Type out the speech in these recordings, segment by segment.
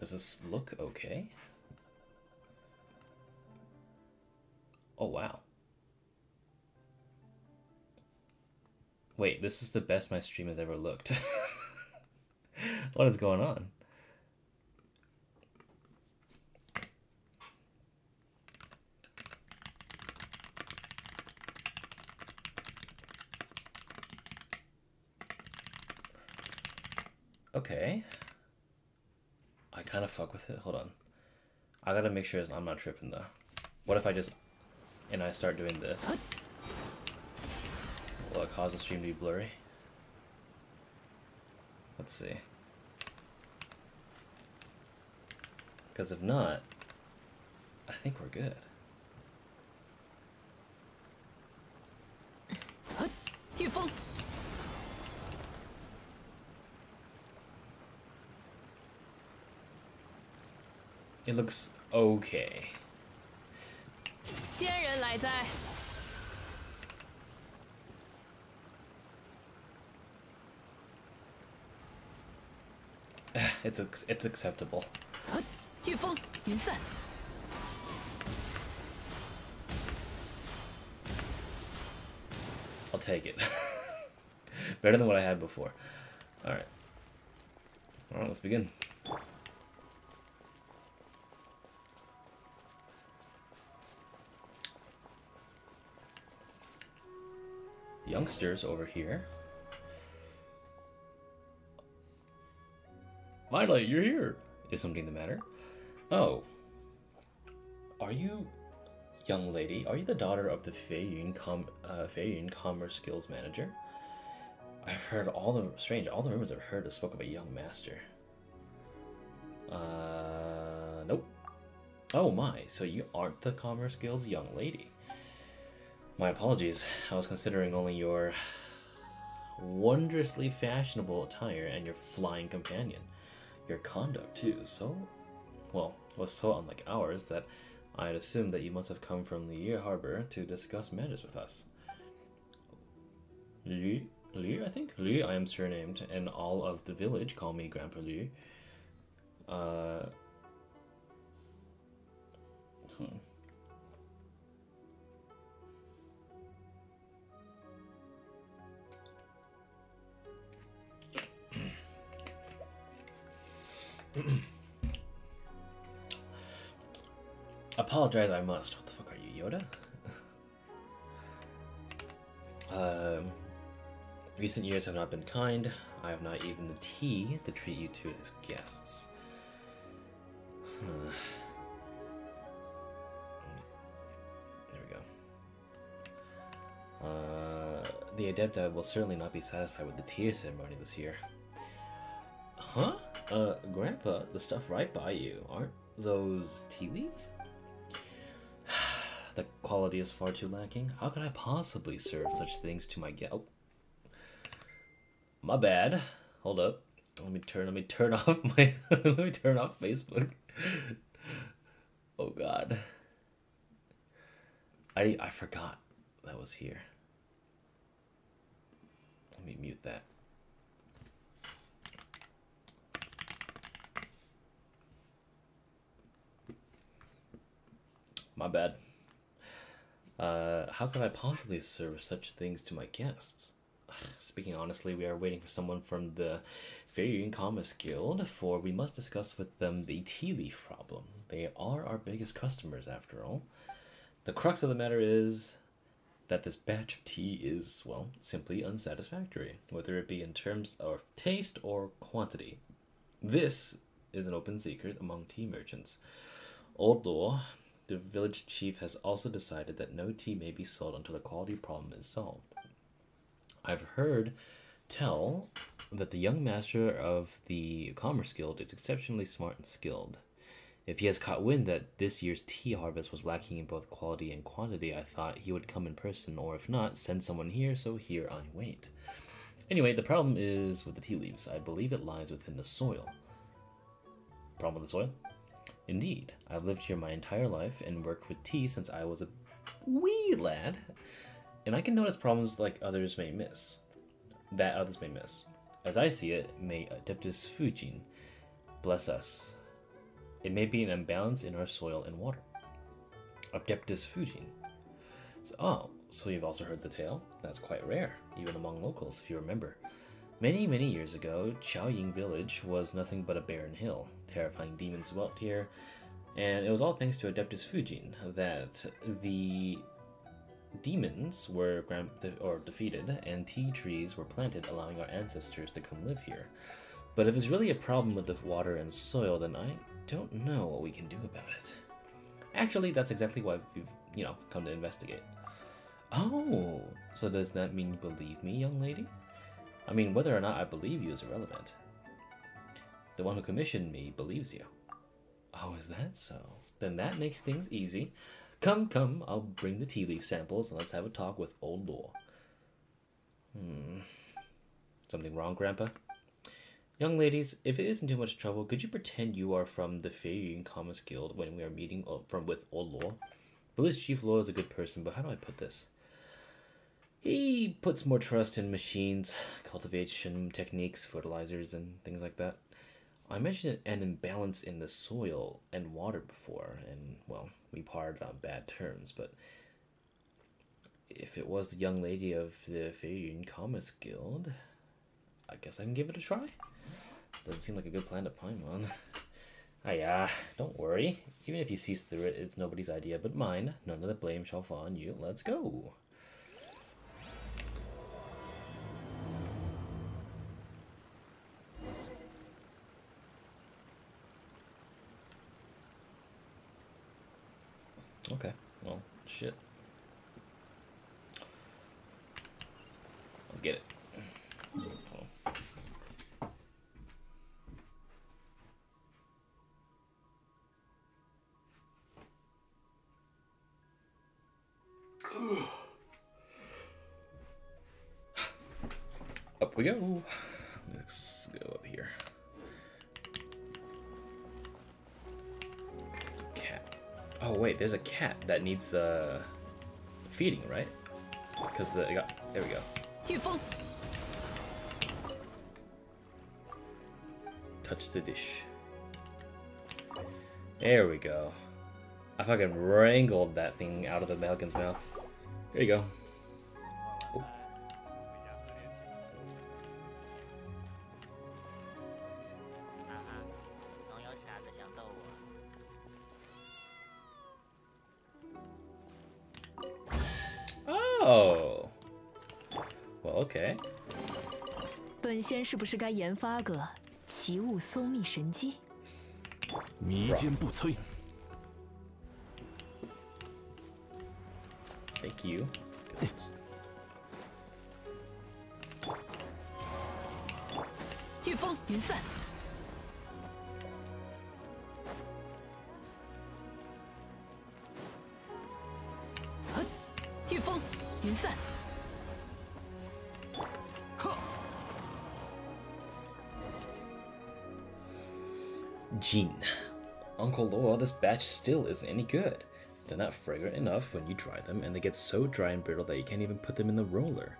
Does this look okay? Oh, wow. Wait, this is the best my stream has ever looked. what is going on? Okay. Kind of fuck with it. Hold on. I gotta make sure I'm not tripping though. What if I just and I start doing this? Will it cause the stream to be blurry? Let's see. Because if not, I think we're good. It looks okay. 仙人来哉。It's it's acceptable. 御风云散。I'll take it. Better than what I had before. Alright. Alright, let's begin. Youngsters over here. Mylight, you're here. Is something the matter? Oh. Are you, young lady, are you the daughter of the Feiyun, Com uh, Feiyun Commerce Guild's manager? I've heard all the, strange, all the rumors I've heard spoke of a young master. Uh, nope. Oh my, so you aren't the Commerce Guild's young lady. My apologies. I was considering only your wondrously fashionable attire and your flying companion. Your conduct, too, so... well, was so unlike ours that I had assumed that you must have come from Liyue Harbor to discuss matters with us. Liu? Liu, I think? Liu, I am surnamed, and all of the village call me Grandpa Liu. Uh... Hmm. Apologize, I must. What the fuck are you, Yoda? um, recent years have not been kind. I have not even the tea to treat you two as guests. there we go. Uh, the Adepta will certainly not be satisfied with the tea ceremony this year. Huh? Uh, Grandpa, the stuff right by you, aren't those tea leaves? the quality is far too lacking. How could I possibly serve such things to my guest? Oh. My bad. Hold up. Let me turn. Let me turn off my. let me turn off Facebook. oh God. I I forgot that was here. Let me mute that. My bad. Uh, how could I possibly serve such things to my guests? Speaking honestly, we are waiting for someone from the Feiyun Commerce Guild, for we must discuss with them the tea leaf problem. They are our biggest customers, after all. The crux of the matter is that this batch of tea is, well, simply unsatisfactory, whether it be in terms of taste or quantity. This is an open secret among tea merchants. Although the village chief has also decided that no tea may be sold until the quality problem is solved. I've heard tell that the young master of the Commerce Guild is exceptionally smart and skilled. If he has caught wind that this year's tea harvest was lacking in both quality and quantity, I thought he would come in person, or if not, send someone here, so here I wait. Anyway, the problem is with the tea leaves. I believe it lies within the soil. Problem with the soil? Indeed, I've lived here my entire life and worked with tea since I was a wee lad, and I can notice problems like others may miss. That others may miss. As I see it, may Adeptus Fujin bless us It may be an imbalance in our soil and water. Adeptus Fujin. So, oh, so you've also heard the tale? That's quite rare, even among locals, if you remember. Many, many years ago, Chaoying village was nothing but a barren hill. Terrifying demons dwelt here, and it was all thanks to Adeptus Fujin that the demons were or defeated and tea trees were planted, allowing our ancestors to come live here. But if it's really a problem with the water and soil, then I don't know what we can do about it. Actually, that's exactly why we've, you know, come to investigate. Oh, so does that mean you believe me, young lady? I mean, whether or not I believe you is irrelevant. The one who commissioned me believes you. Oh, is that so? Then that makes things easy. Come, come, I'll bring the tea leaf samples and let's have a talk with Old Law. Hmm. Something wrong, Grandpa? Young ladies, if it isn't too much trouble, could you pretend you are from the Feiyun Commerce Guild when we are meeting from with Old Law? Village Chief Law is a good person, but how do I put this? He puts more trust in machines, cultivation techniques, fertilizers, and things like that. I mentioned an imbalance in the soil and water before, and well, we parted on bad terms, but if it was the young lady of the Feiyun Commerce Guild, I guess I can give it a try. Doesn't seem like a good plan to pine on. Ah yeah, don't worry. Even if you sees through it, it's nobody's idea but mine. None of the blame shall fall on you. Let's go. We go. Let's go up here. Cat. Oh wait, there's a cat that needs uh, feeding, right? Because the got there we go. Touch the dish. There we go. I fucking wrangled that thing out of the Malkin's mouth. There you go. 是不是该研发个奇物搜秘神机？迷奸不摧。Thank you. 御风云散。This batch still isn't any good. They're not fragrant enough when you dry them, and they get so dry and brittle that you can't even put them in the roller.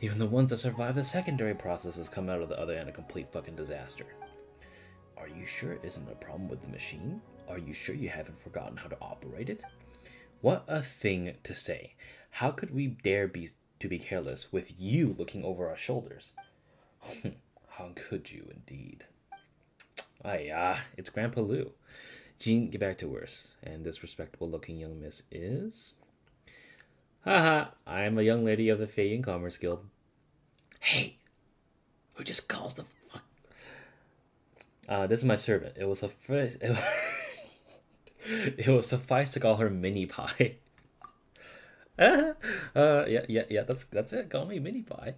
Even the ones that survive the secondary processes come out of the other end a complete fucking disaster. Are you sure it isn't a problem with the machine? Are you sure you haven't forgotten how to operate it? What a thing to say. How could we dare be to be careless with you looking over our shoulders? how could you indeed? Ah, yeah, it's Grandpa Lou. Jean, get back to worse. And this respectable looking young miss is. Haha, I'm a young lady of the Feiyun Commerce Guild. Hey, who just calls the fuck? Uh, this is my servant. It was a. It, it will suffice to call her Mini Pie. uh, yeah, yeah, yeah. That's that's it. Call me Mini Pie.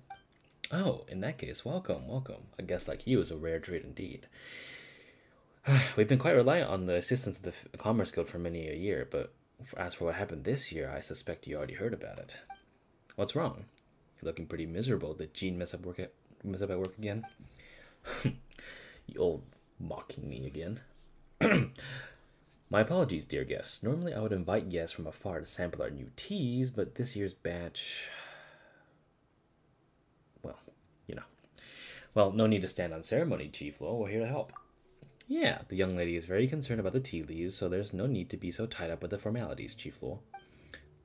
Oh, in that case, welcome, welcome. A guest like you is a rare treat indeed. We've been quite reliant on the assistance of the Commerce Guild for many a year, but as for what happened this year, I suspect you already heard about it. What's wrong? You're looking pretty miserable. Did Jean mess up work at mess up at work again? you old mocking me again. My apologies, dear guests. Normally I would invite guests from afar to sample our new teas, but this year's batch well, you know. Well, no need to stand on ceremony, Chief Lo. We're here to help. Yeah, the young lady is very concerned about the tea leaves, so there's no need to be so tied up with the formalities, Chief Law.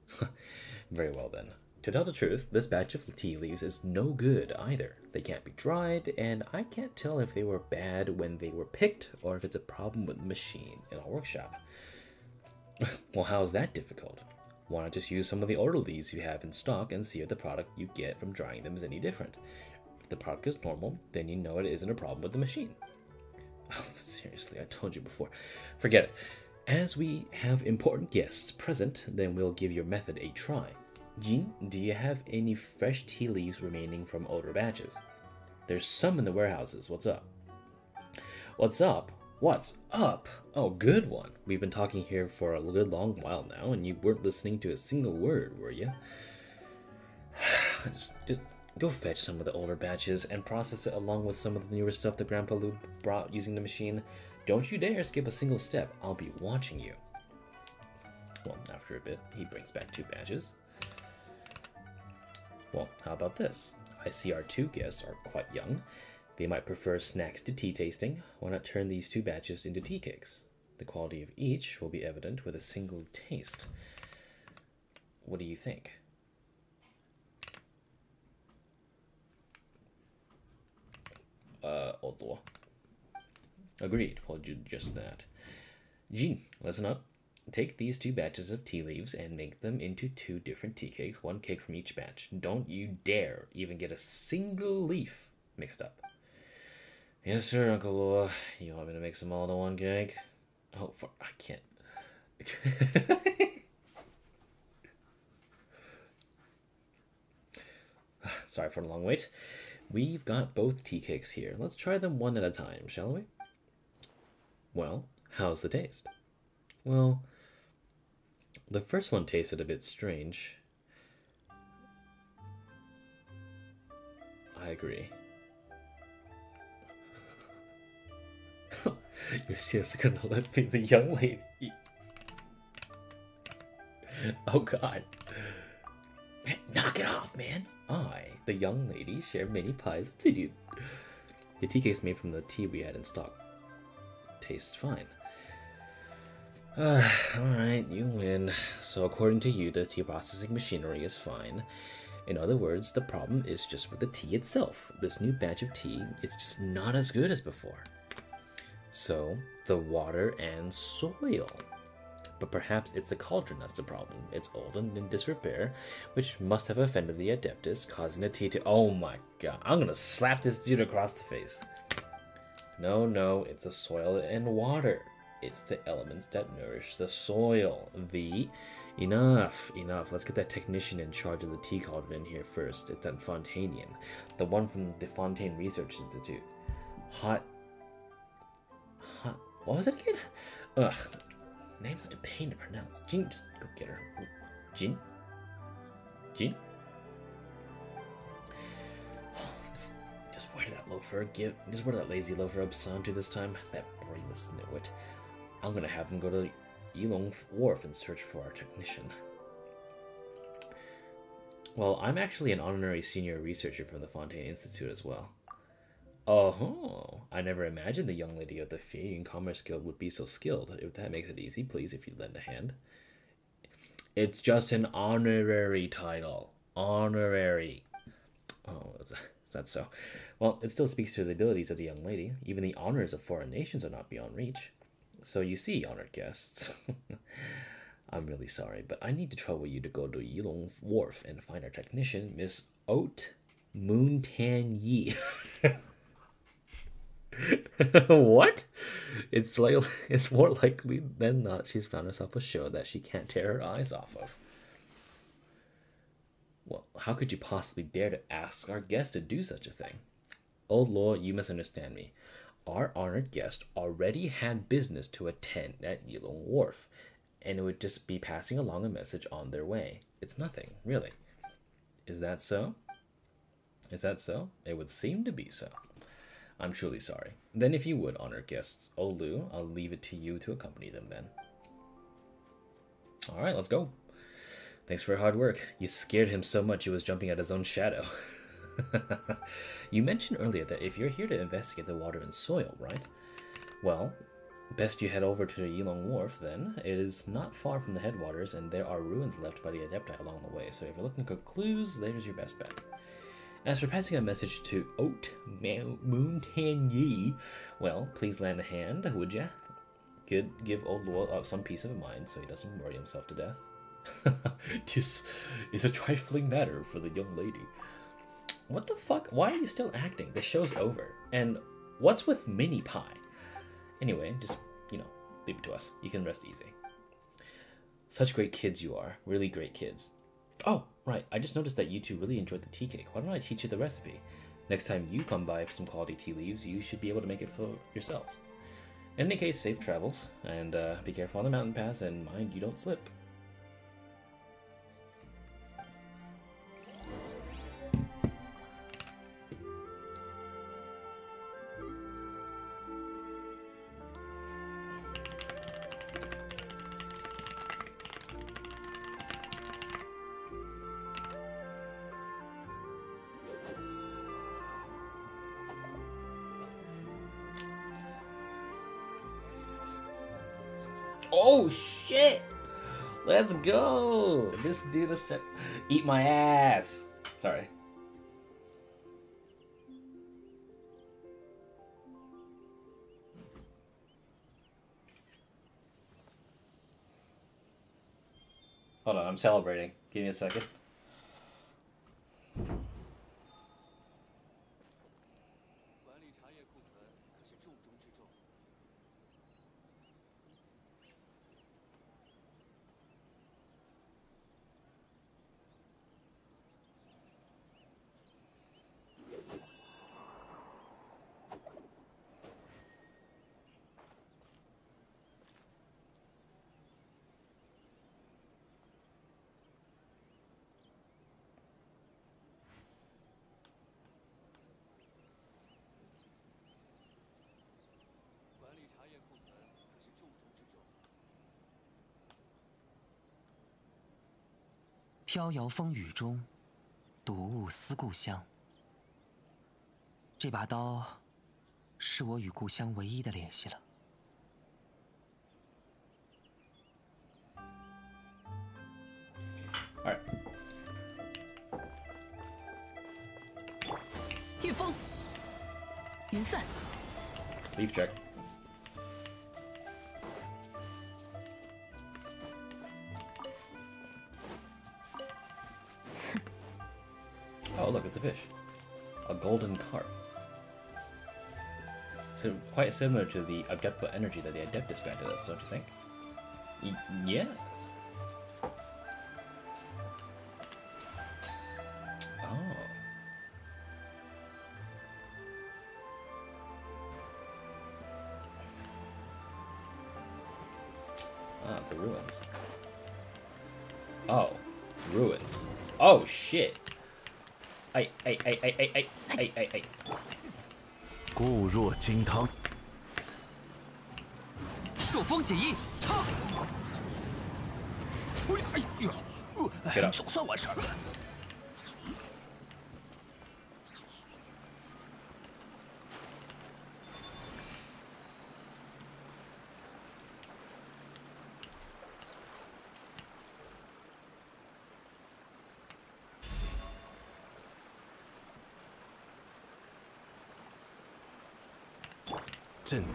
very well then. To tell the truth, this batch of tea leaves is no good either. They can't be dried, and I can't tell if they were bad when they were picked or if it's a problem with the machine in our workshop. well, how's that difficult? Why not just use some of the older leaves you have in stock and see if the product you get from drying them is any different? If the product is normal, then you know it isn't a problem with the machine. Oh, seriously, I told you before. Forget it. As we have important guests present, then we'll give your method a try. Jin, do you have any fresh tea leaves remaining from older batches? There's some in the warehouses. What's up? What's up? What's up? Oh, good one. We've been talking here for a good long while now, and you weren't listening to a single word, were you? just, just go fetch some of the older batches and process it along with some of the newer stuff that Grandpa Lou brought using the machine. Don't you dare skip a single step. I'll be watching you. Well, after a bit, he brings back two batches. Well, how about this? I see our two guests are quite young. They might prefer snacks to tea tasting. Why not turn these two batches into tea cakes? The quality of each will be evident with a single taste. What do you think? Uh, Odo. Agreed. We'll do just that. Jin, listen up. Take these two batches of tea leaves and make them into two different tea cakes, one cake from each batch. Don't you dare even get a single leaf mixed up. Yes, sir, Uncle Law. You want me to mix them all into one cake? Oh, for, I can't. Sorry for the long wait. We've got both tea cakes here. Let's try them one at a time, shall we? Well, how's the taste? Well, the first one tasted a bit strange. I agree. You're seriously gonna let me, the young lady. eat. Oh god. Knock it off, man. I, the young lady, share many pies you. The tea cakes made from the tea we had in stock. Tastes fine. Uh, Alright, you win. So according to you, the tea processing machinery is fine. In other words, the problem is just with the tea itself. This new batch of tea, it's just not as good as before. So, the water and soil. But perhaps it's the cauldron that's the problem. It's old and in disrepair, which must have offended the Adeptus, causing tea to- Oh my god, I'm gonna slap this dude across the face. No, no, it's the soil and water. It's the elements that nourish the soil. The enough, enough. Let's get that technician in charge of the tea cauldron in here first. It's that Fontainian, the one from the Fontaine Research Institute. Hot, hot. What was it again? Ugh, name's a pain to pronounce. Jin, just go get her. Jin, Jin. Just, where did that loafer get? Just did that lazy loafer up to this time? That brainless nitwit. I'm gonna have him go to Yilong Wharf and search for our technician. Well, I'm actually an honorary senior researcher from the Fontaine Institute as well. Oh, I never imagined the young lady of the Fee Commerce Guild would be so skilled. If that makes it easy, please, if you lend a hand. It's just an honorary title. Honorary. Oh, is that, is that so? Well, it still speaks to the abilities of the young lady. Even the honors of foreign nations are not beyond reach. So you see, honored guests, I'm really sorry, but I need to trouble you to go to Yilong Wharf and find our technician, Miss Oat Moontan Yi. what? It's like it's more likely than not she's found herself a show that she can't tear her eyes off of. Well, how could you possibly dare to ask our guest to do such a thing? Old Lord, you misunderstand me. Our honored guest already had business to attend at Yilong Wharf, and it would just be passing along a message on their way. It's nothing, really. Is that so? Is that so? It would seem to be so. I'm truly sorry. Then, if you would, honored guests, oh, Olu, I'll leave it to you to accompany them then. Alright, let's go. Thanks for your hard work. You scared him so much he was jumping at his own shadow. you mentioned earlier that if you're here to investigate the water and soil, right? Well, best you head over to the Yilong Wharf then. It is not far from the headwaters, and there are ruins left by the Adepti along the way, so if you're looking for clues, there's your best bet. As for passing a message to Oat Moontan Yi, well, please lend a hand, would ya? Good, give old Luo uh, some peace of mind so he doesn't worry himself to death. this is a trifling matter for the young lady. What the fuck? Why are you still acting? The show's over. And what's with Mini Pie? Anyway, just, you know, leave it to us. You can rest easy. Such great kids you are. Really great kids. Oh, right. I just noticed that you two really enjoyed the tea cake. Why don't I teach you the recipe? Next time you come by for some quality tea leaves, you should be able to make it for yourselves. In any case, safe travels, and uh, be careful on the mountain pass, and mind you don't slip. Let's go! This dude is. Eat my ass! Sorry. Hold on, I'm celebrating. Give me a second. 飘摇风雨中，睹物思故乡。这把刀，是我与故乡唯一的联系了。御风，云散，Leaf check. Look, it's a fish. A golden carp. So, quite similar to the Adepta energy that the Adeptus granted us, don't you think? Y- yes. Oh. Ah, the ruins. Oh, ruins. Oh shit. 哎哎哎哎哎哎哎固若金汤。朔风解衣他哎呦哎呦总算完事了。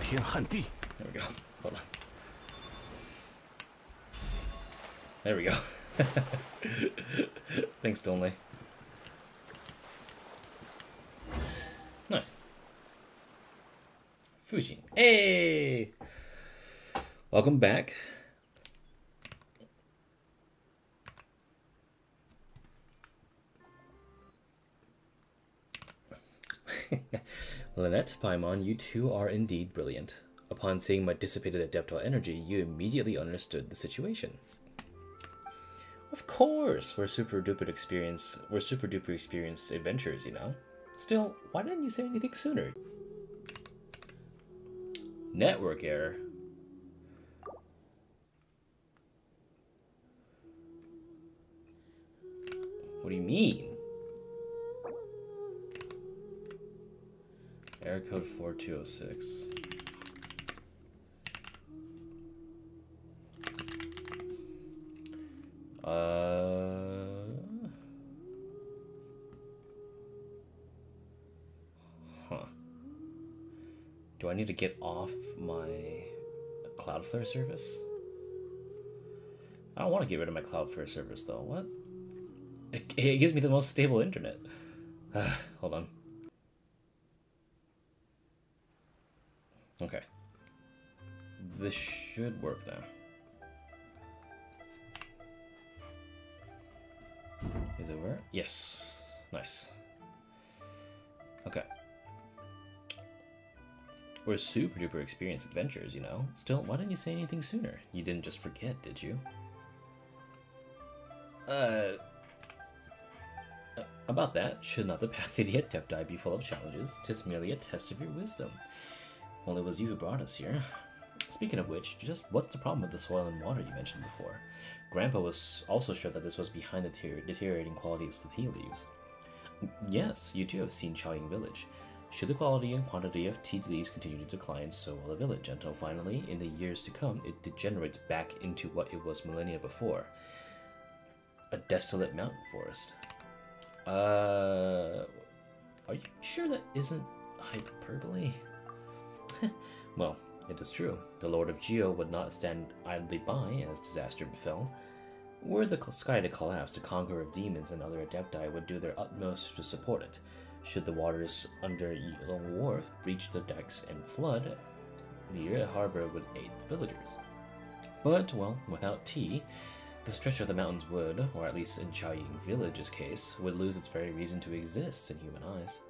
天撼地， There we go. Hold on. There we go. Thanks, Donley. Nice. Fujin. Hey! Welcome back. Lynette, Paimon, you two are indeed brilliant. Upon seeing my dissipated adeptal energy, you immediately understood the situation. Of course, we're super duper experience. We're super duper experienced adventurers, you know. Still, why didn't you say anything sooner? Network error. What do you mean? Error code 4206. Uh... Huh. Do I need to get off my Cloudflare service? I don't want to get rid of my Cloudflare service though. What? It, it gives me the most stable internet. hold on. This should work now. Is it where? Yes. Nice. Okay. We're super duper experienced adventurers, you know. Still, why didn't you say anything sooner? You didn't just forget, did you? Uh. uh, About that, should not the path to the Adepti be full of challenges? Tis merely a test of your wisdom. Well, it was you who brought us here. Speaking of which, just what's the problem with the soil and water you mentioned before? Grandpa was also sure that this was behind the deteriorating qualities of tea leaves. Yes, you too have seen Chaoying Village. Should the quality and quantity of tea leaves continue to decline, so will the village, until finally, in the years to come, it degenerates back into what it was millennia before a desolate mountain forest. Uh. Are you sure that isn't hyperbole? well, it is true. The Lord of Geo would not stand idly by as disaster befell. Were the sky to collapse, the conqueror of demons and other adepti would do their utmost to support it. Should the waters under Yilong Wharf breach the decks and flood, the harbor would aid the villagers. But, well, without tea, the stretch of the mountains would, or at least in Chaoying Village's case, would lose its very reason to exist in human eyes.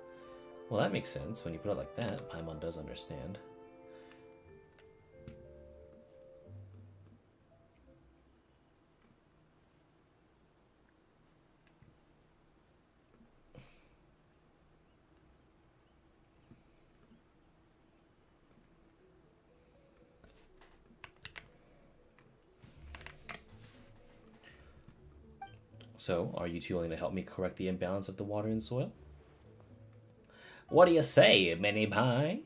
Well, that makes sense. When you put it like that, Paimon does understand. So, are you two willing to help me correct the imbalance of the water and soil? What do you say, Mini Pie?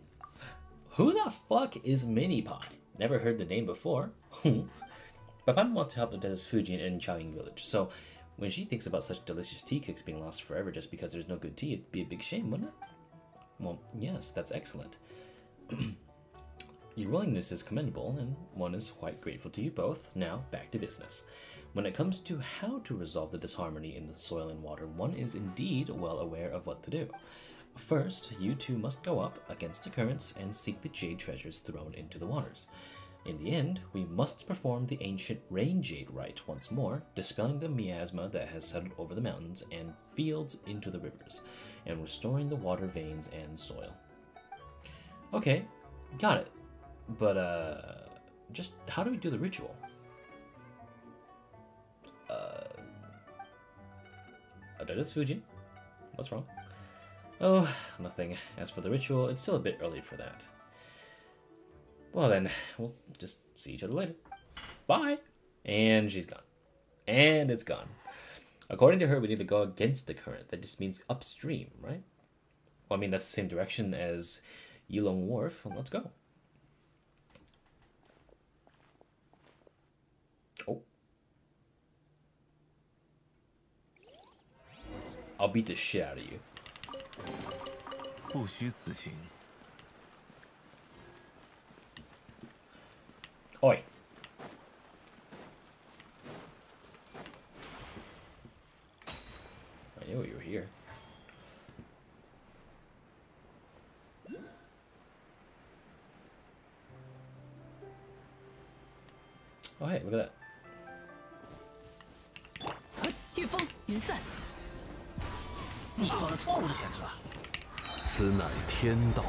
Who the fuck is Mini Pie? Never heard the name before. but Paimon wants to help Adeptus Fujin in Chaoying Village, so when she thinks about such delicious tea cakes being lost forever just because there's no good tea, it'd be a big shame, wouldn't it? Well, yes, that's excellent. Your willingness is commendable, and one is quite grateful to you both. Now, back to business. When it comes to how to resolve the disharmony in the soil and water, one is indeed well aware of what to do. First, you two must go up against the currents and seek the jade treasures thrown into the waters. In the end, we must perform the ancient rain jade rite once more, dispelling the miasma that has settled over the mountains and fields into the rivers, and restoring the water veins and soil. Okay, got it. But, uh, just how do we do the ritual? Adeptus Fujin? What's wrong? Oh, nothing. As for the ritual, it's still a bit early for that. Well then, we'll just see each other later. Bye! And she's gone. And it's gone. According to her, we need to go against the current. That just means upstream, right? Well, I mean, that's the same direction as Yilong Wharf. Well, let's go. Oh. I'll beat the shit out of you. 不虚此行。 Oi. I knew you were here. Oh hey, look at that. 你做了错误的选择，此乃天道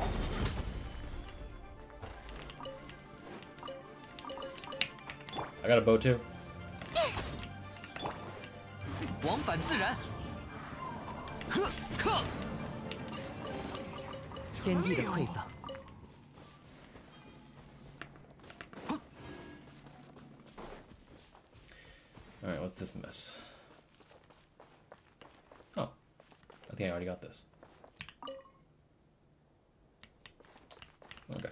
，I got a bow too. 往返自然。呵克，天地的馈赠。Alright, what's this mess? Okay, I already got this. Okay.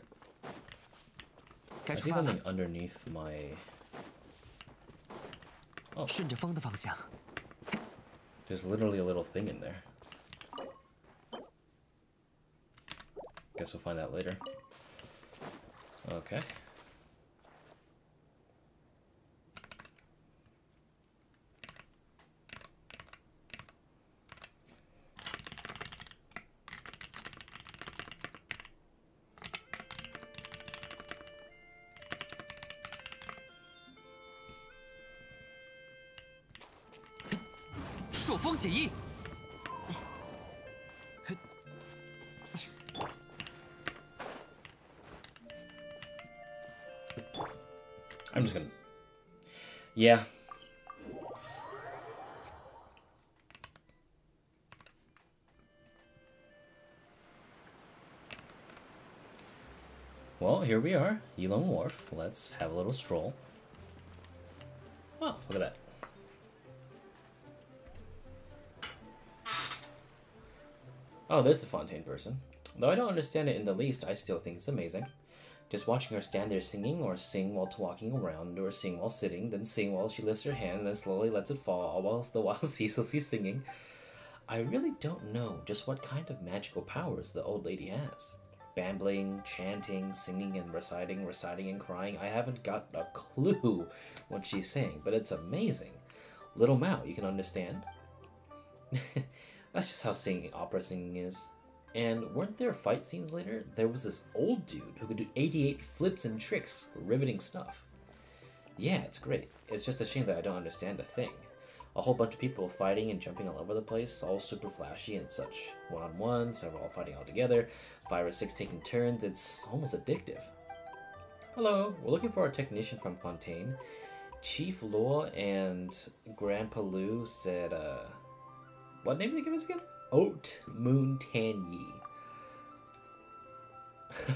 I see something underneath my. Oh. There's literally a little thing in there. Guess we'll find out later. Okay. I'm just gonna... Yeah. Well, here we are, Yilong Wharf. Let's have a little stroll. Oh, look at that. Oh, there's the Fontaine person. Though I don't understand it in the least, I still think it's amazing. Just watching her stand there singing, or sing while walking around, or sing while sitting, then sing while she lifts her hand, and then slowly lets it fall, all whilst the while ceaselessly singing. I really don't know just what kind of magical powers the old lady has. Bambling, chanting, singing and reciting, reciting and crying. I haven't got a clue what she's saying, but it's amazing. Little Mao, you can understand. That's just how singing opera singing is. And weren't there fight scenes later? There was this old dude who could do 88 flips and tricks, riveting stuff. Yeah, it's great. It's just a shame that I don't understand a thing. A whole bunch of people fighting and jumping all over the place, all super flashy and such. One on one, several all fighting all together, five or six taking turns, it's almost addictive. Hello, we're looking for a technician from Fontaine. Chief Law and Grandpa Lou said, uh, what name did they give us again? Oat Moon Tan Yi.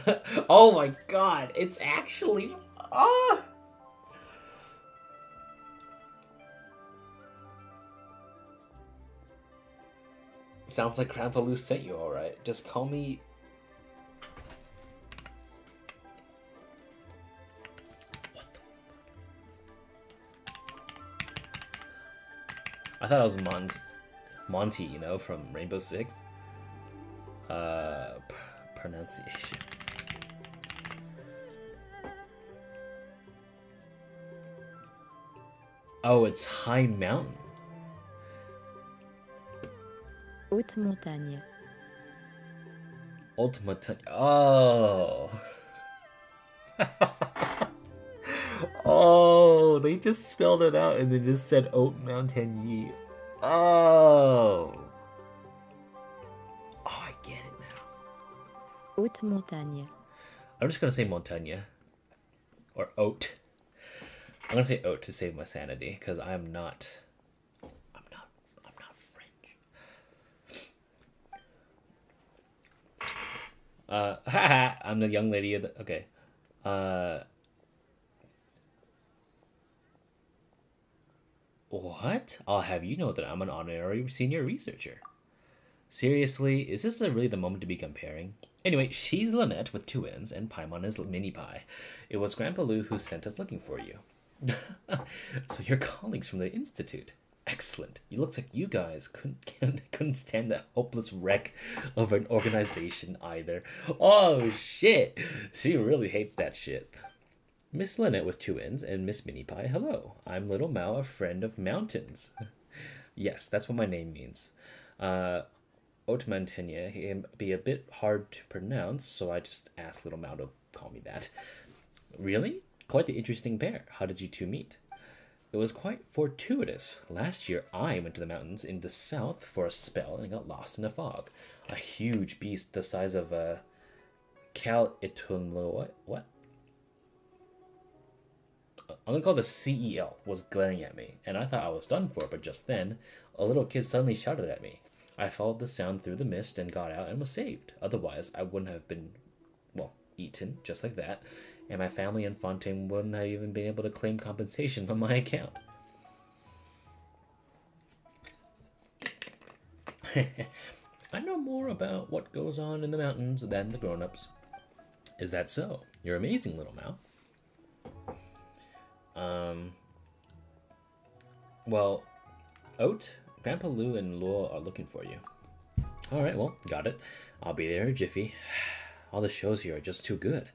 oh my god, it's actually. Ah! Sounds like Grandpa Lou sent you alright. Just call me. What the I thought I was Mont- Monty, you know, from Rainbow Six. Uh, pronunciation. Oh, it's High Mountain. Haute montagne. Ultimate. Oh. oh, they just spelled it out and they just said Oat Mountain Yi. Oh. Oh, I get it now. Haute montagne. I'm just gonna say Montagne. Or Oat. I'm gonna say Oat to save my sanity, because I'm not. I'm not. I'm not French. Uh, haha, I'm the young lady of the. Okay. Uh. What? I'll have you know that I'm an honorary senior researcher. Seriously, is this really the moment to be comparing? Anyway, she's Lynette with two N's, and Paimon is Mini Pie. It was Grandpa Lou who sent us looking for you. so you're colleagues from the Institute. Excellent. It looks like you guys couldn't couldn't stand the hopeless wreck of an organization either. Oh shit! She really hates that shit. Miss Lynette with two N's and Miss Mini Pie, hello. I'm Little Mao, a friend of mountains. yes, that's what my name means. Uh, Haute can be a bit hard to pronounce, so I just asked Little Mao to call me that. Really? Quite the interesting pair. How did you two meet? It was quite fortuitous. Last year, I went to the mountains in the south for a spell and got lost in a fog. A huge beast the size of a Cal Itunlo. What? I'm gonna call the CEL was glaring at me, and I thought I was done for, but just then, a little kid suddenly shouted at me. I followed the sound through the mist and got out and was saved. Otherwise, I wouldn't have been, well, eaten, just like that, and my family and Fontaine wouldn't have even been able to claim compensation on my account. I know more about what goes on in the mountains than the grown ups. Is that so? You're amazing, little Mao. Um, Well, Oat, Grandpa Lu, and Luo are looking for you. Alright, well, got it. I'll be there jiffy. All the shows here are just too good.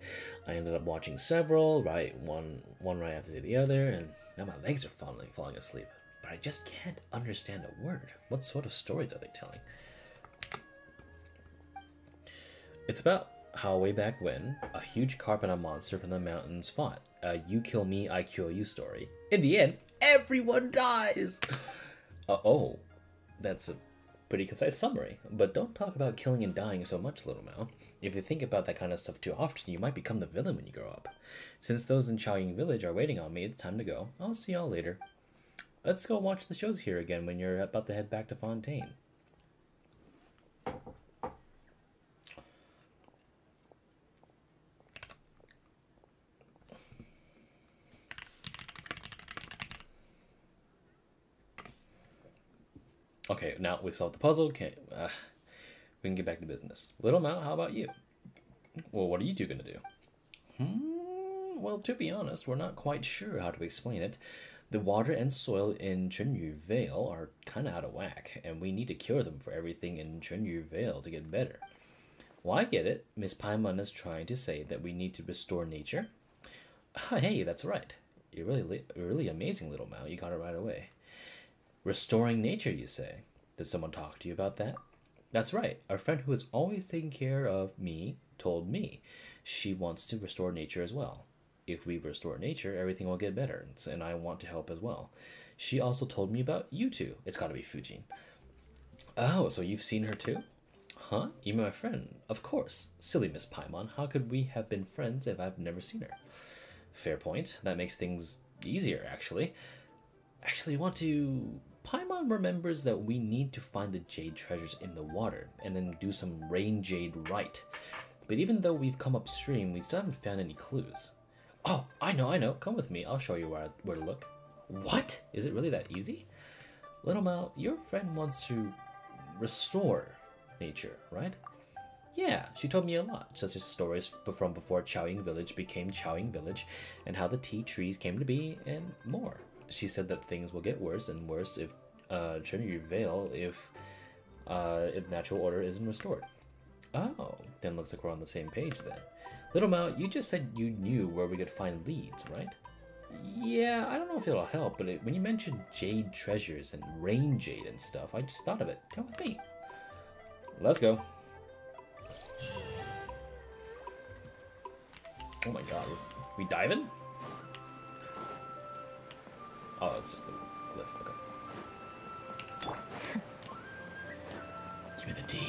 I ended up watching several, right, one one right after the other, and now my legs are falling falling asleep. But I just can't understand a word. What sort of stories are they telling? It's about how way back when a huge carpenter monster from the mountains fought. A you kill me, I kill you story. In the end, everyone dies. Uh oh, that's a pretty concise summary. But don't talk about killing and dying so much, Little Mao. If you think about that kind of stuff too often, you might become the villain when you grow up. Since those in Qiaoying Village are waiting on me, it's time to go. I'll see y'all later. Let's go watch the shows here again when you're about to head back to Fontaine. Okay, now we solved the puzzle. Okay, uh, we can get back to business. Little Mao, how about you? Well, what are you two gonna do? Hmm. Well, to be honest, we're not quite sure how to explain it. The water and soil in Chenyu Vale are kind of out of whack, and we need to cure them for everything in Chenyu Vale to get better. Well, I get it. Miss Paimon is trying to say that we need to restore nature. Ah, hey, that's right. You're really, really amazing, little Mao. You got it right away. Restoring nature, you say? Did someone talk to you about that? That's right. Our friend who is always taking care of me told me she wants to restore nature as well. If we restore nature, everything will get better, and I want to help as well. She also told me about you two. It's got to be Fujin. Oh, so you've seen her too? Huh? You my friend? Of course. Silly Miss Paimon. How could we have been friends if I've never seen her? Fair point. That makes things easier, actually. Actually, want to. Paimon remembers that we need to find the jade treasures in the water and then do some rain jade right. But even though we've come upstream, we still haven't found any clues. Oh, I know, I know. Come with me. I'll show you where, where to look. What? Is it really that easy? Little Mao, your friend wants to restore nature, right? Yeah, she told me a lot, such as stories from before Qiaoying Village became Qiaoying Village, and how the tea trees came to be, and more. She said that things will get worse and worse if uh, Chenyu Vale if uh, if natural order isn't restored. Oh, then looks like we're on the same page then. Little Mao, you just said you knew where we could find leads, right? Yeah, I don't know if it'll help, but it, when you mentioned jade treasures and rain jade and stuff, I just thought of it. Come with me. Let's go. Oh my god, we diving? Oh, it's just a cliff. Okay. Give me the D.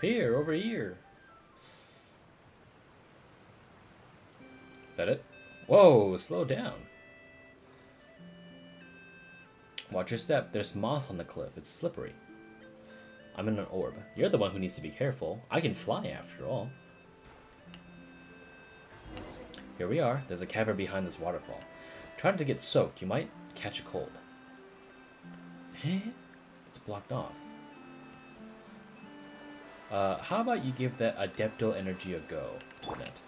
Here, over here. Whoa, slow down. Watch your step. There's moss on the cliff. It's slippery. I'm in an orb. You're the one who needs to be careful. I can fly after all. Here we are. There's a cavern behind this waterfall. Try not to get soaked. You might catch a cold. Eh? It's blocked off. Uh, how about you give that adeptal energy a go, Net?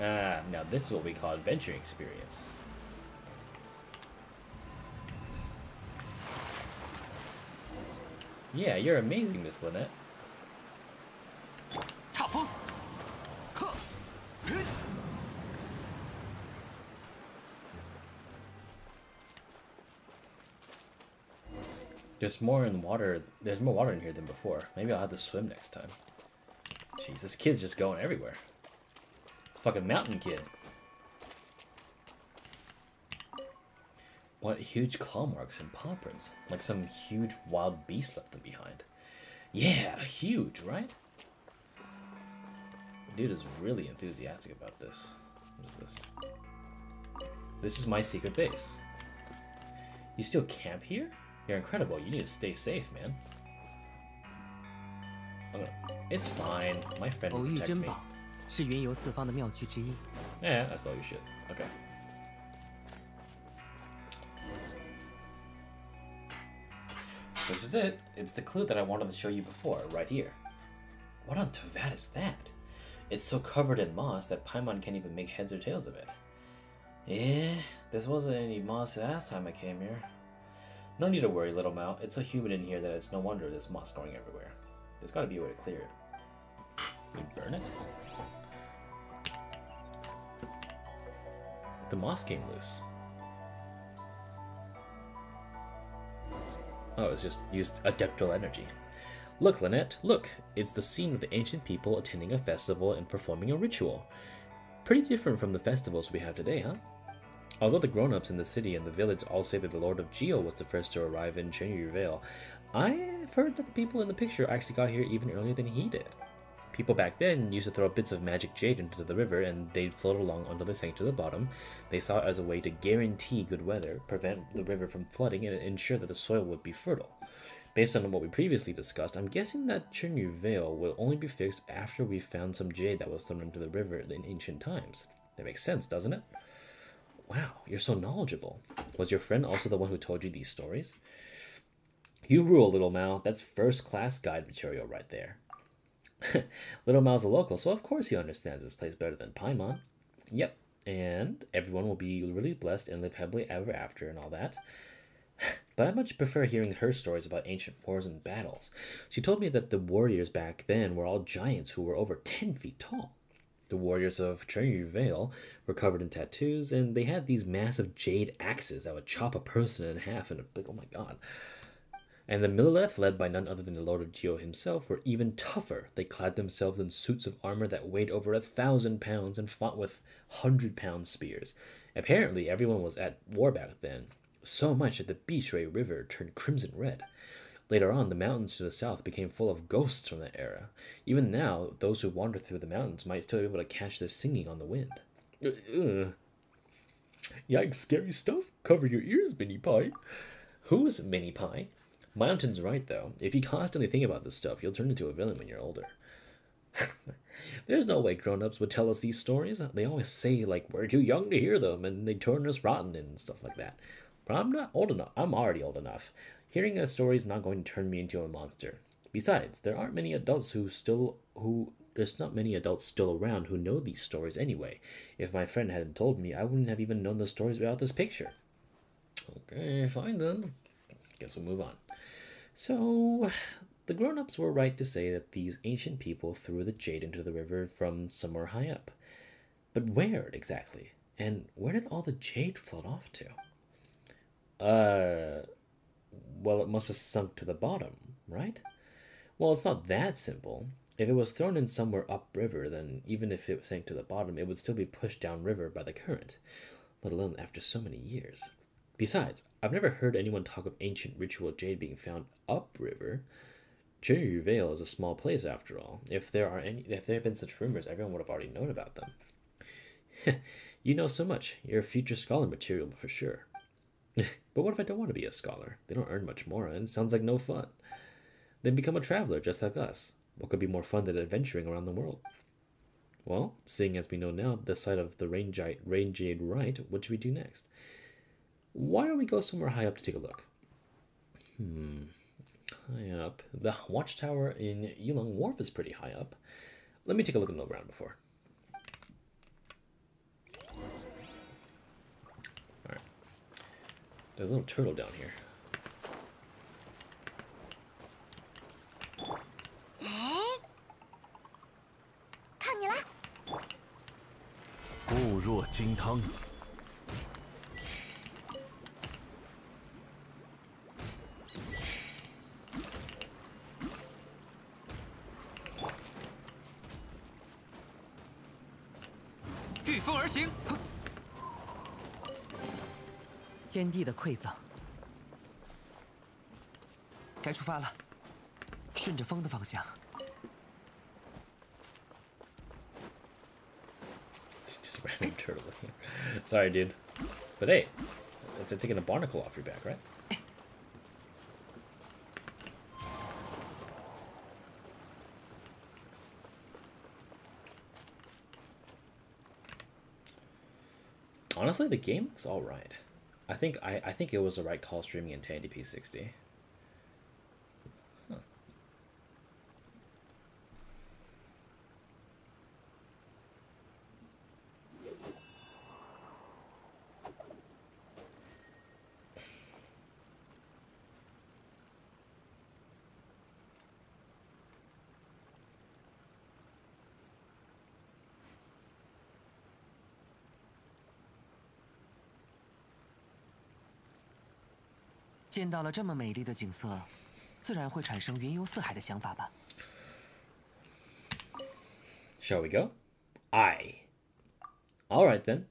ah, now this is what we call adventure experience. Yeah, you're amazing, Miss Lynette. There's more in water. There's more water in here than before. Maybe I'll have to swim next time. Jesus, kids just going everywhere. Fucking mountain kid. What huge claw marks and paw prints, like some huge wild beast left them behind. Yeah, huge, right? Dude is really enthusiastic about this. What is this? This is my secret base. You still camp here? You're incredible. You need to stay safe, man. Gonna... It's fine. My friend oh, will protect me. 是云游四方的妙趣之一。Yeah, that's all you should. Okay. This is it. It's the clue that I wanted to show you before, right here. What on Teyvat is that? It's so covered in moss that Paimon can't even make heads or tails of it. Yeah, this wasn't any moss last time I came here. No need to worry, little Mao. It's so humid in here that it's no wonder there's moss growing everywhere. There's gotta be a way to clear it. We burn it? The moss came loose. Oh, it's just used adeptal energy. Look, Lynette, look! It's the scene of the ancient people attending a festival and performing a ritual. Pretty different from the festivals we have today, huh? Although the grown-ups in the city and the village all say that the Lord of Geo was the first to arrive in Chenyu Vale, I've heard that the people in the picture actually got here even earlier than he did. People back then used to throw bits of magic jade into the river and they'd float along until they sank to the bottom. They saw it as a way to guarantee good weather, prevent the river from flooding, and ensure that the soil would be fertile. Based on what we previously discussed, I'm guessing that Chenyu Vale will only be fixed after we found some jade that was thrown into the river in ancient times. That makes sense, doesn't it? Wow, you're so knowledgeable. Was your friend also the one who told you these stories? You rule, Little Mao. That's first class guide material right there. Little Mao's a local, so of course he understands this place better than Paimon. Yep, and everyone will be really blessed and live happily ever after and all that. But I much prefer hearing her stories about ancient wars and battles. She told me that the warriors back then were all giants who were over 10 feet tall. The warriors of Chenyu Vale were covered in tattoos, and they had these massive jade axes that would chop a person in half in a big, oh my god. And the Millelith, led by none other than the Lord of Geo himself, were even tougher. They clad themselves in suits of armor that weighed over a thousand pounds and fought with hundred pound spears. Apparently, everyone was at war back then, so much that the Bishui River turned crimson red. Later on, the mountains to the south became full of ghosts from that era. Even now, those who wander through the mountains might still be able to catch their singing on the wind. Ugh. Yikes, scary stuff. Cover your ears, Minnie Pie. Who's Minnie Pie? Mountain's right, though. If you constantly think about this stuff, you'll turn into a villain when you're older. There's no way grown ups would tell us these stories. They always say, like, we're too young to hear them, and they turn us rotten and stuff like that. But I'm not old enough. I'm already old enough. Hearing a story is not going to turn me into a monster. Besides, there aren't many adults who still who there's not many adults still around who know these stories anyway. If my friend hadn't told me, I wouldn't have even known the stories about this picture. Okay, fine then. Guess we'll move on. So, the grown ups were right to say that these ancient people threw the jade into the river from somewhere high up. But where exactly? And where did all the jade float off to? Uh, well, it must have sunk to the bottom, right? Well, it's not that simple. If it was thrown in somewhere upriver, then even if it sank to the bottom, it would still be pushed downriver by the current, let alone after so many years. Besides, I've never heard anyone talk of ancient ritual jade being found upriver. Chenyu Vale is a small place after all. If there are any if there had been such rumors, everyone would have already known about them. you know so much. You're a future scholar material for sure. but what if I don't want to be a scholar? They don't earn much more, and sounds like no fun. Then become a traveler just like us. What could be more fun than adventuring around the world? Well, seeing as we know now the site of the rain jade, rain jade right, what should we do next? Why don't we go somewhere high up to take a look? Hmm, high up. The watchtower in Yilong Wharf is pretty high up. Let me take a look around before. Alright. There's a little turtle down here. 看天地的馈赠。该出发了，顺着风的方向。Just random turtle here. Sorry, dude. But hey, it's taking a barnacle off your back, right? Honestly, the game looks alright. I think I, I think it was the right call streaming in 1080p 60. 见到了这么美丽的景色，自然会产生云游四海的想法吧。” Shall we go? I. All right then.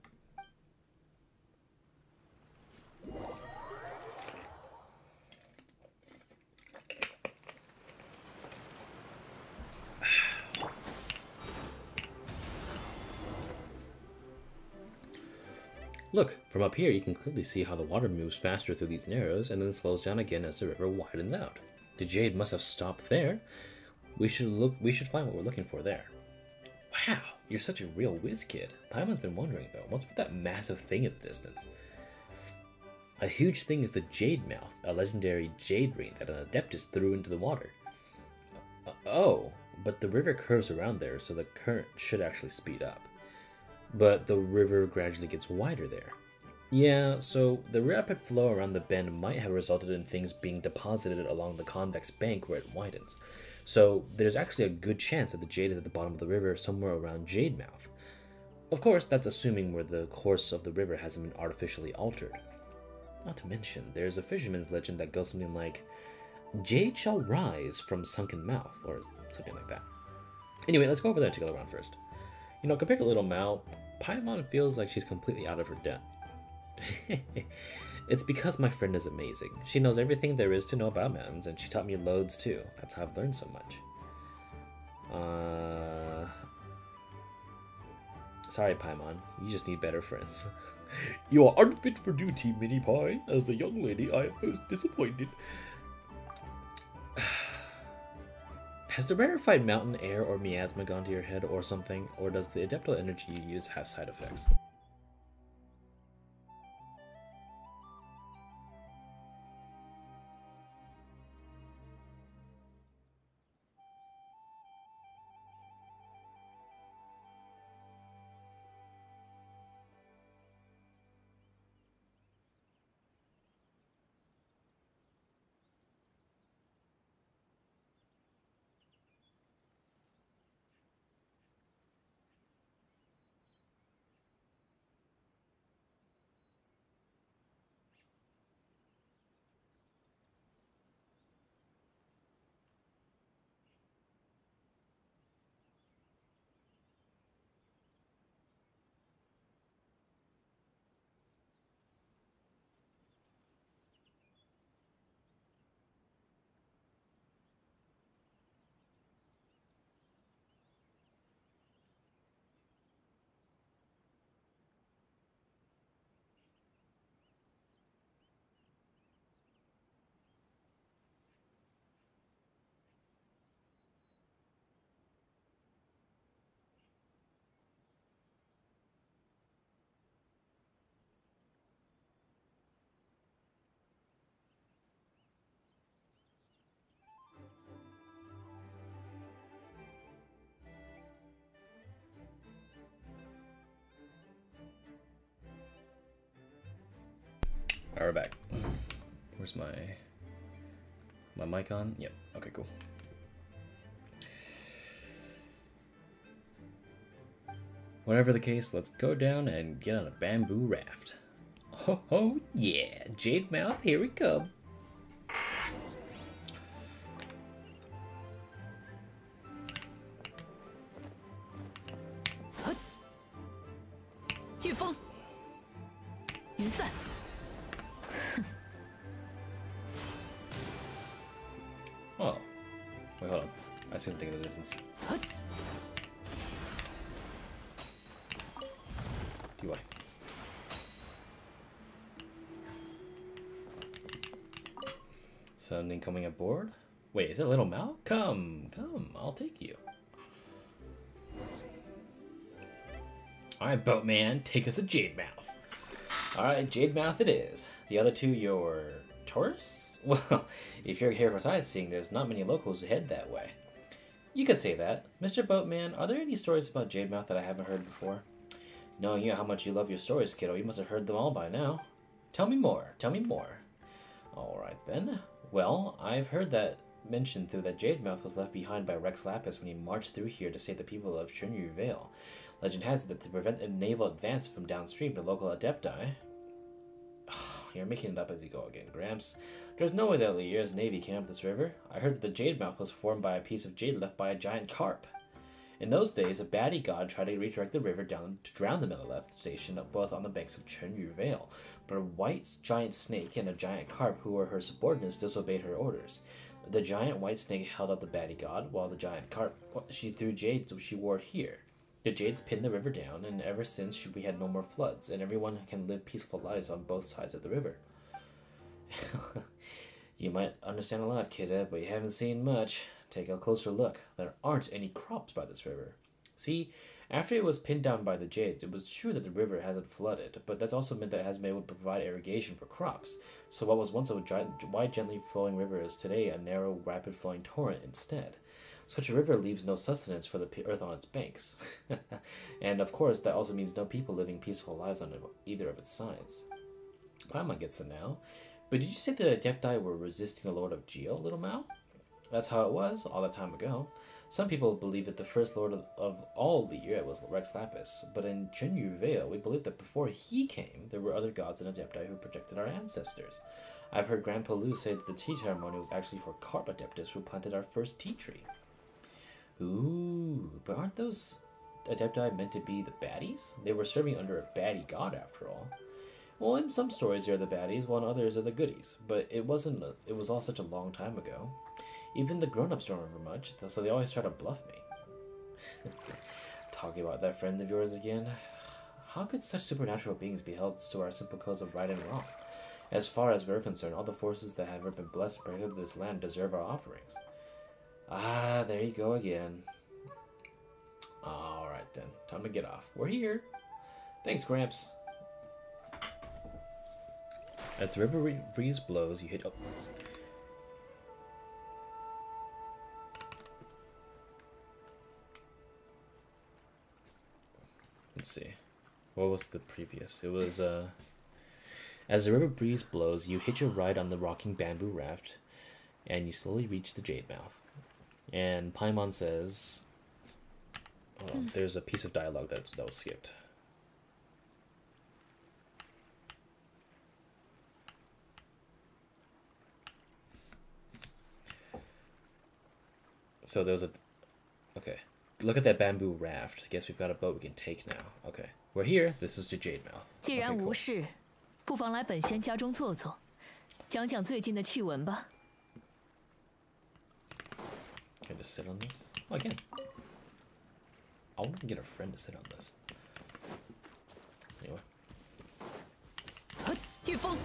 Look, from up here you can clearly see how the water moves faster through these narrows and then slows down again as the river widens out. The jade must have stopped there. We should look we should find what we're looking for there. Wow, you're such a real whiz kid. Paimon's been wondering though, what's with that massive thing at the distance? A huge thing is the Jade Mouth, a legendary jade ring that an Adeptus threw into the water. Uh, oh, but the river curves around there, so the current should actually speed up. But the river gradually gets wider there. Yeah, so the rapid flow around the bend might have resulted in things being deposited along the convex bank where it widens. So there's actually a good chance that the jade is at the bottom of the river somewhere around Jade Mouth. Of course, that's assuming where the course of the river hasn't been artificially altered. Not to mention, there's a fisherman's legend that goes something like, Jade shall rise from sunken mouth, or something like that. Anyway, let's go over there a look around first. You know, compared to Little Mao, Paimon feels like she's completely out of her depth. it's because my friend is amazing. She knows everything there is to know about mountains, and she taught me loads too. That's how I've learned so much. Uh... Sorry, Paimon. You just need better friends. you are unfit for duty, Mini Pie. As a young lady, I am most disappointed. Has the rarefied mountain air or miasma gone to your head or something? Or does the adeptal energy you use have side effects? We're back. Where's my my mic on? Yep. Okay, cool. Whatever the case, let's go down and get on a bamboo raft. Oh, oh yeah, Jade Mouth, here we come. Boatman, take us a Jade Mouth. Alright, Jade Mouth it is. The other two, your tourists? Well, if you're here for sightseeing, there's not many locals who head that way. You could say that. Mr. Boatman, are there any stories about Jade Mouth that I haven't heard before? Knowing you how much you love your stories, kiddo, you must have heard them all by now. Tell me more, tell me more. Alright then. Well, I've heard that mentioned through that Jade Mouth was left behind by Rex Lapis when he marched through here to save the people of Chenyu Vale. Legend has it that to prevent a naval advance from downstream, the local adepti. You're making it up as you go again, Gramps. There's no way that Liyue's navy came up this river. I heard that the Jade Mouth was formed by a piece of jade left by a giant carp. In those days, a baddie god tried to redirect the river down to drown the Millelith station both on the banks of Chenyu Vale, but a white giant snake and a giant carp who were her subordinates disobeyed her orders. The giant white snake held up the baddie god, while the giant carp she threw jade jades she wore here. The jades pinned the river down, and ever since we had no more floods, and everyone can live peaceful lives on both sides of the river. you might understand a lot, kidda, but you haven't seen much. Take a closer look. There aren't any crops by this river. See, after it was pinned down by the jades, it was true that the river hasn't flooded, but that's also meant that it hasn't been able to provide irrigation for crops. So what was once a wide, gently flowing river is today a narrow, rapid flowing torrent instead. Such a river leaves no sustenance for the earth on its banks. and of course, that also means no people living peaceful lives on either of its sides. Paimon gets it now. But did you say the Adepti were resisting the Lord of Geo, Little Mao? That's how it was all that time ago. Some people believe that the first lord of, of all the year was Rex Lapis, but in Chenyu Vale, we believe that before he came, there were other gods and Adepti who protected our ancestors. I've heard Grandpa Lu say that the tea ceremony was actually for Carp Adeptus who planted our first tea tree. Ooh, but aren't those Adepti meant to be the baddies? They were serving under a baddie god after all. Well, in some stories they're the baddies, while in others are the goodies. But it wasn't. A, it was all such a long time ago. Even the grown-ups don't remember much, so they always try to bluff me. Talking about that friend of yours again. How could such supernatural beings be held to our simple codes of right and wrong? As far as we're concerned, all the forces that have ever been blessed by this land deserve our offerings. Ah, there you go again. Alright then, time to get off. We're here. Thanks, Gramps. As the river breeze blows, you hit. Oh. Let's see. What was the previous? It was uh. As the river breeze blows, you hitch a ride on the rocking bamboo raft, and you slowly reach the Jade Mouth. And Paimon says, on, "There's a piece of dialogue that that was skipped." So there's a... Okay. Look at that bamboo raft. Guess we've got a boat we can take now. Okay. We're here. This is the Jade Mouth. 既然 Okay, 无 cool. 事，不妨来本仙家中坐坐，讲讲最近的趣闻吧。 Can I just sit on this? Oh, I can. I want to get a friend to sit on this. Anyway. 御风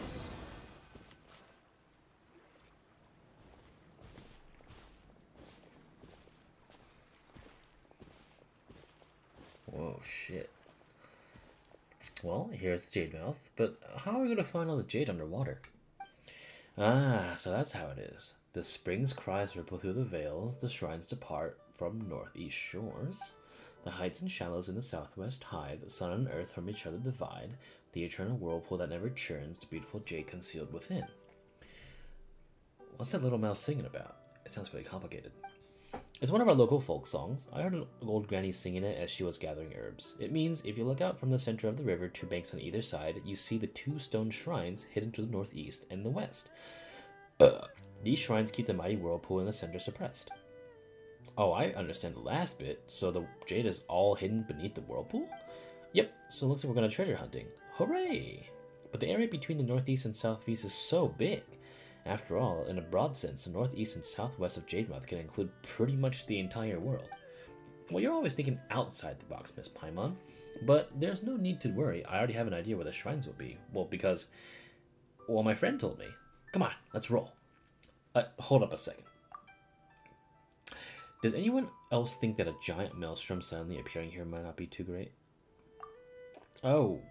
，Whoa, shit. Well, here's the Jade Mouth, but how are we going to find all the jade underwater? Ah, so that's how it is. The spring's cries ripple through the vales, the shrines depart from northeast shores. The heights and shallows in the southwest hide, the sun and earth from each other divide, the eternal whirlpool that never churns, the beautiful jade concealed within. What's that little mouse singing about? It sounds pretty complicated. It's one of our local folk songs. I heard an old granny singing it as she was gathering herbs. It means if you look out from the center of the river, two banks on either side, you see the two stone shrines hidden to the northeast and the west. These shrines keep the mighty whirlpool in the center suppressed. Oh, I understand the last bit. So the jade is all hidden beneath the whirlpool? Yep, so it looks like we're going to treasure hunting. Hooray! But the area between the northeast and southeast is so big. After all, in a broad sense, the northeast and southwest of Jademouth can include pretty much the entire world. Well, you're always thinking outside the box, Miss Paimon. But there's no need to worry, I already have an idea where the shrines will be. Well, because. Well, my friend told me. Come on, let's roll. Uh, hold up a second. Does anyone else think that a giant maelstrom suddenly appearing here might not be too great? Oh.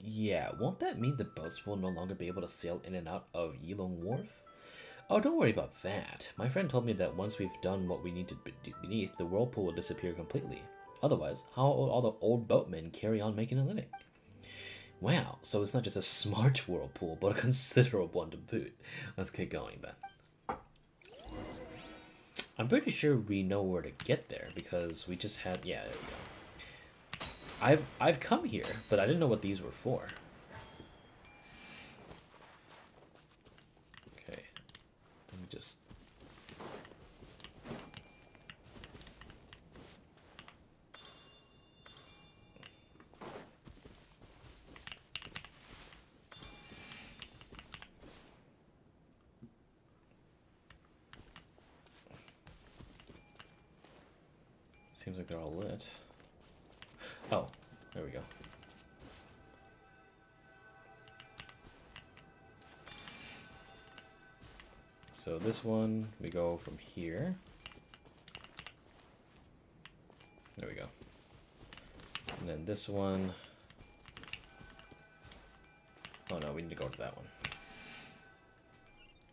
Yeah, won't that mean the boats will no longer be able to sail in and out of Yilong Wharf? Oh, don't worry about that. My friend told me that once we've done what we need to be- beneath, the whirlpool will disappear completely. Otherwise, how will all the old boatmen carry on making a living? Wow, so it's not just a smart whirlpool, but a considerable one to boot. Let's get going then. I'm pretty sure we know where to get there because we just had yeah, there we go. I've I've come here, but I didn't know what these were for. Okay. Let me just they're all lit. Oh, there we go. So this one, we go from here. There we go. And then this one. Oh no, we need to go to that one.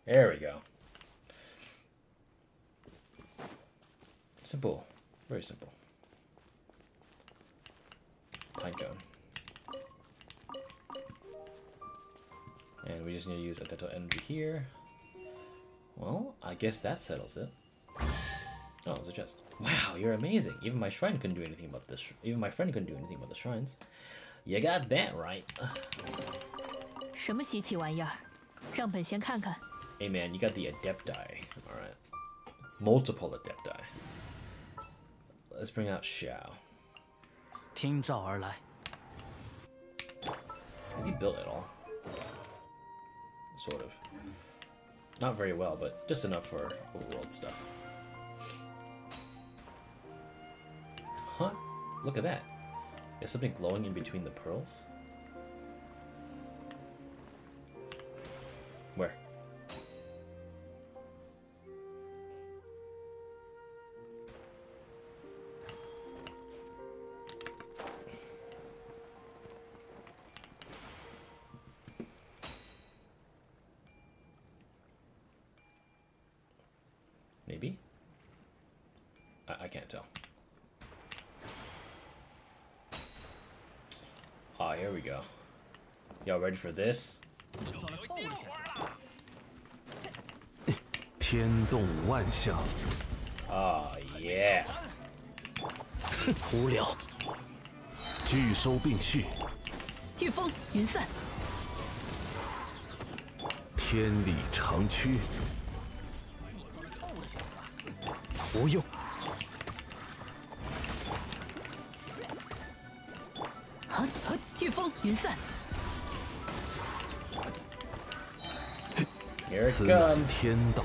There we go. Simple. Very simple pinecone. And we just need to use a dental energy here. Well, I guess that settles it. Oh, it's a chest. Wow, you're amazing. Even my shrine couldn't do anything about this. Even my friend couldn't do anything about the shrines. You got that right. Hey man, you got the Adepti. Alright. Multiple Adepti. Let's bring out Xiao. 听召而来。 Is he built at all? Sort of. Not very well, but just enough for overworld stuff. Huh? Look at that. There's something glowing in between the pearls. I, I can't tell. Ah, here we go. Y'all ready for this? 天动万象， Oh, yeah. 无聊，聚收并蓄，御风云散，天理长驱，无用。 云散，此乃天道。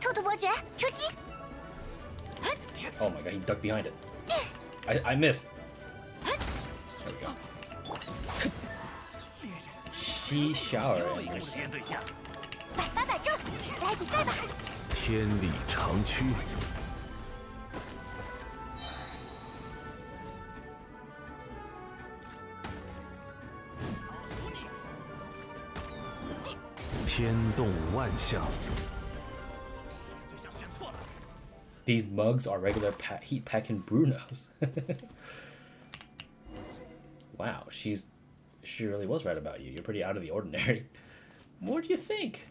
兔兔伯爵出击！Oh my god, he ducked behind it. I, I missed. There we go. She shower 百发百中，来比赛吧！天理长驱，天动万象， These mugs are regular pa- heat packing Brunos. wow, she's she really was right about you. You're pretty out of the ordinary. What do you think?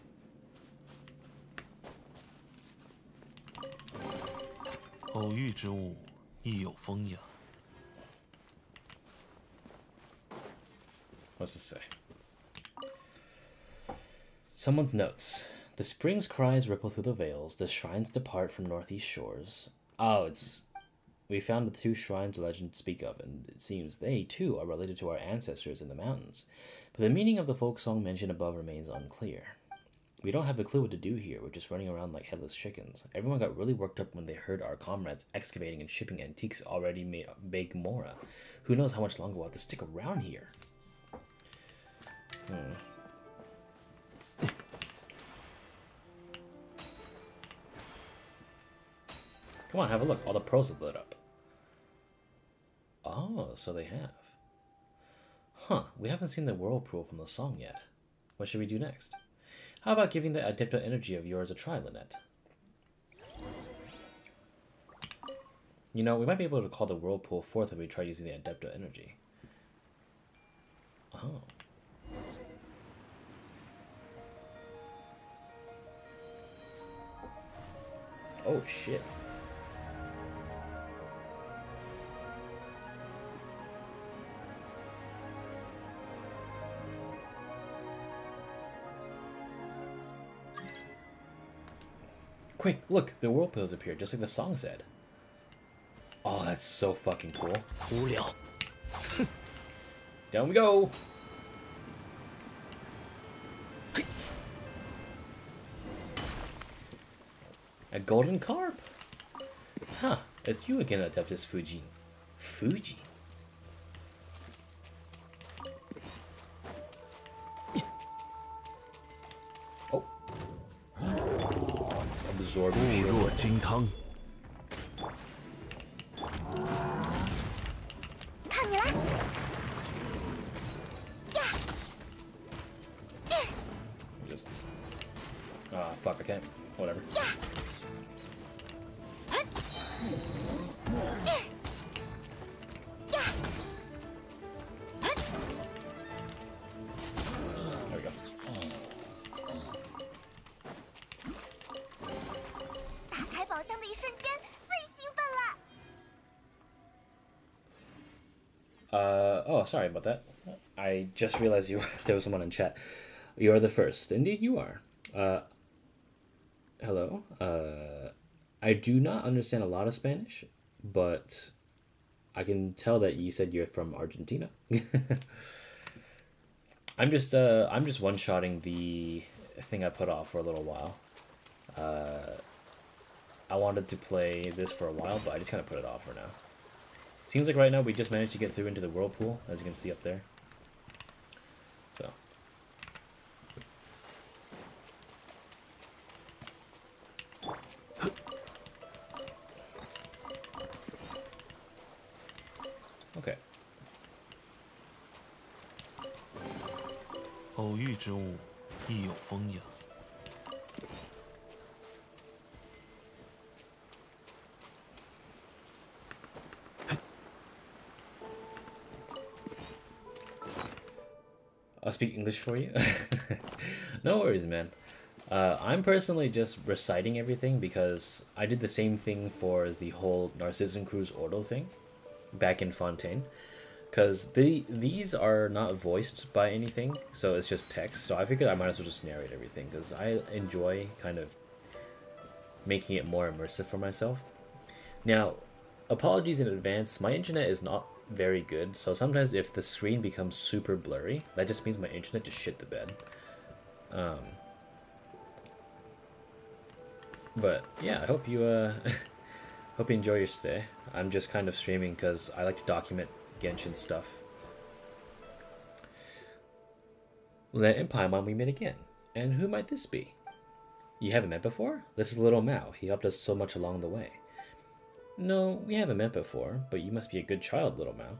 偶遇之物亦有风雅。 What's this say? Someone's notes. The spring's cries ripple through the vales, the shrines depart from northeast shores. Oh, it's. We found the two shrines legends speak of, and it seems they, too, are related to our ancestors in the mountains. But the meaning of the folk song mentioned above remains unclear. We don't have a clue what to do here, we're just running around like headless chickens. Everyone got really worked up when they heard our comrades excavating and shipping antiques already made Big Mora. Who knows how much longer we'll have to stick around here? Hmm. Come on, have a look. All the pearls are lit up. Oh, so they have. Huh, we haven't seen the whirlpool from the song yet. What should we do next? How about giving the adeptal energy of yours a try, Lynette? You know, we might be able to call the whirlpool forth if we try using the adeptal energy. Oh. Oh shit. Quick, look, the whirlpools appeared, just like the song said. Oh, that's so fucking cool. Down we go! A golden carp! Huh, it's you again, Adeptus Fuji. Fuji? shield. 若金汤， Sorry about that. I just realized you there was someone in chat. You are the first. Indeed, you are. Uh, hello. Uh, I do not understand a lot of Spanish, but I can tell that you said you're from Argentina. I'm just uh, I'm just one shotting the thing I put off for a little while. Uh, I wanted to play this for a while, but I just kind of put it off for now. Seems like right now we just managed to get through into the whirlpool, as you can see up there. Speak English for you. no worries, man. Uh, I'm personally just reciting everything because I did the same thing for the whole Narzissenkreuz Ordo thing back in Fontaine. Because the these are not voiced by anything, so it's just text. So I figured I might as well just narrate everything because I enjoy kind of making it more immersive for myself. Now, apologies in advance. My internet is not very good, so sometimes if the screen becomes super blurry, that just means my internet just shit the bed. Um, but yeah, I hope you uh, hope you enjoy your stay. I'm just kind of streaming because I like to document Genshin stuff. Let and Paimon we meet again. And who might this be? You haven't met before? This is Little Mao. He helped us so much along the way. No, we haven't met before, but you must be a good child, Little Mao.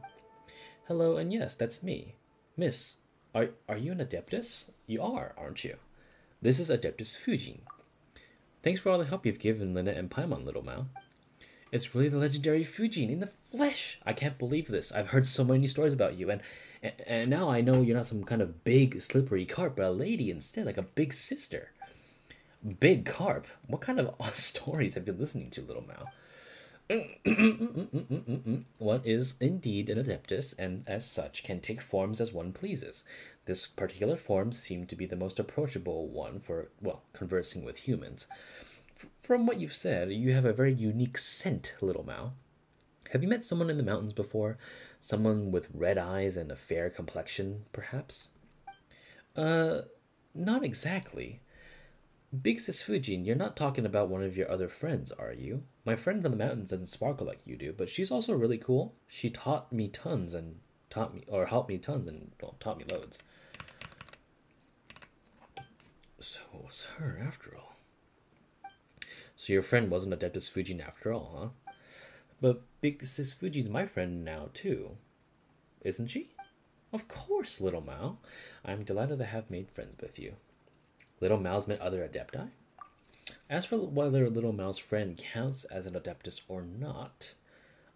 Hello, and yes, that's me. Miss, are, are you an Adeptus? You are, aren't you? This is Adeptus Fujin. Thanks for all the help you've given Lynette and Paimon, Little Mao. It's really the legendary Fujin in the flesh! I can't believe this. I've heard so many stories about you, and, and, and now I know you're not some kind of big, slippery carp, but a lady instead, like a big sister. Big carp? What kind of stories have you been listening to, Little Mao? one is indeed an adeptus, and as such can take forms as one pleases. This particular form seemed to be the most approachable one for, well, conversing with humans. F- from what you've said, you have a very unique scent, Little Mao. Have you met someone in the mountains before? Someone with red eyes and a fair complexion, perhaps? Uh, not exactly. Big Sis Fujin, you're not talking about one of your other friends, are you? My friend from the mountains doesn't sparkle like you do, but she's also really cool. She taught me tons and taught me, or helped me tons and, well, taught me loads. So it was her after all. So your friend wasn't Adeptus Fujin after all, huh? But Big Sis Fujin's my friend now, too. isn't she? Of course, little Mao. I'm delighted to have made friends with you. Little Mao's met other adepti? As for whether Little Mao's friend counts as an adeptus or not,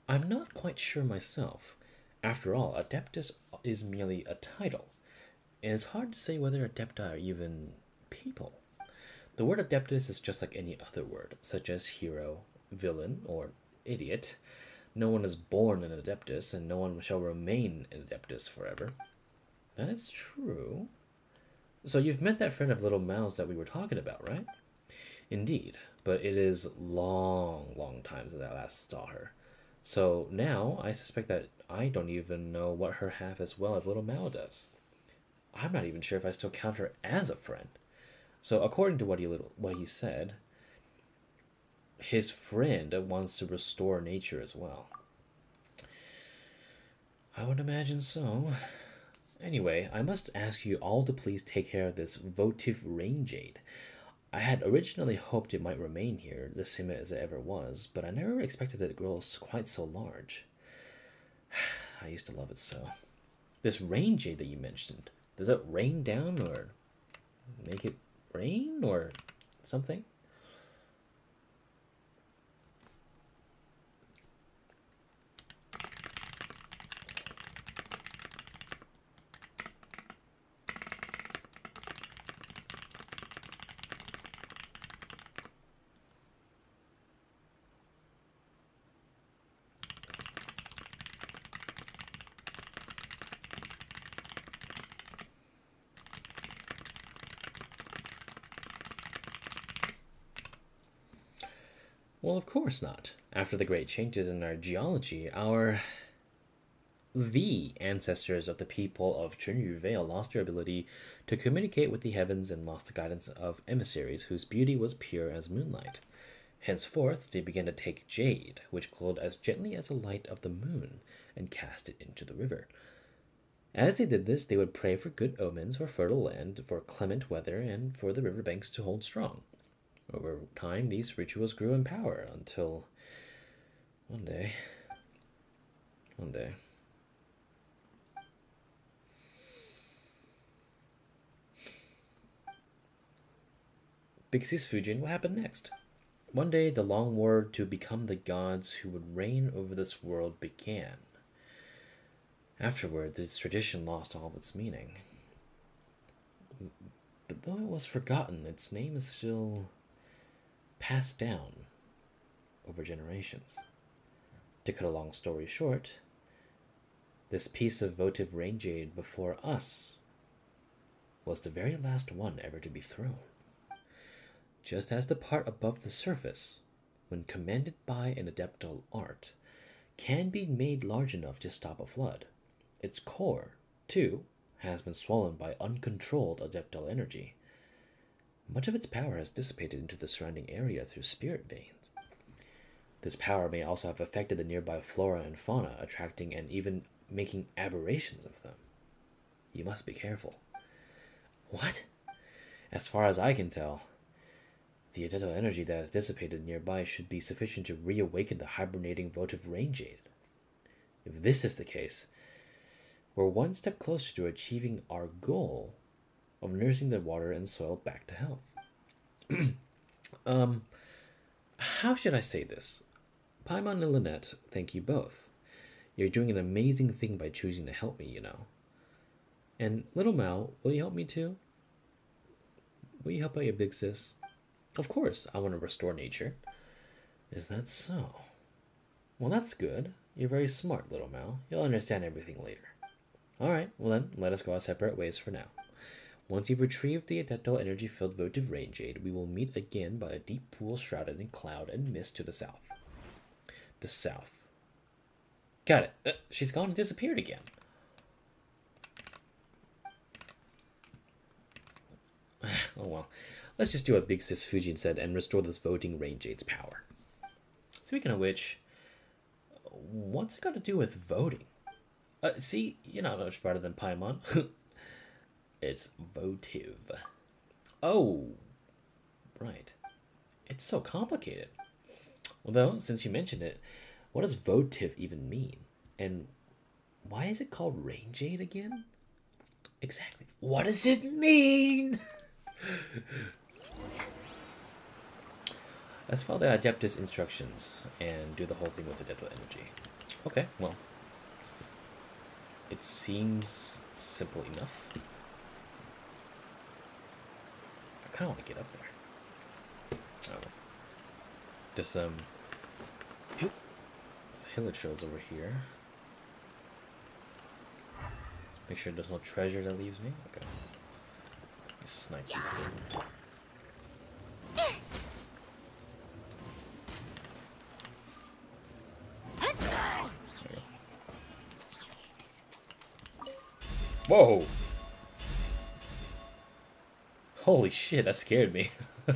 I'm not quite sure myself. After all, adeptus is merely a title, and it's hard to say whether adepti are even people. The word adeptus is just like any other word, such as hero, villain, or idiot. No one is born an adeptus, and no one shall remain an adeptus forever. That is true. So you've met that friend of little Mao's that we were talking about, right? Indeed, but it is long, long time since I last saw her. So now I suspect that I don't even know what her half as well as little Mao does. I'm not even sure if I still count her as a friend. So according to what he little what he said, his friend wants to restore nature as well. I would imagine so. Anyway, I must ask you all to please take care of this votive rain jade. I had originally hoped it might remain here, the same as it ever was, but I never expected it to grow quite so large. I used to love it so. This rain jade that you mentioned, does it rain down or make it rain or something? Course not. After the great changes in our geology, our the ancestors of the people of Chenyu Vale lost their ability to communicate with the heavens and lost the guidance of emissaries whose beauty was pure as moonlight. Henceforth, they began to take jade, which glowed as gently as the light of the moon, and cast it into the river. As they did this, they would pray for good omens, for fertile land, for clement weather, and for the river banks to hold strong. Over time, these rituals grew in power until one day, one day, Big Sis Fujin, what happened next? One day, the long war to become the gods who would reign over this world began. Afterward, this tradition lost all of its meaning. But though it was forgotten, its name is still passed down over generations. To cut a long story short, this piece of votive rain jade before us was the very last one ever to be thrown. Just as the part above the surface, when commanded by an adeptal art, can be made large enough to stop a flood, its core, too, has been swollen by uncontrolled adeptal energy. Much of its power has dissipated into the surrounding area through spirit veins. This power may also have affected the nearby flora and fauna, attracting and even making aberrations of them. You must be careful. What? As far as I can tell, the adeptal energy that has dissipated nearby should be sufficient to reawaken the hibernating votive rain jade. If this is the case, we're one step closer to achieving our goal of nursing the water and soil back to health. um, how should I say this? Paimon and Lynette, thank you both. You're doing an amazing thing by choosing to help me, you know. And little Mao, will you help me too? Will you help out your big sis? Of course, I want to restore nature. Is that so? Well, that's good. You're very smart, little Mao. You'll understand everything later. Alright, well then, let us go our separate ways for now. Once you've retrieved the adeptal energy filled votive rain jade, we will meet again by a deep pool shrouded in cloud and mist to the south. The south. Got it. Uh, she's gone and disappeared again. oh well. Let's just do what Big Sis Fujin said and restore this voting rain jade's power. Speaking of which, what's it got to do with voting? Uh, see, you're not much better than Paimon. it's votive. Oh, right. It's so complicated. Although, since you mentioned it, what does votive even mean? And Why is it called Rain Jade again? Exactly. What does it mean? Let's follow the Adeptus instructions and do the whole thing with the Adeptal energy. Okay, well. It seems simple enough. I kind of want to get up there. Oh. Just, um... There's Hillage shows over here. Make sure there's no treasure that leaves me. Okay. Snipe these two. Whoa! Holy shit, that scared me.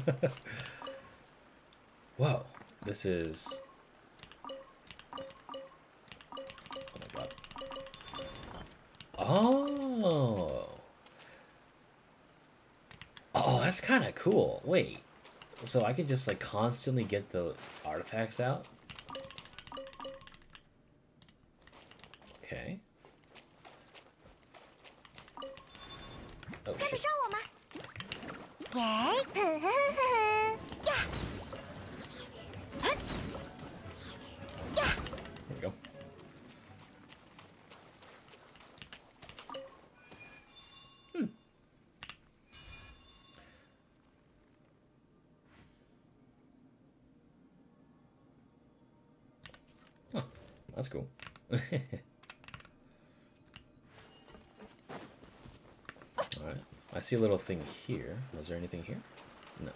Whoa, this is... Oh my god. Oh! Oh, that's kind of cool. Wait, so I can just like constantly get the artifacts out? Okay. Okay. there we go. Hmm. Huh. That's cool. see a little thing here. Was there anything here? No.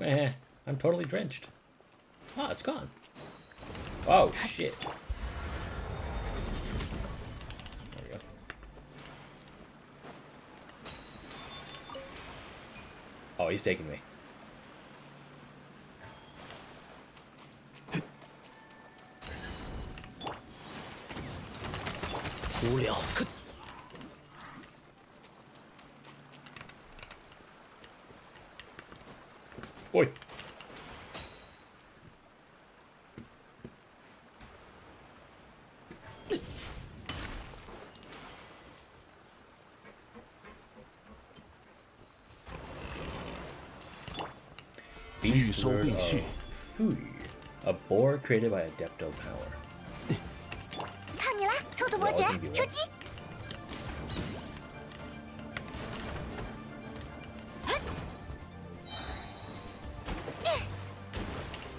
Eh, I'm totally drenched. Oh, it's gone. Oh, shit. There we go. Oh, he's taking me. 无聊。Oi. Beast 拒收 Lord 并 of 蓄， Fuyu, a boar created by Adepto power. 표지?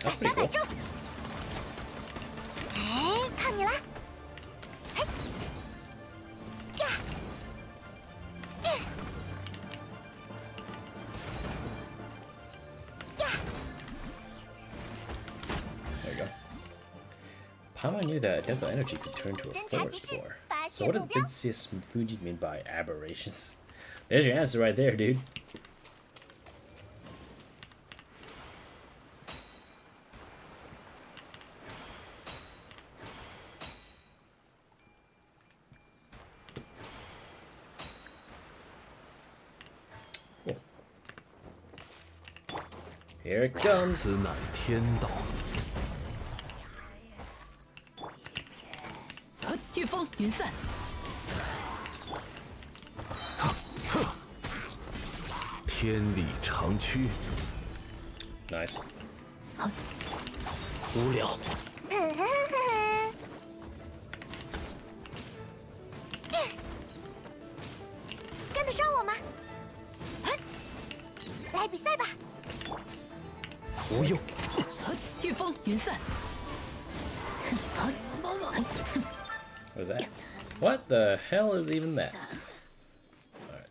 아, 그리고 How I knew that double energy could turn to a force score. So what did Vincius Fuji mean by aberrations? There's your answer right there, dude. Here it comes. 云散，天理长驱，Nice. 无聊。Hell is even that? Alright.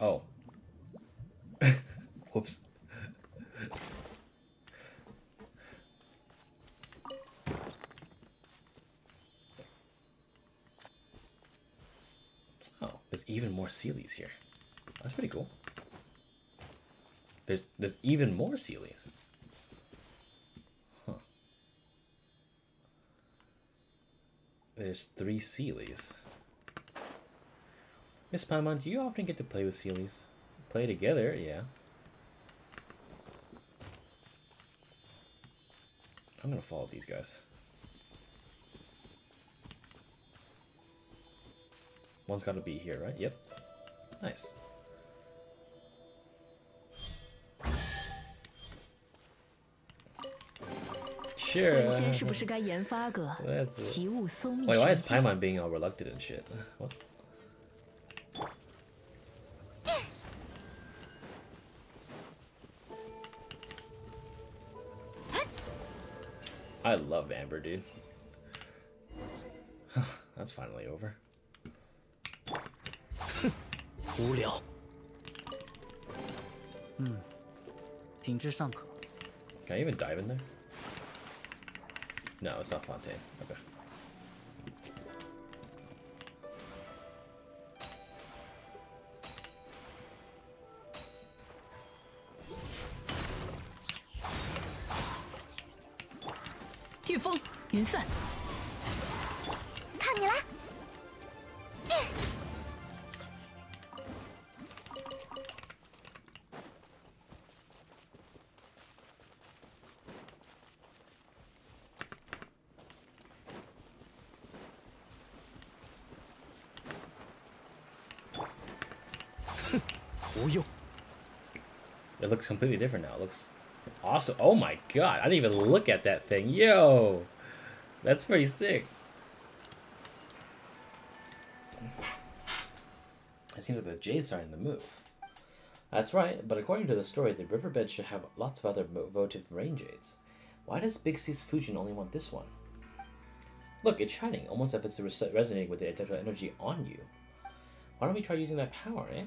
Oh. Whoops. Oh, there's even more Seelies here. That's pretty cool. There's there's even more Seelies. There's three Seelies. Miss Paimon, do you often get to play with Seelies? play together, yeah. I'm gonna follow these guys. One's gotta be here, right? Yep. Nice. sure. That's. Wait, why is Paimon being all reluctant and shit? What? I love Amber, dude. That's finally over. Can I even dive in there? No, it's not Fontaine. Okay. 御风 completely different now. It looks awesome. Oh my god, I didn't even look at that thing. Yo! That's pretty sick. It seems like the jade's starting to move. That's right, but according to the story, the riverbed should have lots of other votive rain jades. Why does Big Sis Fujin only want this one? Look, it's shining, almost as if it's res- resonating with the adeptal energy on you. Why don't we try using that power, eh?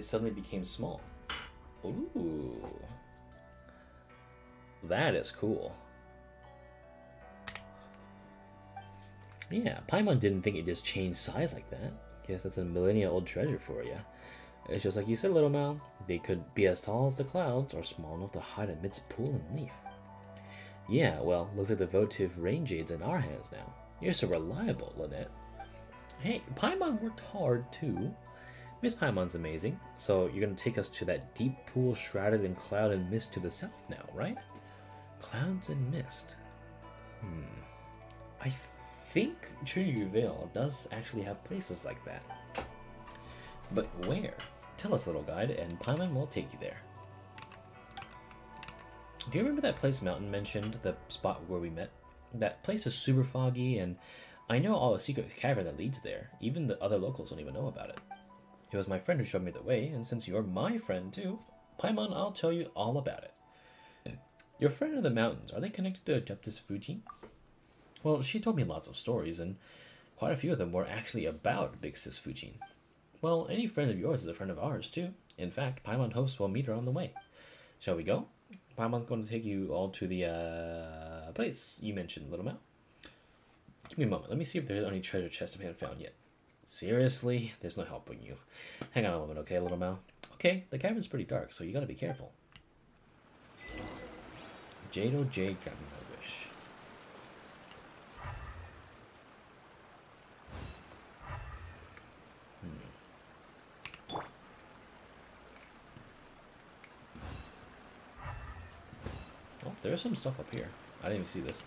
It suddenly became small. Ooh. That is cool. Yeah, Paimon didn't think it just changed size like that. Guess that's a millennia old treasure for you. It's just like you said, Little Mao. They could be as tall as the clouds or small enough to hide amidst pool and leaf. Yeah, well, looks like the votive rain jade's in our hands now. You're so reliable, Lynette. Hey, Paimon worked hard too. Miss Paimon's amazing, so you're gonna take us to that deep pool shrouded in cloud and mist to the south now, right? Clouds and mist. Hmm. I think Trinity Vale does actually have places like that. But where? Tell us, little guide, and Paimon will take you there. Do you remember that place Mountain mentioned, the spot where we met? That place is super foggy, and I know all the secret cavern that leads there. Even the other locals don't even know about it. It was my friend who showed me the way, and since you're my friend too, Paimon, I'll tell you all about it. Your friend in the mountains, are they connected to Adeptus Fujin? Well, she told me lots of stories, and quite a few of them were actually about Big Sis Fujin. Well, any friend of yours is a friend of ours too. In fact, Paimon hopes we'll meet her on the way. Shall we go? Paimon's going to take you all to the uh, place you mentioned, Little Mao. Give me a moment. Let me see if there's any treasure chests we haven't found yet. Seriously? There's no helping you. Hang on a moment, okay, Little Mao? Okay, the cavern's pretty dark, so you gotta be careful. Jado J grabbing my wish. Hmm. Oh, there's some stuff up here. I didn't even see this.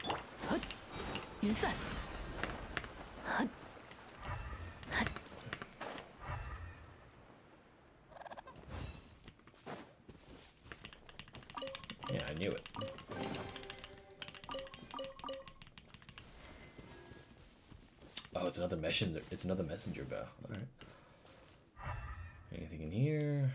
It's another messenger. It's another messenger bow. All right. Anything in here?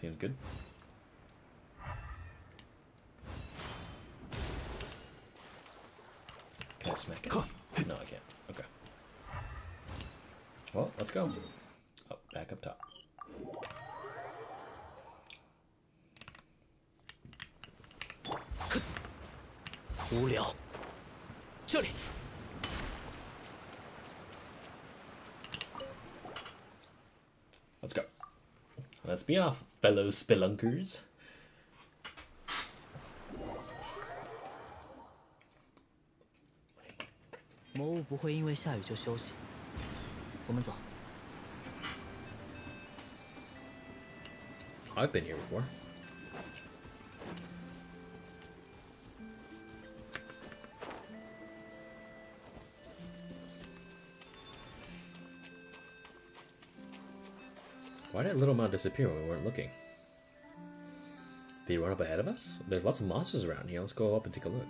Seems good. Can I smack it? No, I can't. Okay. Well, let's go. Up, back up top. 无聊。这里。 Let's go. Let's be off, fellow spelunkers. 魔物不会因为下雨就休息。我们走。 I've been here before. Why did Little Mao disappear when we weren't looking? Did he run up ahead of us? There's lots of monsters around here. Let's go up and take a look.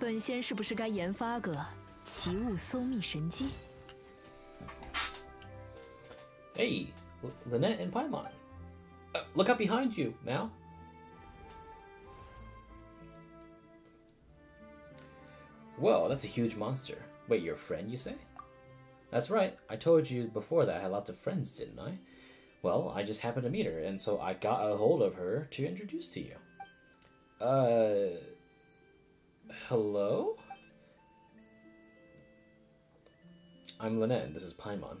“本仙是不是该研发个奇物搜秘神机？” Hey, L- Lynette and Paimon. Uh, look up behind you, Mao. Whoa, that's a huge monster. Wait, your friend, you say? That's right. I told you before that I had lots of friends, didn't I? Well, I just happened to meet her, and so I got a hold of her to introduce to you. Uh. Hello? I'm Lynette, and this is Paimon.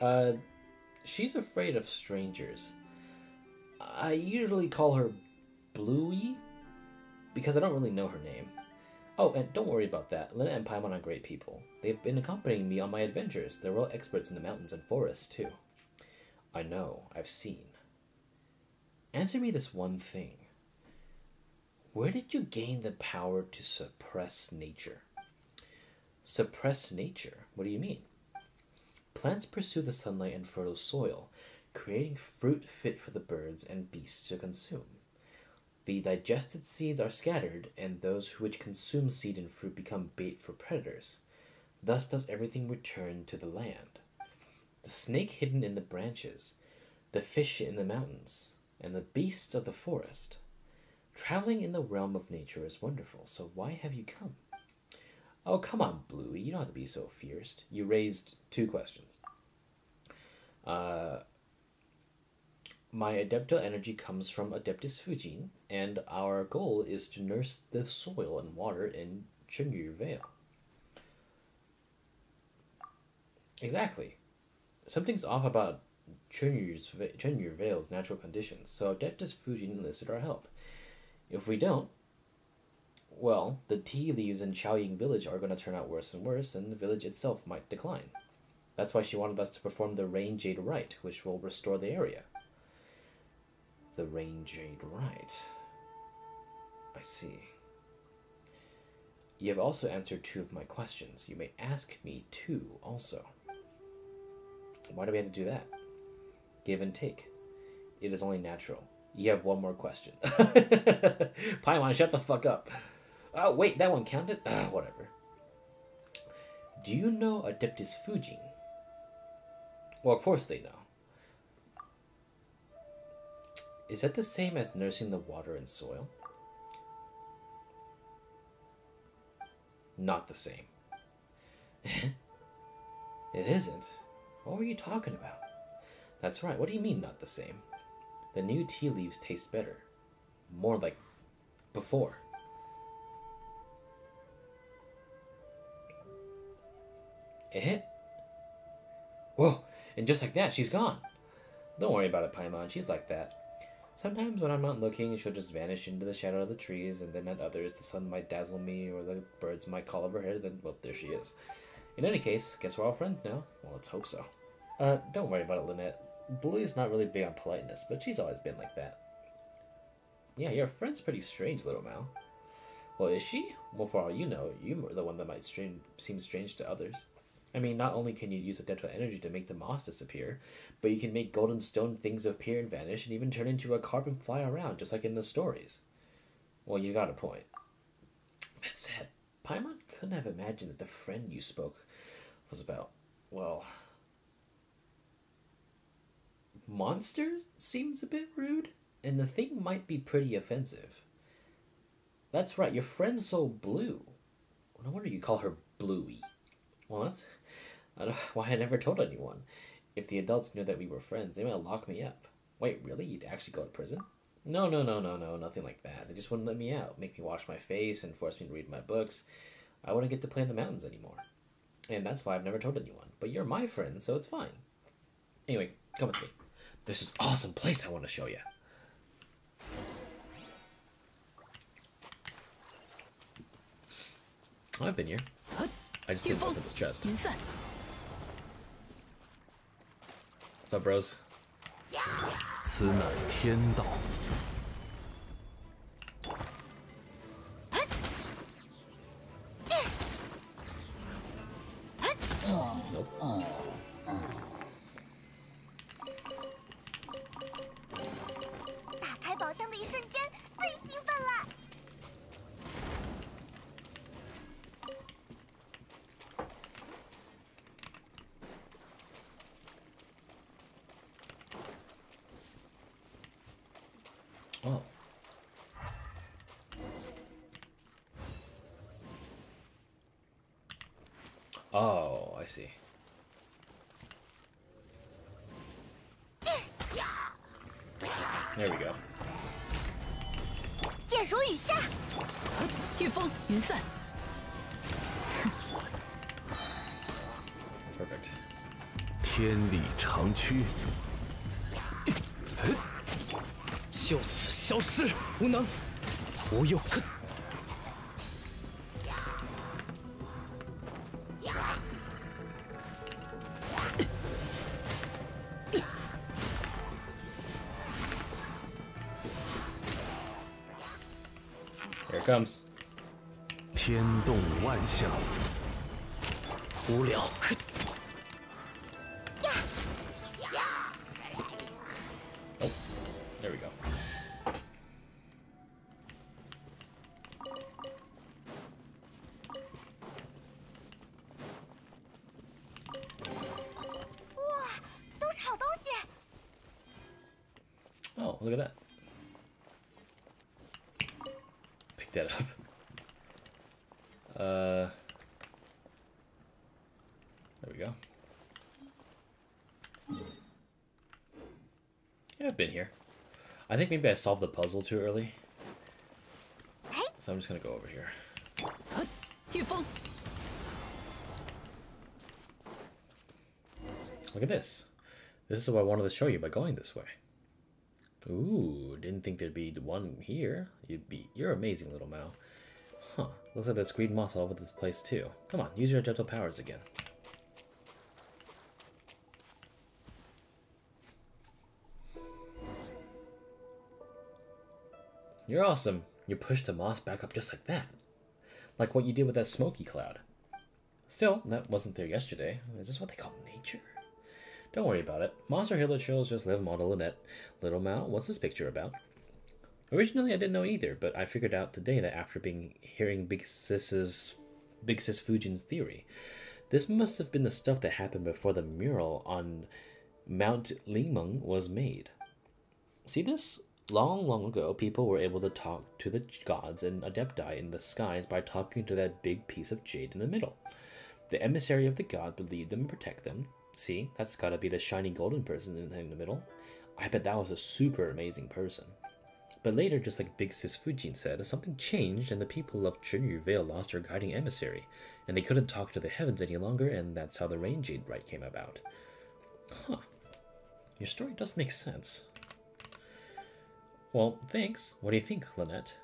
Uh, she's afraid of strangers. I usually call her Bluey because I don't really know her name. Oh, and don't worry about that. Lena and Paimon are great people. They've been accompanying me on my adventures. They're real experts in the mountains and forests, too. I know, I've seen. Answer me this one thing. Where did you gain the power to suppress nature? Suppress nature? What do you mean? Plants pursue the sunlight and fertile soil, creating fruit fit for the birds and beasts to consume. The digested seeds are scattered, and those which consume seed and fruit become bait for predators. Thus does everything return to the land. The snake hidden in the branches, the fish in the mountains, and the beasts of the forest. Traveling in the realm of nature is wonderful, so why have you come? Oh, come on, Bluey. You don't have to be so fierce. You raised two questions. Uh, my Adeptal energy comes from Adeptus Fujin, and our goal is to nurse the soil and water in Chenyu Vale. Exactly. Something's off about Chenyu Vale's natural conditions, so Adeptus Fujin enlisted our help. If we don't, well, the tea leaves in Qiaoying village are going to turn out worse and worse, and the village itself might decline. That's why she wanted us to perform the Rain Jade Rite, which will restore the area. The Rain Jade Rite. I see. You have also answered two of my questions. You may ask me two also. Why do we have to do that? Give and take. It is only natural. You have one more question. Paimon, shut the fuck up. Oh, wait, that one counted? Uh, whatever. Do you know Adeptus Fujin? Well, of course they know. Is that the same as nursing the water and soil? Not the same. it isn't. What were you talking about? That's right. What do you mean, not the same? The new tea leaves taste better. More like before. Eh? Whoa, and just like that, she's gone. Don't worry about it, Paimon. She's like that. Sometimes when I'm not looking, she'll just vanish into the shadow of the trees, and then at others, the sun might dazzle me, or the birds might call overhead, then, well, there she is. In any case, guess we're all friends now. Well, let's hope so. Uh, don't worry about it, Lynette. Bluey's not really big on politeness, but she's always been like that. Yeah, your friend's pretty strange, little Mao. Well, is she? Well, for all you know, you're the one that might seem strange to others. I mean, not only can you use the Adeptal energy to make the moss disappear, but you can make golden stone things appear and vanish, and even turn into a carp and fly around, just like in the stories. Well, you got a point. That said, Paimon couldn't have imagined that the friend you spoke was about, well... Monster seems a bit rude. and the thing might be pretty offensive. That's right, your friend's so blue. No wonder you call her Bluey. Well, that's I don't, why I never told anyone. If the adults knew that we were friends, they might lock me up. Wait, really? You'd actually go to prison? No, no, no, no, no, nothing like that. They just wouldn't let me out, make me wash my face, and force me to read my books. I wouldn't get to play in the mountains anymore. And that's why I've never told anyone. But you're my friend, so it's fine. Anyway, come with me. This is awesome place I want to show you. I've been here. I just didn't open this chest. 云散， What's up, bros? 此乃天道， 长驱，就此消失，无能，无用。Here comes. 天动万象，无聊。I've been here. I think maybe I solved the puzzle too early. So I'm just gonna go over here. Look at this. This is what I wanted to show you by going this way. Ooh, didn't think there'd be one here. You'd be you're amazing, little Mao. Huh. Looks like there's green moss all over this place too. Come on, use your gentle powers again. You're awesome. You pushed the moss back up just like that. Like what you did with that smoky cloud. Still, that wasn't there yesterday. Is this what they call nature? Don't worry about it. Monster Halo Trails just live model Lynette. Little Mao, what's this picture about? Originally, I didn't know either, but I figured out today that after being hearing Big Sis's Big Sis Fujin's theory, this must have been the stuff that happened before the mural on Mount Lingmeng was made. See this? Long, long ago, people were able to talk to the gods and adepti in the skies by talking to that big piece of jade in the middle. The emissary of the god would lead them and protect them. See, that's gotta be the shiny golden person in, the middle. I bet that was a super amazing person. But later, just like Big Sis Fujin said, something changed and the people of Chenyu Vale lost their guiding emissary, and they couldn't talk to the heavens any longer, and that's how the Rain Jade Rite came about. Huh. Your story does make sense. Well, thanks. What do you think, Lynette?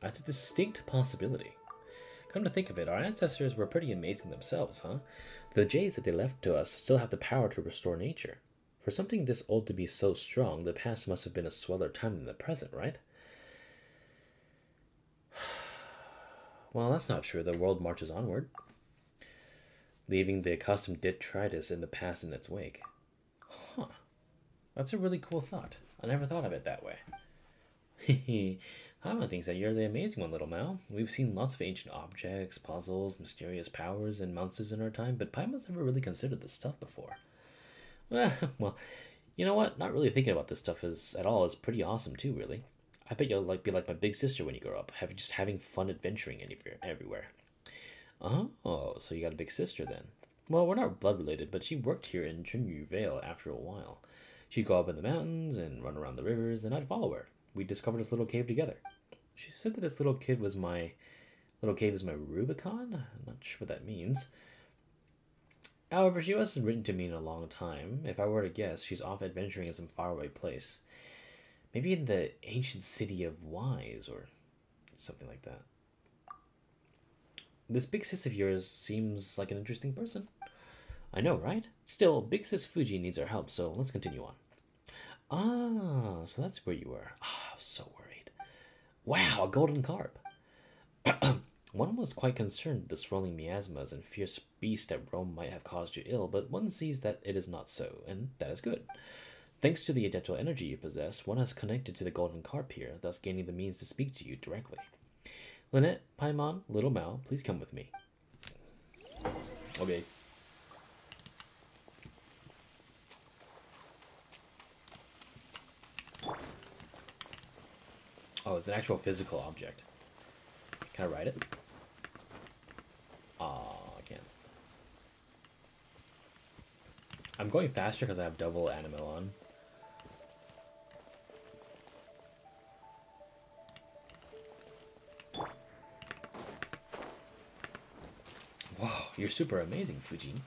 That's a distinct possibility. Come to think of it, our ancestors were pretty amazing themselves, huh? The jades that they left to us still have the power to restore nature. For something this old to be so strong, the past must have been a sweller time than the present, right? Well, that's not true. The world marches onward, leaving the accustomed detritus in the past in its wake. Huh. That's a really cool thought. I never thought of it that way. Ah, Hehe. Paimon thinks that you're the amazing one, little Mao. We've seen lots of ancient objects, puzzles, mysterious powers, and monsters in our time, but Paimon's never really considered this stuff before. Well, You know what? Not really thinking about this stuff is at all is pretty awesome too. Really, I bet you'll like be like my big sister when you grow up, have just having fun adventuring anywhere, everywhere. Oh, so you got a big sister then? Well, we're not blood related, but she worked here in Chenyu Vale after a while. She'd go up in the mountains and run around the rivers, and I'd follow her. We discovered this little cave together. She said that this little kid was my little cave is my Rubicon. I'm not sure what that means. However, she hasn't written to me in a long time. If I were to guess, she's off adventuring in some faraway place. Maybe in the ancient city of Wise or something like that. This big sis of yours seems like an interesting person. I know, right? Still, big sis Fujin needs our help, so let's continue on. Ah, so that's where you were. Ah, I was so worried. Wow, a golden carp. one was quite concerned the swirling miasmas and fierce beast at Rome might have caused you ill, but one sees that it is not so, and that is good. Thanks to the adeptal energy you possess, one has connected to the golden carp here, thus gaining the means to speak to you directly. Lynette, Paimon, Little Mao, please come with me. Okay. Oh, it's an actual physical object. Can I ride it? Oh, I can't. I'm going faster because I have double animal on. Wow, you're super amazing, Fujin.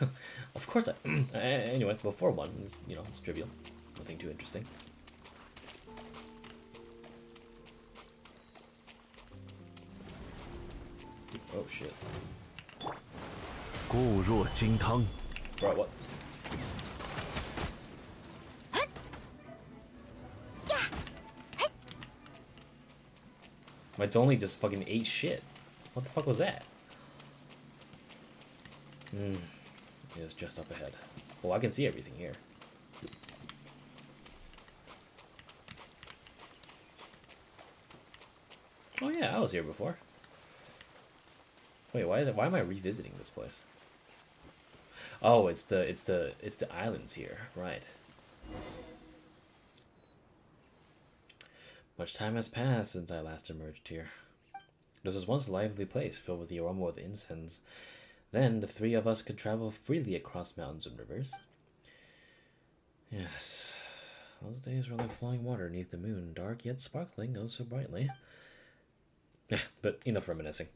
of course I... anyway, before one, is, you know, it's trivial. Nothing too interesting. shit. Right, what? My Donley just fucking ate shit. What the fuck was that? Hmm. It is just up ahead. Well, I can see everything here. Oh yeah, I was here before. Wait, why is it, why am I revisiting this place? Oh, it's the it's the it's the islands here, right? Much time has passed since I last emerged here. This was once a lively place filled with the aroma of incense. Then the three of us could travel freely across mountains and rivers. Yes, those days were like flowing water neath the moon, dark yet sparkling, oh so brightly. but enough reminiscing.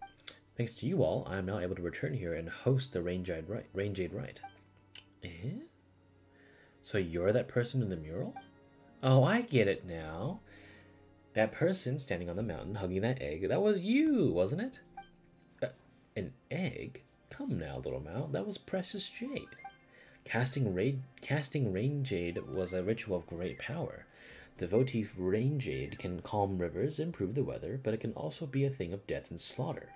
Thanks to you all, I am now able to return here and host the Rite. Rain Jade Rite. Eh? So you're that person in the mural? Oh, I get it now. That person standing on the mountain hugging that egg, that was you, wasn't it? Uh, an egg? Come now, little Mao, that was precious jade. Casting, casting rain jade was a ritual of great power. The votive rain jade can calm rivers, improve the weather, but it can also be a thing of death and slaughter.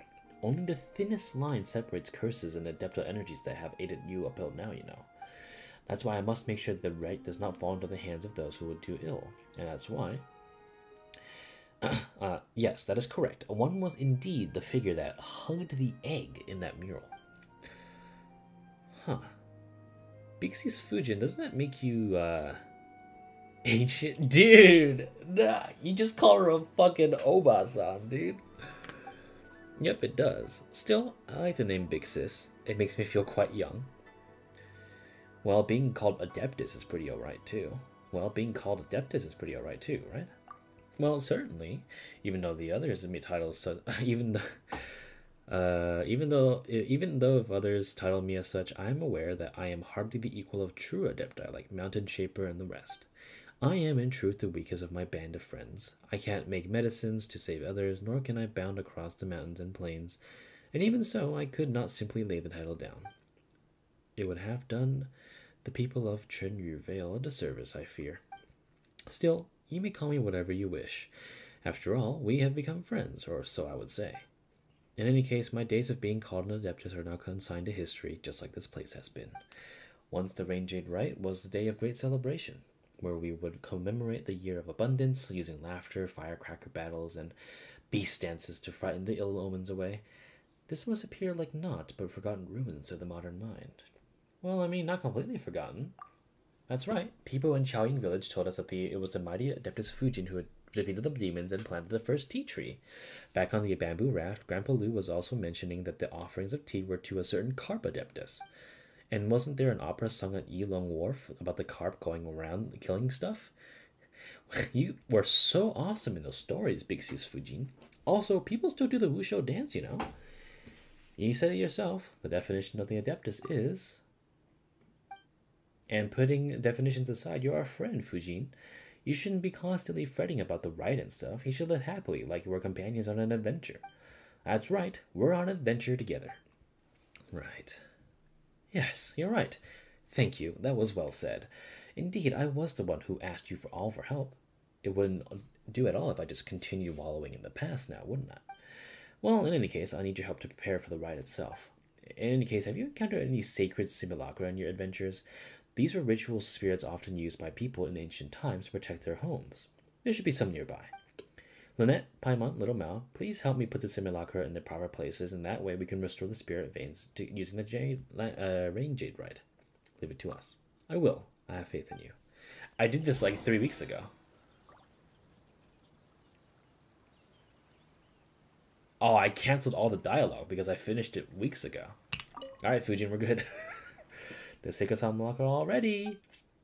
Only the thinnest line separates curses and adeptal energies that have aided you up till now, you know. That's why I must make sure the right does not fall into the hands of those who would do ill. And that's why. uh, yes, that is correct. One was indeed the figure that hugged the egg in that mural. Huh. Big Sis Fujin, doesn't that make you, uh. Ancient? Dude! Nah, you just call her a fucking Obasan, dude. Yep, it does. Still, I like the name Big Sis. It makes me feel quite young. Well, being called Adeptus is pretty alright too. Well, being called Adeptus is pretty alright too, right? Well, certainly. Even though the others titles, so, even though, uh, even though, even though if others title me as such, I am aware that I am hardly the equal of true Adepti like Mountain Shaper and the rest. I am in truth the weakest of my band of friends. I can't make medicines to save others, nor can I bound across the mountains and plains, and even so, I could not simply lay the title down. It would have done the people of Chenyu Vale a disservice, I fear. Still, you may call me whatever you wish. After all, we have become friends, or so I would say. In any case, my days of being called an adeptus are now consigned to history, just like this place has been. Once the Rain Jade Rite was the day of great celebration where we would commemorate the year of abundance using laughter, firecracker battles, and beast dances to frighten the ill omens away. This must appear like naught but forgotten ruins of the modern mind. Well, I mean, not completely forgotten. That's right. People in Qiaoying village told us that the it was the mighty Adeptus Fujin who had defeated the demons and planted the first tea tree. Back on the bamboo raft, Grandpa Lu was also mentioning that the offerings of tea were to a certain carp adeptus. And wasn't there an opera sung at Yilong Wharf about the carp going around killing stuff? You were so awesome in those stories, Big Sis Fujin. Also, people still do the Wushou dance, you know. You said it yourself. The definition of the Adeptus is. And putting definitions aside, you're our friend, Fujin. You shouldn't be constantly fretting about the right and stuff. You should live happily, like you were companions on an adventure. That's right, we're on an adventure together. Right. Yes, you're right. Thank you, that was well said. Indeed, I was the one who asked you for all for help. It wouldn't do at all if I just continued wallowing in the past now, wouldn't I? Well, in any case, I need your help to prepare for the ride itself. In any case, have you encountered any sacred simulacra in your adventures? These were ritual spirits often used by people in ancient times to protect their homes. There should be some nearby. Lynette, Paimon, Little Mao, please help me put the simulacra in their proper places, and that way we can restore the spirit veins to, using the jade, uh, rain jade rite. Leave it to us. I will. I have faith in you. I did this like three weeks ago. Oh, I canceled all the dialogue because I finished it weeks ago. Alright, Fujin, we're good. the Simulacra already.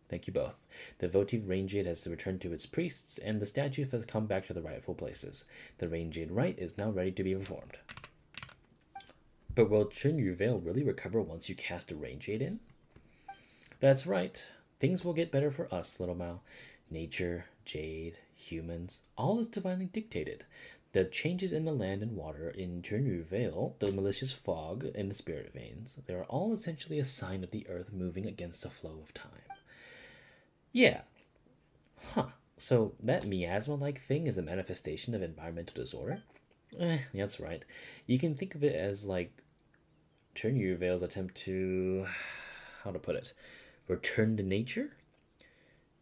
Thank you both. The votive rain jade has returned to its priests, and the statue has come back to the rightful places. The rain jade rite is now ready to be performed. But will Chenyu Vale really recover once you cast a rain jade in? That's right. Things will get better for us, Little Mao. Nature, jade, humans, all is divinely dictated. The changes in the land and water in Chenyu Vale, the malicious fog, and the spirit veins, they are all essentially a sign of the earth moving against the flow of time. Yeah. Huh. So that miasma like thing is a manifestation of environmental disorder? Eh, that's right. You can think of it as like Chenyu Vale's attempt to. how to put it? Return to nature?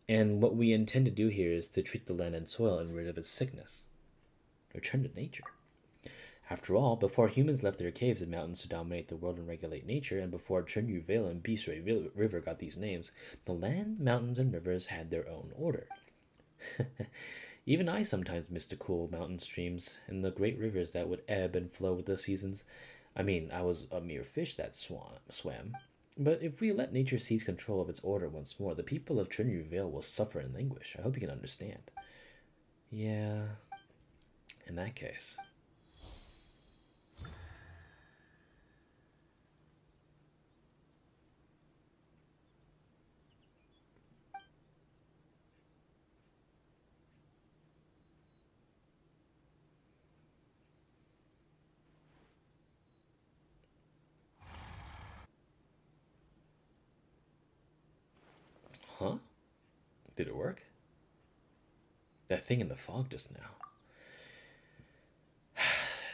And what we intend to do here is to treat the land and soil and rid of its sickness. Return to nature. After all, before humans left their caves and mountains to dominate the world and regulate nature, and before Chenyu Vale and Bishui River got these names, the land, mountains, and rivers had their own order. Even I sometimes missed the cool mountain streams and the great rivers that would ebb and flow with the seasons. I mean, I was a mere fish that swam. swam. But if we let nature seize control of its order once more, the people of Chenyu Vale will suffer and languish. I hope you can understand. Yeah, in that case. Huh? Did it work? That thing in the fog just now.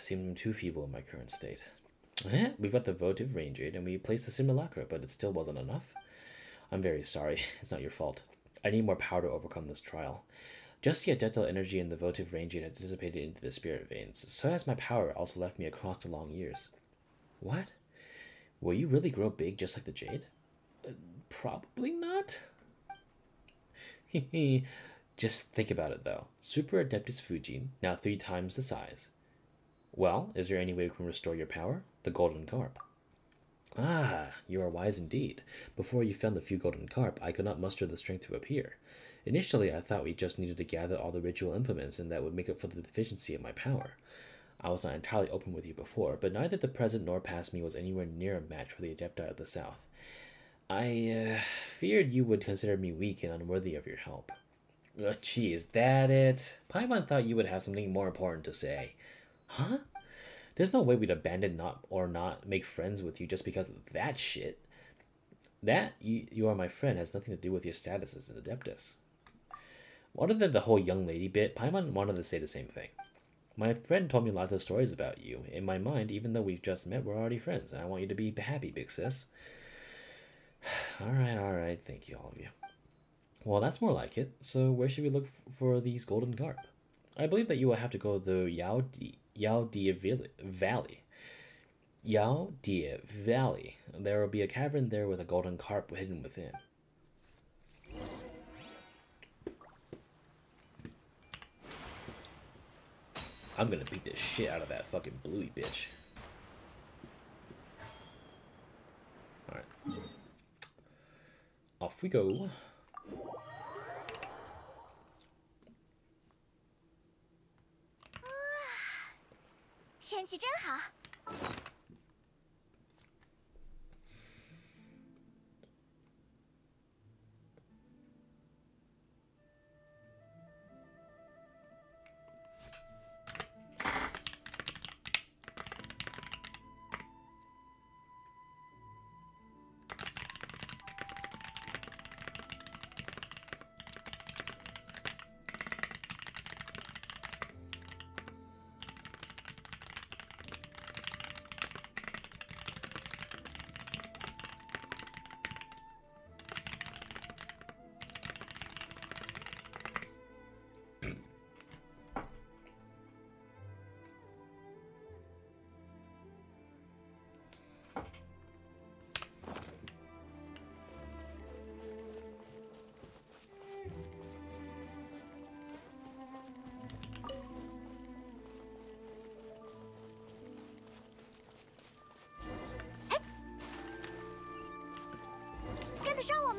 Seemed too feeble in my current state. Eh, we've got the votive rain jade and we placed the simulacra, but it still wasn't enough. I'm very sorry. It's not your fault. I need more power to overcome this trial. Just the adeptal energy in the votive rain jade has dissipated into the spirit veins. So has my power also left me across the long years. What? Will you really grow big just like the jade? Uh, probably not. Just think about it though. Super Adeptus Fujin, now three times the size. Well, is there any way we can restore your power? The Golden Carp. Ah, you are wise indeed. Before you found the few Golden Carp, I could not muster the strength to appear. Initially, I thought we just needed to gather all the ritual implements and that would make up for the deficiency of my power. I was not entirely open with you before, but neither the present nor past me was anywhere near a match for the Adepti of the South. I uh, feared you would consider me weak and unworthy of your help. Uh, gee, is that it? Paimon thought you would have something more important to say. Huh? There's no way we'd abandon not or not make friends with you just because of that shit. That you, you are my friend has nothing to do with your status as an adeptus. Other than the whole young lady bit, Paimon wanted to say the same thing. My friend told me lots of stories about you. In my mind, even though we've just met, we're already friends, and I want you to be happy, big sis. all right, all right. Thank you, all of you. Well, that's more like it. So where should we look for these golden carp? I believe that you will have to go to the Yao Di, Yao Di Valley. Yao Di Valley. There will be a cavern there with a golden carp hidden within. I'm gonna beat the shit out of that fucking bluey bitch. We go.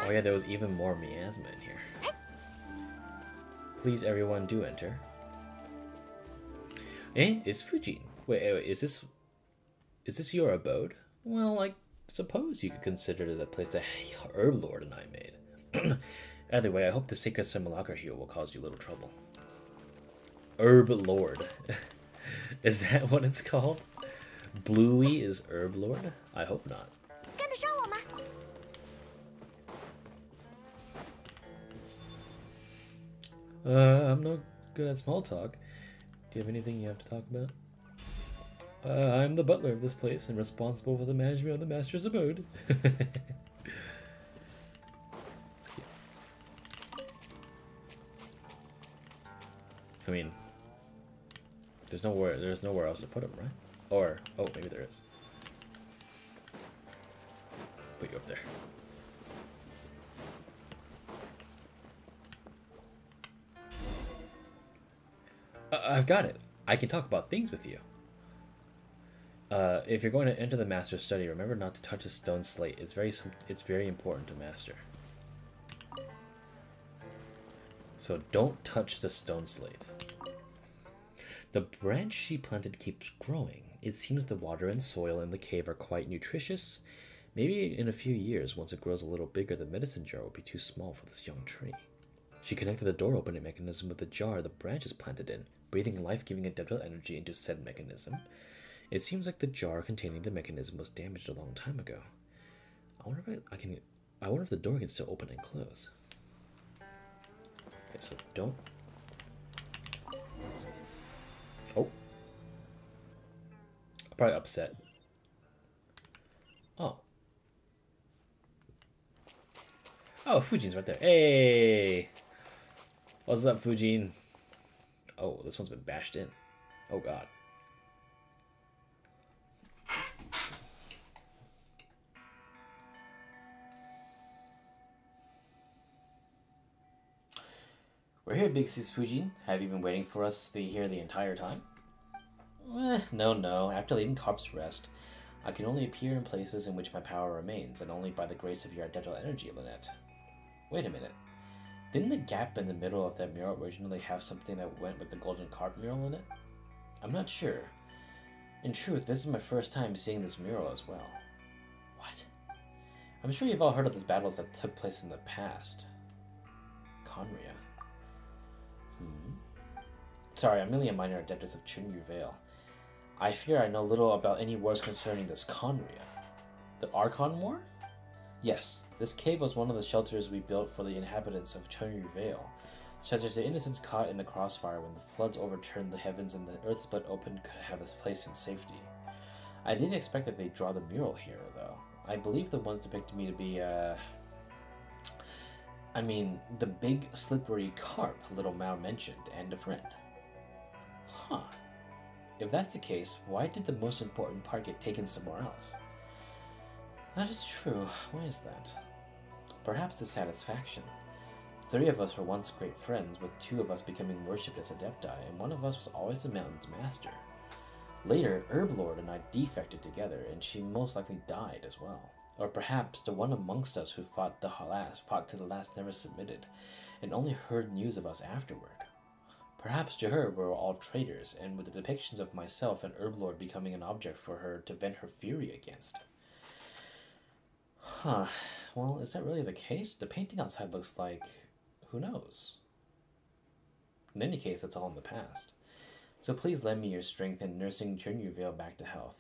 Oh yeah, there was even more miasma in here. Please everyone do enter. Eh, it's Fujin. Wait, eh, is this is this your abode? Well, I suppose you could consider the place that herb lord and I made. Either way, I hope the sacred simulacra here will cause you little trouble. Herb lord. is that what it's called? Bluey is herb lord? I hope not. Uh, I'm not good at small talk. Do you have anything you have to talk about? Uh, I'm the butler of this place and responsible for the management of the master's abode. I mean, there's nowhere there's nowhere else to put him, right? Or oh, maybe there is. Put you up there. Uh, I've got it. I can talk about things with you. Uh, if you're going to enter the master's study, remember not to touch the stone slate. It's very it's very important to master. So don't touch the stone slate. The branch she planted keeps growing. It seems the water and soil in the cave are quite nutritious. Maybe in a few years, once it grows a little bigger, the medicine jar will be too small for this young tree. She connected the door opening mechanism with the jar the branch is planted in, breathing life giving adeptal energy into said mechanism. It seems like the jar containing the mechanism was damaged a long time ago. I wonder if I, I can. I wonder if the door can still open and close. Okay, so don't. Oh. Probably upset. Oh. Oh, Fujin's right there. Hey! What's up, Fujin? Oh, this one's been bashed in. Oh god. We're here, Big Sis Fujin. Have you been waiting for us to here the entire time? Eh, no, no. After leaving Carp's Rest, I can only appear in places in which my power remains, and only by the grace of your identical energy, Lynette. Wait a minute. Didn't the gap in the middle of that mural originally have something that went with the golden carp mural in it? I'm not sure. In truth, this is my first time seeing this mural as well. What? I'm sure you've all heard of these battles that took place in the past. Khaenri'ah. Hmm. Sorry, I'm merely a minor adeptus of Chenyu Vale. I fear I know little about any wars concerning this Khaenri'ah. The Archon War? Yes, this cave was one of the shelters we built for the inhabitants of Chenyu Vale, such as the innocents caught in the crossfire when the floods overturned the heavens and the earth split open could have a place in safety. I didn't expect that they'd draw the mural here, though. I believe the ones depicted me to be, uh... I mean, the big slippery carp Little Mao mentioned, and a friend. Huh. If that's the case, why did the most important part get taken somewhere else? That is true. Why is that? Perhaps the satisfaction. Three of us were once great friends, with two of us becoming worshipped as adepti, and one of us was always the mountain's master. Later, Herblord and I defected together, and she most likely died as well. Or perhaps the one amongst us who fought the last, fought to the last, never submitted, and only heard news of us afterward. Perhaps to her we were all traitors, and with the depictions of myself and Herblord becoming an object for her to vent her fury against. Huh. Well, is that really the case? The painting outside looks like. Who knows? In any case, that's all in the past. So please lend me your strength in nursing Chenyu Vale back to health.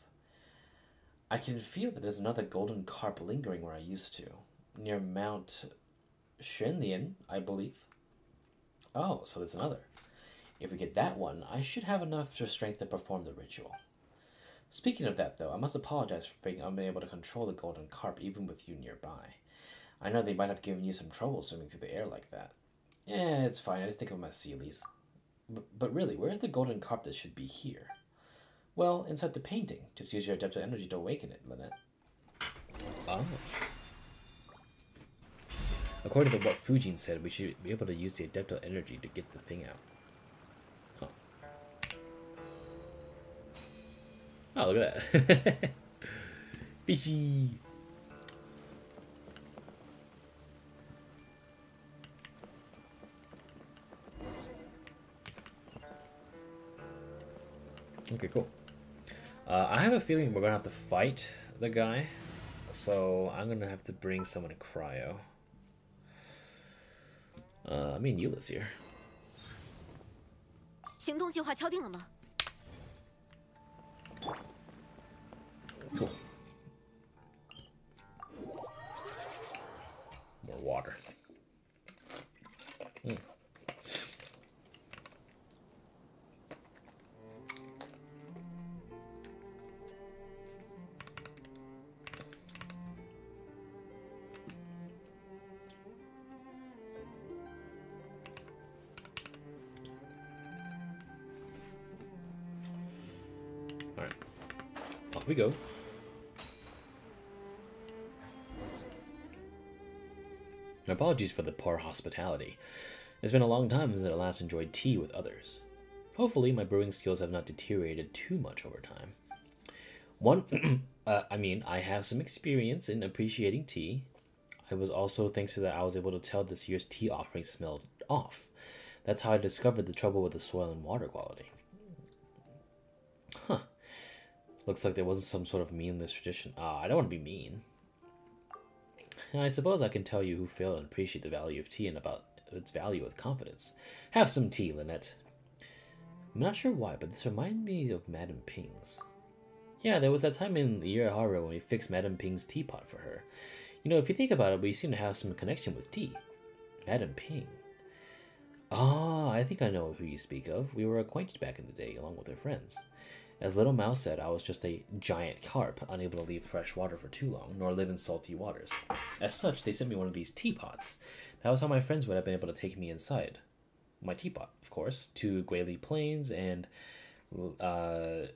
I can feel that there's another golden carp lingering where I used to, near Mount Shenlian, I believe. Oh, so there's another. If we get that one, I should have enough strength to perform the ritual. Speaking of that, though, I must apologize for being unable to control the golden carp even with you nearby. I know they might have given you some trouble swimming through the air like that. Yeah, it's fine. I just think of them as Seelies. But, but really, where's the golden carp that should be here? Well, inside the painting. Just use your adeptal energy to awaken it, Lynette. Oh. According to what Fujin said, we should be able to use the adeptal energy to get the thing out. Oh, look at that. Fishy. Okay, cool. Uh, I have a feeling we're gonna have to fight the guy, so I'm gonna have to bring someone to cryo. Uh, I mean, Eula's here. 行动计划敲定了吗？ Cool. More water. Mm. All right. Off we go. Apologies for the poor hospitality. It's been a long time since I last enjoyed tea with others. Hopefully, my brewing skills have not deteriorated too much over time. One, uh, I mean, I have some experience in appreciating tea. I was also thanks to that I was able to tell this year's tea offering smelled off. That's how I discovered the trouble with the soil and water quality. Huh. Looks like there wasn't some sort of meaningless tradition. Ah, I don't want to be mean. I suppose I can tell you who failed and appreciate the value of tea and about its value with confidence. Have some tea, Lynette. I'm not sure why, but this reminded me of Madame Ping's. Yeah, there was that time in the Liyue Harbor when we fixed Madame Ping's teapot for her. You know, if you think about it, we seem to have some connection with tea. Madame Ping. Ah, I think I know who you speak of. We were acquainted back in the day, along with her friends. As Little Mouse said, I was just a giant carp, unable to leave fresh water for too long, nor live in salty waters. As such, they sent me one of these teapots. That was how my friends would have been able to take me inside. My teapot, of course, to Guili Plains and uh,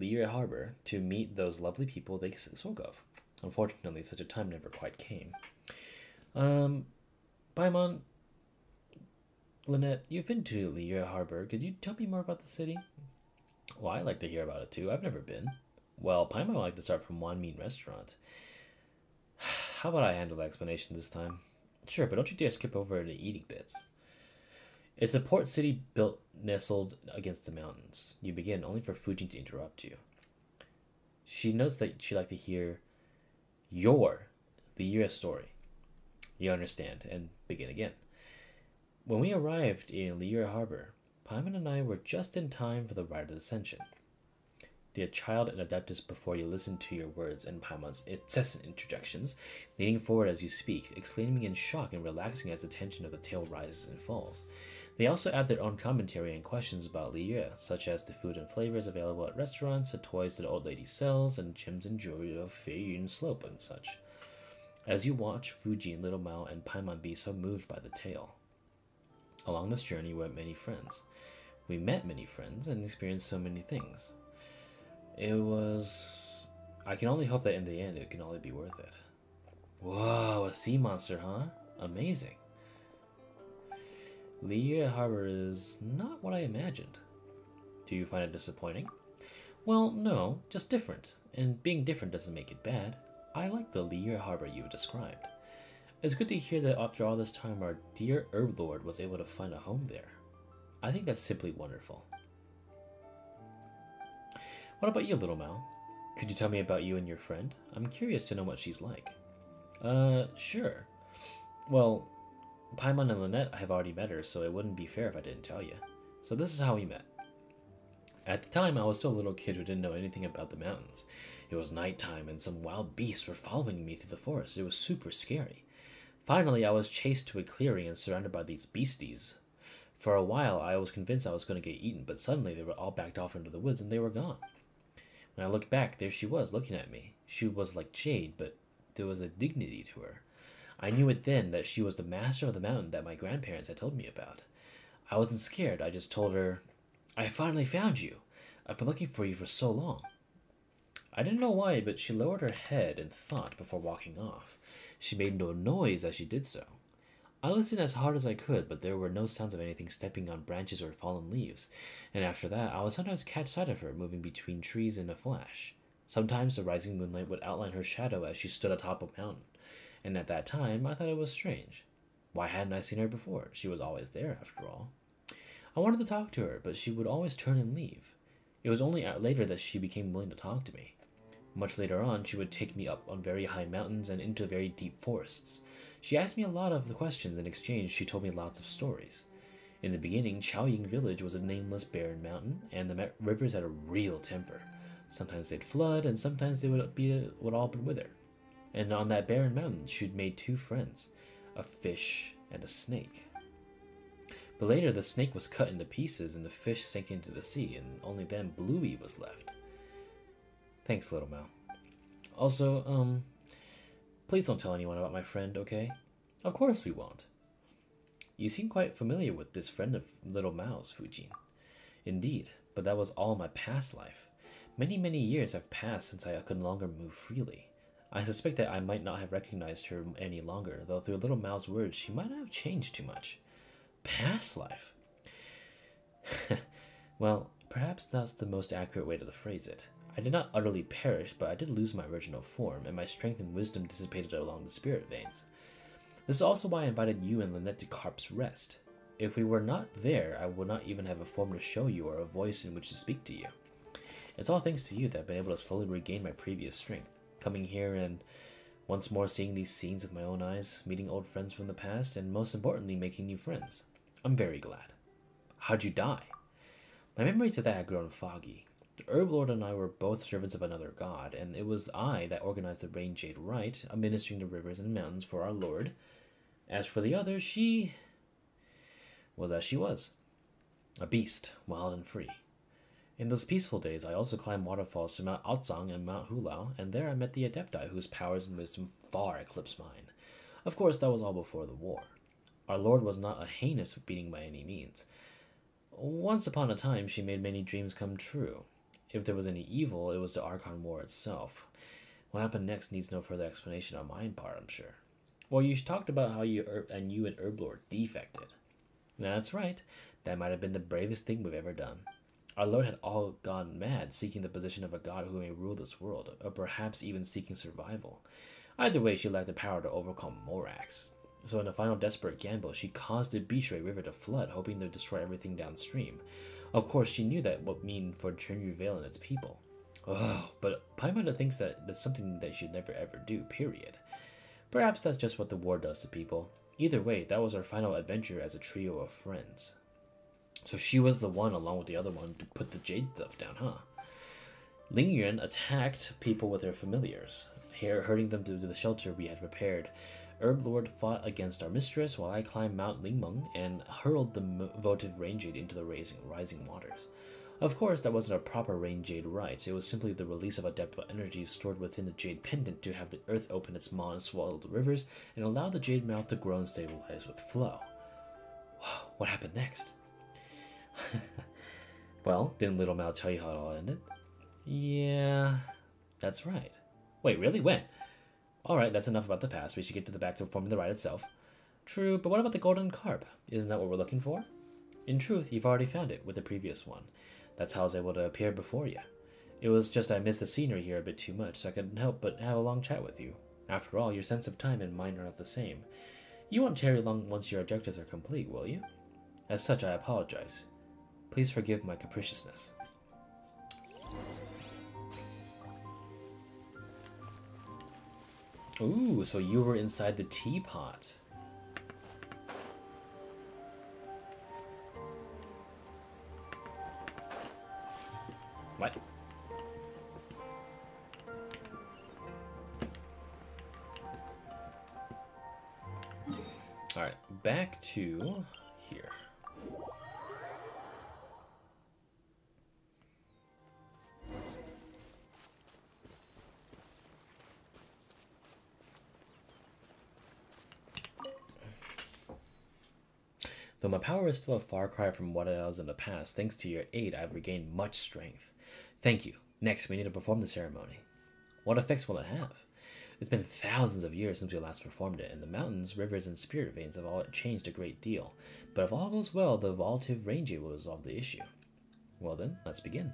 Harbor to meet those lovely people they spoke of. Unfortunately, such a time never quite came. Um, Paimon, Lynette, you've been to Liyue Harbor. Could you tell me more about the city? Well, I'd like to hear about it too. I've never been. Well, Paimon would like to start from Wanmin Restaurant. How about I handle the explanation this time? Sure, but don't you dare skip over the eating bits. It's a port city built nestled against the mountains. You begin only for Fujin to interrupt you. She notes that she'd like to hear your, the year story. You understand, and begin again. When we arrived in Liyue Harbor, Paimon and I were just in time for the rite of ascension. The child and adeptus before you listen to your words and Paimon's incessant interjections, leaning forward as you speak, exclaiming in shock and relaxing as the tension of the tale rises and falls. They also add their own commentary and questions about Liyue, such as the food and flavors available at restaurants, the toys that old lady sells, and gems and jewelry of Feiyun Slope and such. As you watch, Fujin, Little Mao, and Paimon be so moved by the tale. Along this journey, we met many friends. We met many friends and experienced so many things. It was. I can only hope that in the end it can only be worth it. Whoa, a sea monster, huh? Amazing. Liyue Harbor is not what I imagined. Do you find it disappointing? Well, no, just different. And being different doesn't make it bad. I like the Liyue Harbor you described. It's good to hear that after all this time, our dear Herb Lord was able to find a home there. I think that's simply wonderful. What about you, little Mao? Could you tell me about you and your friend? I'm curious to know what she's like. Uh, sure. Well, Paimon and Lynette have already met her, so it wouldn't be fair if I didn't tell you. So this is how we met. At the time, I was still a little kid who didn't know anything about the mountains. It was nighttime, and some wild beasts were following me through the forest. It was super scary. Finally, I was chased to a clearing and surrounded by these beasties. For a while, I was convinced I was going to get eaten, but suddenly they were all backed off into the woods and they were gone. When I looked back, there she was, looking at me. She was like Jade, but there was a dignity to her. I knew it then that she was the master of the mountain that my grandparents had told me about. I wasn't scared. I just told her, I finally found you. I've been looking for you for so long. I didn't know why, but she lowered her head in thought before walking off. She made no noise as she did so. I listened as hard as I could, but there were no sounds of anything stepping on branches or fallen leaves, and after that I would sometimes catch sight of her moving between trees in a flash. Sometimes the rising moonlight would outline her shadow as she stood atop a mountain, and at that time I thought it was strange. Why hadn't I seen her before? She was always there, after all. I wanted to talk to her, but she would always turn and leave. It was only later that she became willing to talk to me. Much later on, she would take me up on very high mountains and into very deep forests. She asked me a lot of the questions, in exchange, she told me lots of stories. In the beginning, Qiaoying village was a nameless barren mountain, and the rivers had a real temper. Sometimes they'd flood, and sometimes they would be would all but wither. And on that barren mountain, she'd made two friends, a fish and a snake. But later, the snake was cut into pieces, and the fish sank into the sea, and only then Bluey was left. Thanks, little Mao. Also, um, please don't tell anyone about my friend, okay? Of course we won't. You seem quite familiar with this friend of little Mao's, Fujin. Indeed, but that was all my past life. Many, many years have passed since I could longer move freely. I suspect that I might not have recognized her any longer, though through little Mao's words, she might not have changed too much. Past life? well, perhaps that's the most accurate way to phrase it. I did not utterly perish, but I did lose my original form, and my strength and wisdom dissipated along the spirit veins. This is also why I invited you and Lynette to Carp's Rest. If we were not there, I would not even have a form to show you or a voice in which to speak to you. It's all thanks to you that I've been able to slowly regain my previous strength. Coming here and once more seeing these scenes with my own eyes, meeting old friends from the past, and most importantly, making new friends. I'm very glad. How'd you die? My memories of that had grown foggy. The Herb Lord and I were both servants of another god, and it was I that organized the Rain Jade Rite, administering the rivers and mountains for our Lord. As for the other, she was as she was a beast, wild and free. In those peaceful days, I also climbed waterfalls to Mount Aocang and Mount Hulao, and there I met the Adepti, whose powers and wisdom far eclipsed mine. Of course, that was all before the war. Our Lord was not a heinous being by any means. Once upon a time, she made many dreams come true. If there was any evil, it was the Archon War itself. What happened next needs no further explanation on my part, I'm sure. Well, you talked about how you er, and you and Herblord defected. That's right. That might have been the bravest thing we've ever done. Our Lord had all gone mad, seeking the position of a god who may rule this world, or perhaps even seeking survival. Either way, she lacked the power to overcome Morax. So in a final desperate gamble, she caused the Bishui River to flood, hoping to destroy everything downstream. Of course, she knew that would mean for Chenyu Vale and its people. Oh, but Paimon thinks that that's something they should never ever do, period. Perhaps that's just what the war does to people. Either way, that was our final adventure as a trio of friends. So she was the one, along with the other one, to put the jade stuff down, huh? Ling Yuan attacked people with her familiars, here hurting them to the shelter we had prepared. Herb Lord fought against our mistress while I climbed Mount Lingmeng and hurled the votive rain jade into the rising, rising waters. Of course, that wasn't a proper rain jade rite. It was simply the release of Adept energies stored within the jade pendant to have the earth open its maw and swallow the rivers and allow the jade mouth to grow and stabilize with flow. What happened next? well, didn't Little Mao tell you how it all ended? Yeah, that's right. Wait, really? When? Alright, that's enough about the past. We should get to the back to forming the ride itself. True, but what about the golden carp? Isn't that what we're looking for? In truth, you've already found it with the previous one. That's how I was able to appear before you. It was just I missed the scenery here a bit too much, so I couldn't help but have a long chat with you. After all, your sense of time and mine are not the same. You won't tarry long once your objectives are complete, will you? As such, I apologize. Please forgive my capriciousness. Ooh, so you were inside the teapot. What? Alright, back to Though my power is still a far cry from what it was in the past, thanks to your aid, I've regained much strength. Thank you. Next, we need to perform the ceremony. What effects will it have? It's been thousands of years since we last performed it, and the mountains, rivers, and spirit veins have all changed a great deal. But if all goes well, the votive rain jade will resolve the issue. Well then, let's begin.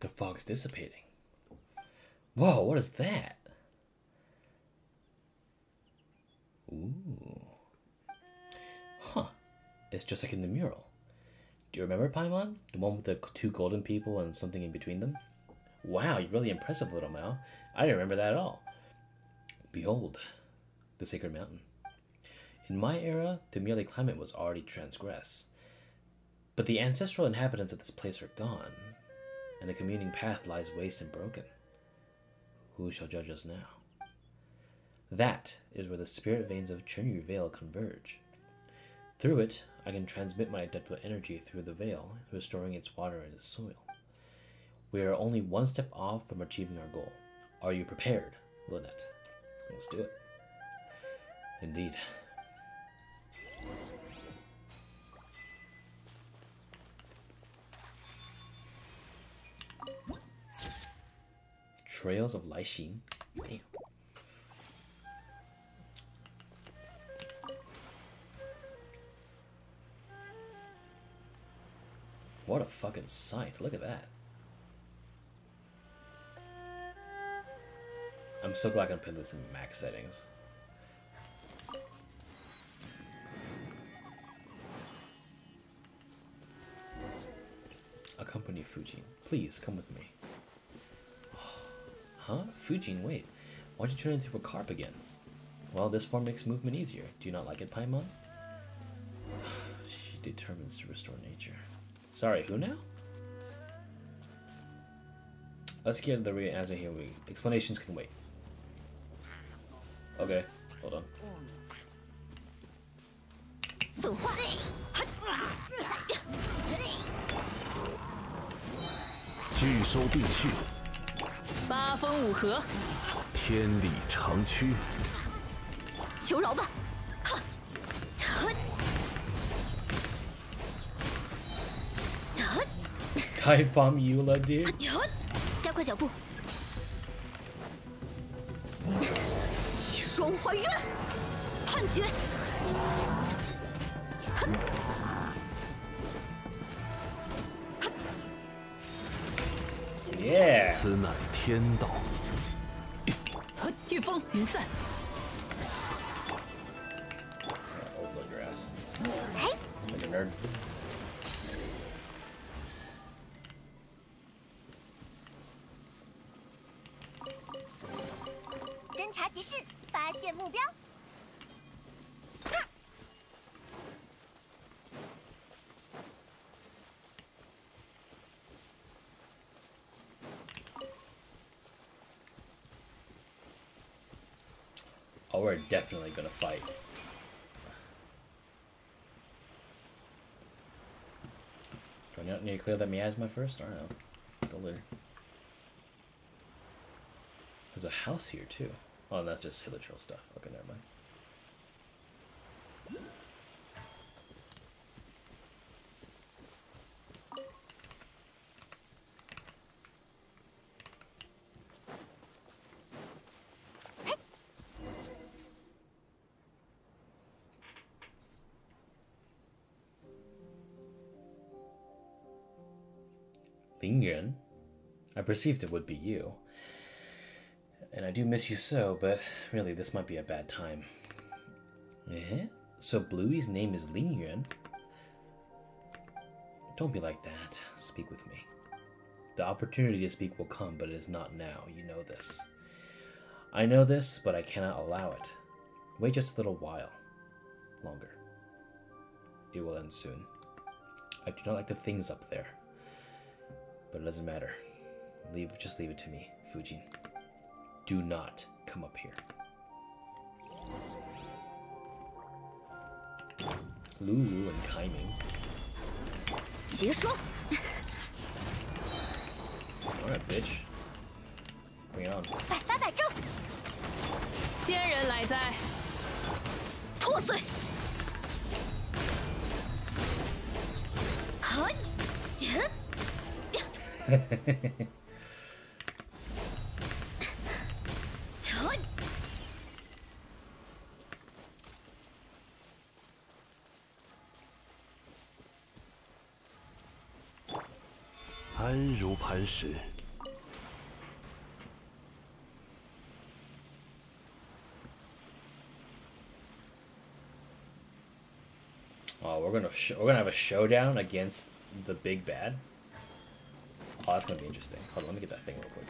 The fog's dissipating. Whoa, what is that? Ooh. Huh. It's just like in the mural. Do you remember Paimon? The one with the two golden people and something in between them? Wow, you're really impressive, little Mao. I didn't remember that at all. Behold, the sacred mountain. In my era, the merely climate was already transgressed. But the ancestral inhabitants of this place are gone, and the communing path lies waste and broken. Who shall judge us now? That is where the spirit veins of Chenyu Vale converge. Through it, I can transmit my Adeptable energy through the veil, restoring its water and its soil. We are only one step off from achieving our goal. Are you prepared, Lynette? Let's do it. Indeed. Trails of Laixin. Damn. What a fucking sight. Look at that. I'm so glad I can put this in max settings. Accompany Fujin. Please come with me. Huh? Fujin, wait. Why'd you turn into a carp again? Well, this form makes movement easier. Do you not like it, Paimon? she determines to restore nature. Sorry, who now? Let's get the real answer here. We explanations can wait. Okay, hold on. 八风五合，天理长驱，求饶吧！哼，太棒了，弟！加快脚步，双怀孕，判决。耶，此乃。天道。御风云散，Overload definitely gonna fight. Do I need to clear that miasma first? I don't know. Go later. There's a house here too. Oh, that's just Hilichurl stuff. Okay, never mind. Perceived it would be you. And I do miss you so, but really, this might be a bad time. Eh? So Bluey's name is Ling Yuan? Don't be like that. Speak with me. The opportunity to speak will come, but it is not now. You know this. I know this, but I cannot allow it. Wait just a little while. Longer. It will end soon. I do not like the things up there. But it doesn't matter. Leave just leave it to me, Fujin. Do not come up here. Lulu and Kaiming. 结束。Alright, bitch. Bring it on. 磐石。Oh, we're gonna we're gonna have a showdown against the big bad. Oh, that's gonna be interesting. Hold on, let me get that thing real quick.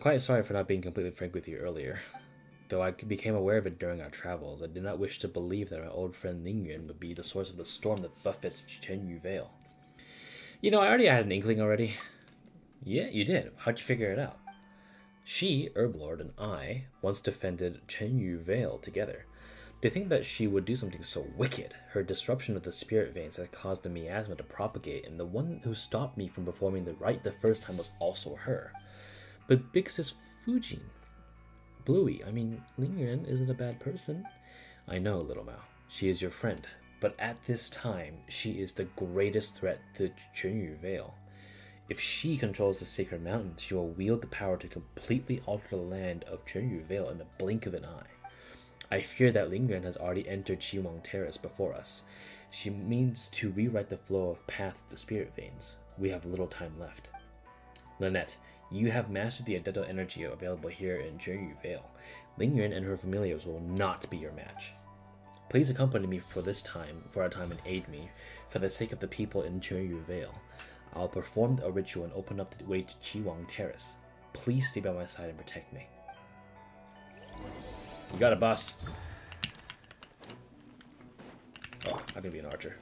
Quite sorry for not being completely frank with you earlier. Though I became aware of it during our travels, I did not wish to believe that my old friend Ling Yuan would be the source of the storm that buffets Chenyu Vale. You know, I already had an inkling already. Yeah, you did. How'd you figure it out? She, Herblord, and I once defended Chenyu Vale together. To think that she would do something so wicked, her disruption of the spirit veins had caused the miasma to propagate, and the one who stopped me from performing the rite the first time was also her. But Big Sis Fujin, Bluey, I mean, Ling isn't a bad person. I know, Little Mao. She is your friend. But at this time, she is the greatest threat to Chenyu Vale. If she controls the sacred mountain, she will wield the power to completely alter the land of Chenyu Vale in the blink of an eye. I fear that Ling has already entered Chiwang Terrace before us. She means to rewrite the flow of path of the spirit veins. We have little time left. Lynette, you have mastered the Adeptal energy available here in Chenyu Vale. Ling Yuan and her familiars will not be your match. Please accompany me for this time, for a time, and aid me, for the sake of the people in Chenyu Vale. I'll perform a ritual and open up the way to Chiwang Terrace. Please stay by my side and protect me. You got a boss. Oh, I can be an archer.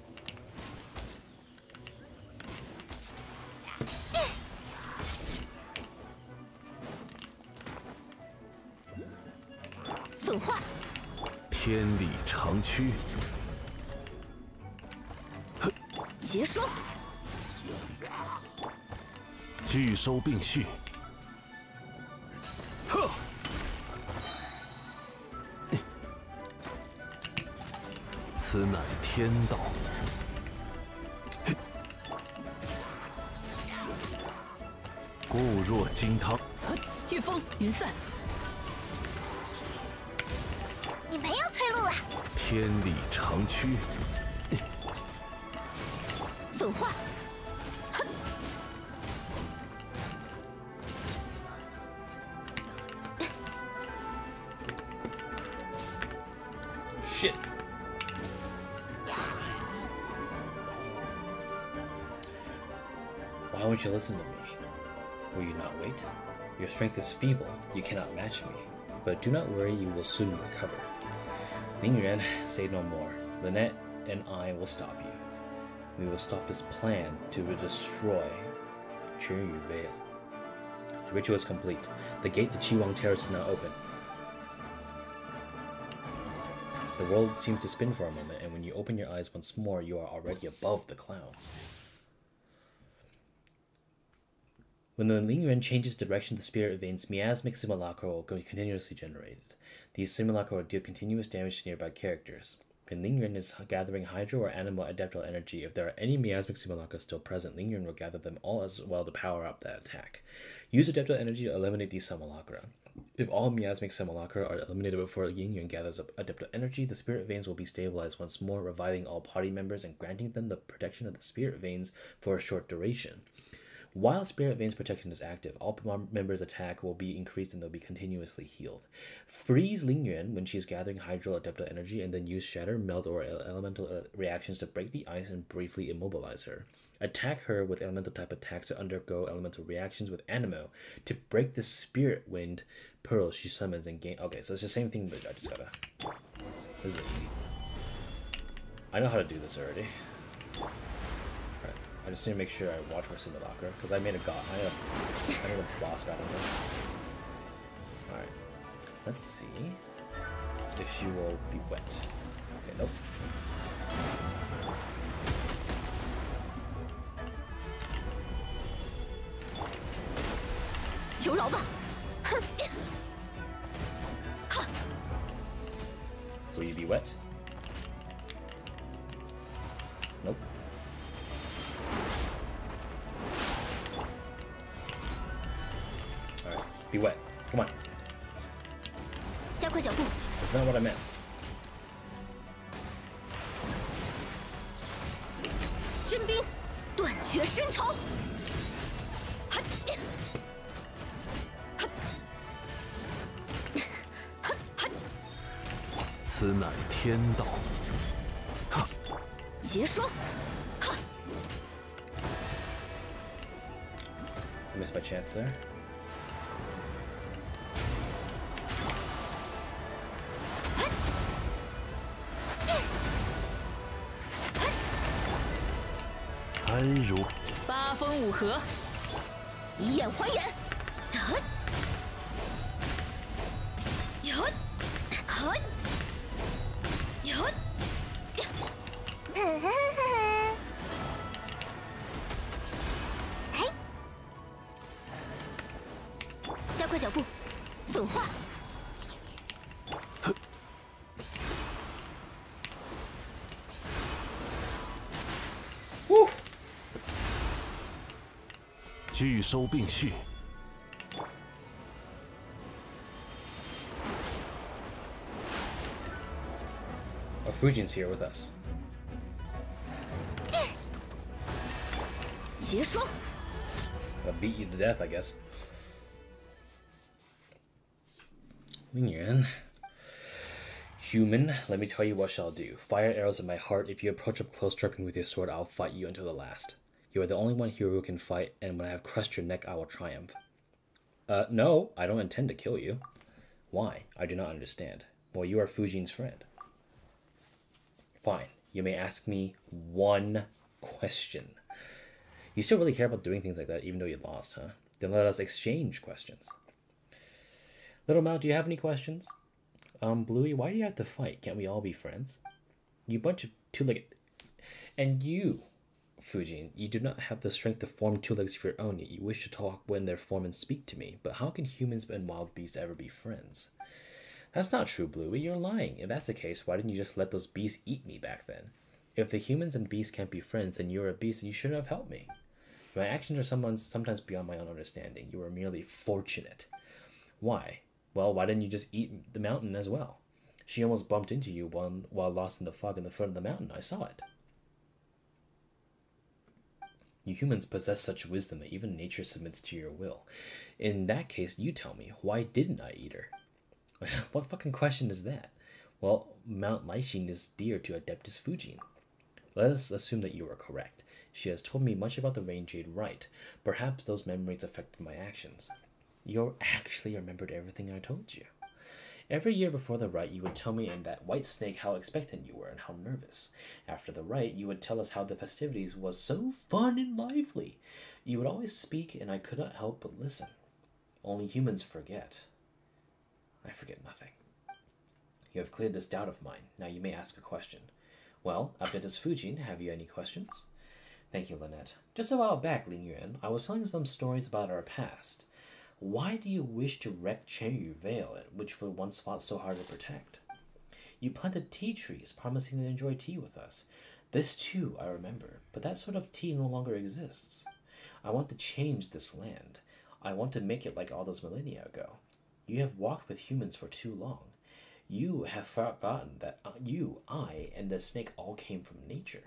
天理长驱结束拒收并蓄呵。此乃天道。固若金汤。御风云散。天理长驱，粉化， Shit. Why won't you listen to me? Will you not wait? Your strength is feeble, you cannot match me. But do not worry, you will soon recover. Ling Yuan, say no more. Lynette and I will stop you. We will stop his plan to destroy Chenyu Vale. The ritual is complete. The gate to Chiwang Terrace is now open. The world seems to spin for a moment, and when you open your eyes once more, you are already above the clouds. When the Ling Yuan changes direction, the spirit veins miasmic simulacra will continuously generated. These simulacra deal continuous damage to nearby characters. When Ling is gathering hydro or Anemo adeptal energy, if there are any miasmic simulacra still present, Ling Yuan will gather them all as well to power up that attack. Use adeptal energy to eliminate these simulacra. If all miasmic simulacra are eliminated before Ling Yuan gathers up adaptal energy, the spirit veins will be stabilized once more, reviving all party members and granting them the protection of the spirit veins for a short duration. While Spirit Vein's protection is active, all mem- members' attack will be increased and they'll be continuously healed. Freeze Ling Yuan when she's gathering Hydro Adeptal energy and then use Shatter, Melt, or Elemental uh, reactions to break the ice and briefly immobilize her. Attack her with Elemental type attacks to undergo Elemental reactions with Anemo to break the Spirit Wind pearls she summons and gain. Okay, so it's the same thing, but I just gotta. This is. I know how to do this already. I just need to make sure I watch my simulacra, because I made a god. I made a, I made a boss god on this. Alright. Let's see if she will be wet. Okay, nope. Will you be wet? 别 wet，come on。加快脚步。That's not what I meant. 断绝深仇。此乃天道。劫霜。Missed my chance there. 合，以眼还眼。拒收并蓄， Oh, Fujin's here with us. 结霜， I'll beat you to death, I guess. Ling Yuan. Human, let me tell you what shall do. Fire arrows at my heart. If you approach up close, striking with your sword, I'll fight you until the last. You are the only one here who can fight, and when I have crushed your neck, I will triumph. Uh, no, I don't intend to kill you. Why? I do not understand. Well, you are Fujin's friend. Fine. You may ask me one question. You still really care about doing things like that, even though you lost, huh? Then let us exchange questions. Little Mao, do you have any questions? Um, Bluey, why do you have to fight? Can't we all be friends? You bunch of two-legged... And you, Fujin, you do not have the strength to form two legs of your own, yet you wish to talk when their form and speak to me. But how can humans and wild beasts ever be friends? That's not true, Bluey. You're lying. If that's the case, why didn't you just let those beasts eat me back then? If the humans and beasts can't be friends, then you're a beast and you shouldn't have helped me. My actions are sometimes sometimes beyond my own understanding. You are merely fortunate. Why? Well, why didn't you just eat the mountain as well? She almost bumped into you while, while lost in the fog in the foot of the mountain. I saw it. You humans possess such wisdom that even nature submits to your will. In that case, you tell me, why didn't I eat her? what fucking question is that? Well, Mount Laixin is dear to Adeptus Fujin. Let us assume that you are correct. She has told me much about the Rain Jade Rite. Perhaps those memories affected my actions. You actually remembered everything I told you. Every year before the rite, you would tell me in that white snake how expectant you were and how nervous. After the rite, you would tell us how the festivities was so fun and lively. You would always speak, and I could not help but listen. Only humans forget. I forget nothing. You have cleared this doubt of mine. Now you may ask a question. Well, Adeptus Fujin, have you any questions? Thank you, Lynette. Just a while back, Ling Yuan, I was telling some stories about our past. Why do you wish to wreck Chenyu Vale, which we once fought so hard to protect? You planted tea trees, promising to enjoy tea with us. This too, I remember, but that sort of tea no longer exists. I want to change this land. I want to make it like all those millennia ago. You have walked with humans for too long. You have forgotten that uh, you, I, and the snake all came from nature.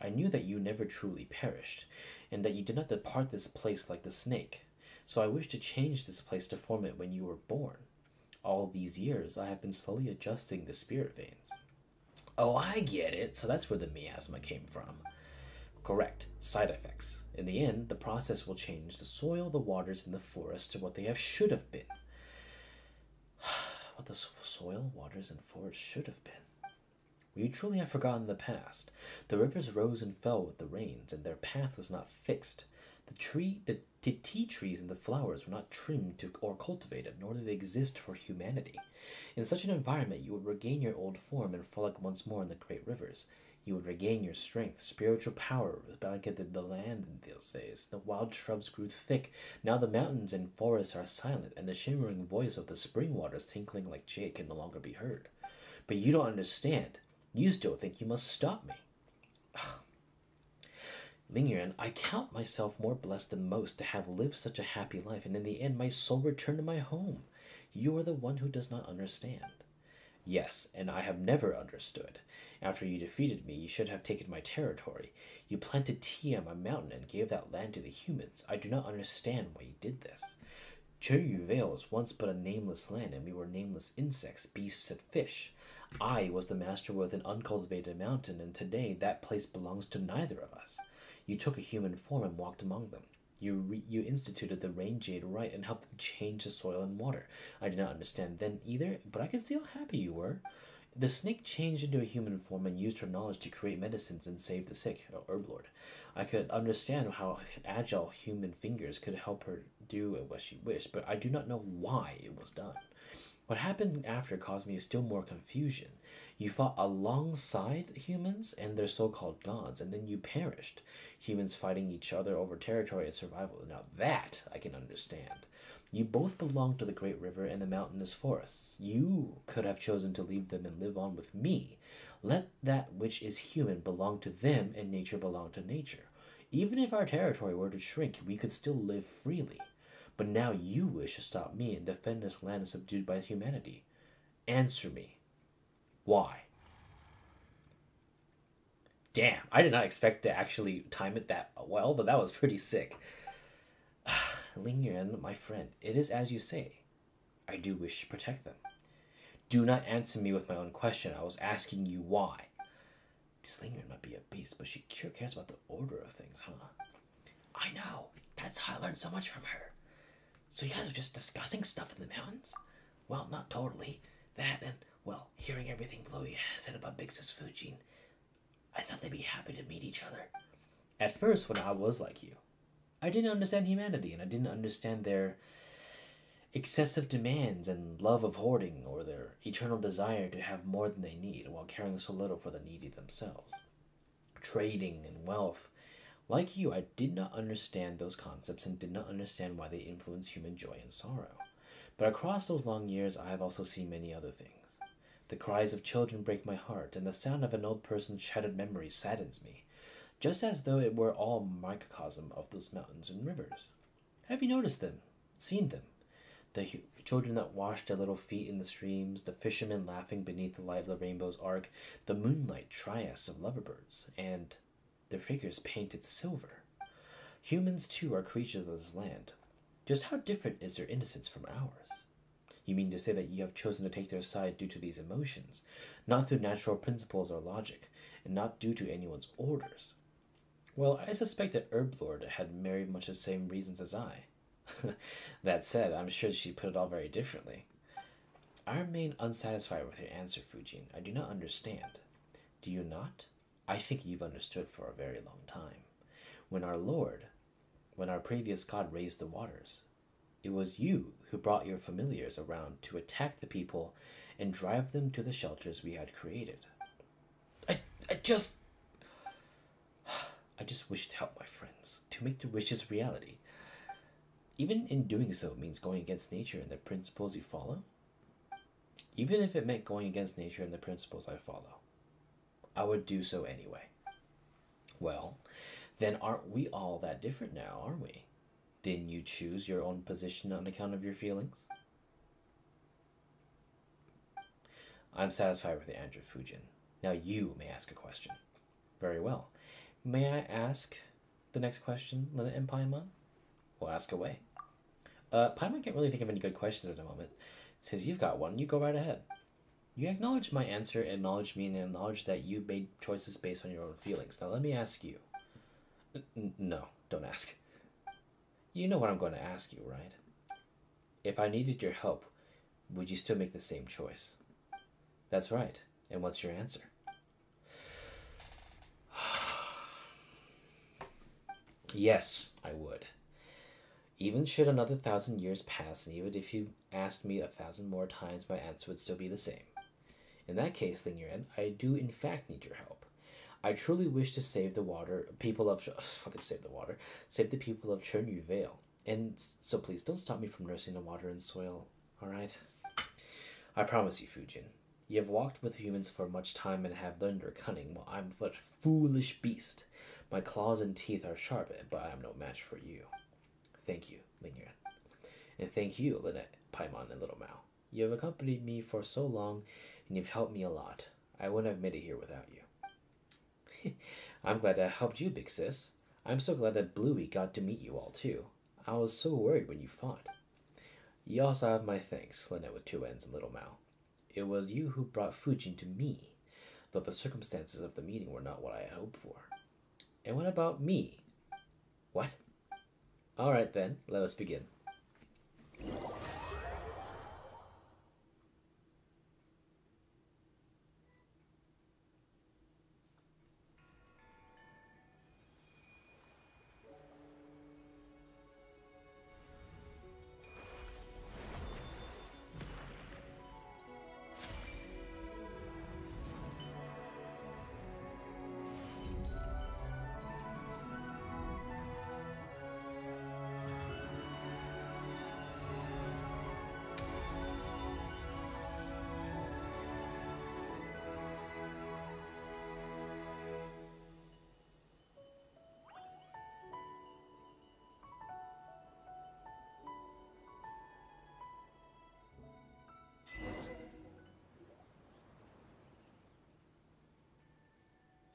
I knew that you never truly perished, and that you did not depart this place like the snake. So I wish to change this place to form it when you were born. All these years, I have been slowly adjusting the spirit veins. Oh, I get it. So that's where the miasma came from. Correct. Side effects. In the end, the process will change the soil, the waters, and the forest to what they have should have been. what the soil, waters, and forest should have been. We truly have forgotten the past. The rivers rose and fell with the rains, and their path was not fixed. The tree, the, the tea trees and the flowers were not trimmed to, or cultivated, nor did they exist for humanity. In such an environment, you would regain your old form and frolic once more in the great rivers. You would regain your strength, spiritual power blanketed the land in those days. The wild shrubs grew thick. Now the mountains and forests are silent, and the shimmering voice of the spring waters tinkling like jade can no longer be heard. But you don't understand. You still think you must stop me. Ling Yuan, I count myself more blessed than most to have lived such a happy life, and in the end my soul returned to my home. You are the one who does not understand. Yes, and I have never understood. After you defeated me, you should have taken my territory. You planted tea on my mountain and gave that land to the humans. I do not understand why you did this. Chenyu Vale was once but a nameless land, and we were nameless insects, beasts, and fish. I was the master with an uncultivated mountain, and today that place belongs to neither of us. You took a human form and walked among them. You, re- you instituted the rain jade rite and helped them change the soil and water. I did not understand then either, but I could see how happy you were. The snake changed into a human form and used her knowledge to create medicines and save the sick, oh, herb lord. I could understand how agile human fingers could help her do what she wished, but I do not know why it was done. What happened after caused me still more confusion. You fought alongside humans and their so called gods, and then you perished. Humans fighting each other over territory and survival. Now that I can understand. You both belong to the great river and the mountainous forests. You could have chosen to leave them and live on with me. Let that which is human belong to them and nature belong to nature. Even if our territory were to shrink, we could still live freely. But now you wish to stop me and defend this land subdued by humanity. Answer me. Why? Damn, I did not expect to actually time it that well, but that was pretty sick. Ling Yuan, my friend, it is as you say. I do wish to protect them. Do not answer me with my own question. I was asking you why. This Ling Yuan might be a beast, but she sure cares about the order of things, huh? I know. That's how I learned so much from her. So you guys are just discussing stuff in the mountains? Well, not totally. That and, well, hearing everything Bluey has said about Big Sis Fujin. I thought they'd be happy to meet each other. At first, when I was like you, I didn't understand humanity and I didn't understand their excessive demands and love of hoarding or their eternal desire to have more than they need while caring so little for the needy themselves. Trading and wealth like you, I did not understand those concepts and did not understand why they influence human joy and sorrow. But across those long years, I have also seen many other things. The cries of children break my heart, and the sound of an old person's shattered memory saddens me. just as though it were all microcosm of those mountains and rivers. Have you noticed them? Seen them? The children that washed their little feet in the streams, the fishermen laughing beneath the light of the rainbow's arc, the moonlight trias of loverbirds, and their figures painted silver. Humans too are creatures of this land. Just how different is their innocence from ours? You mean to say that you have chosen to take their side due to these emotions, not through natural principles or logic, and not due to anyone's orders? Well, I suspect that Herblord had very much the same reasons as I. that said, I'm sure she put it all very differently. I remain unsatisfied with your answer, Fujin. I do not understand. Do you not? I think you've understood for a very long time. When our Lord, when our previous god raised the waters, it was you who brought your familiars around to attack the people and drive them to the shelters we had created. I, I just. I just wish to help my friends, to make their wishes reality. Even in doing so means going against nature and the principles you follow. Even if it meant going against nature and the principles I follow, I would do so anyway. Well, then aren't we all that different now, are we? Didn't you choose your own position on account of your feelings? I'm satisfied with the answer, Fujin. Now you may ask a question. Very well. May I ask the next question, Lena and Paimon? We'll ask away. Uh, Paimon can't really think of any good questions at the moment. Says you've got one, you go right ahead. You acknowledge my answer, acknowledge me, and acknowledge that you made choices based on your own feelings. Now let me ask you. N- no, don't ask. You know what I'm going to ask you, right? If I needed your help, would you still make the same choice? That's right. And what's your answer? yes, I would. Even should another thousand years pass, and even if you asked me a thousand more times, my answer would still be the same. In that case, Lingyuan, I do in fact need your help. I truly wish to save the water, people of fucking save the water, save the people of Chenyu Vale. And so please don't stop me from nursing the water and soil. All right. I promise you, Fujin. You have walked with humans for much time and have learned their cunning, while I'm but foolish beast. My claws and teeth are sharp, but I am no match for you. Thank you, Lingyuan. And thank you, Lynette, Paimon, and Little Mao. You have accompanied me for so long, and you've helped me a lot. I wouldn't have made it here without you. I'm glad I helped you, big sis. I'm so glad that Bluey got to meet you all, too. I was so worried when you fought. You also have my thanks, Lynette with two ends and Little Mao. It was you who brought Fujin to me, though the circumstances of the meeting were not what I had hoped for. And what about me? What? All right then, let us begin.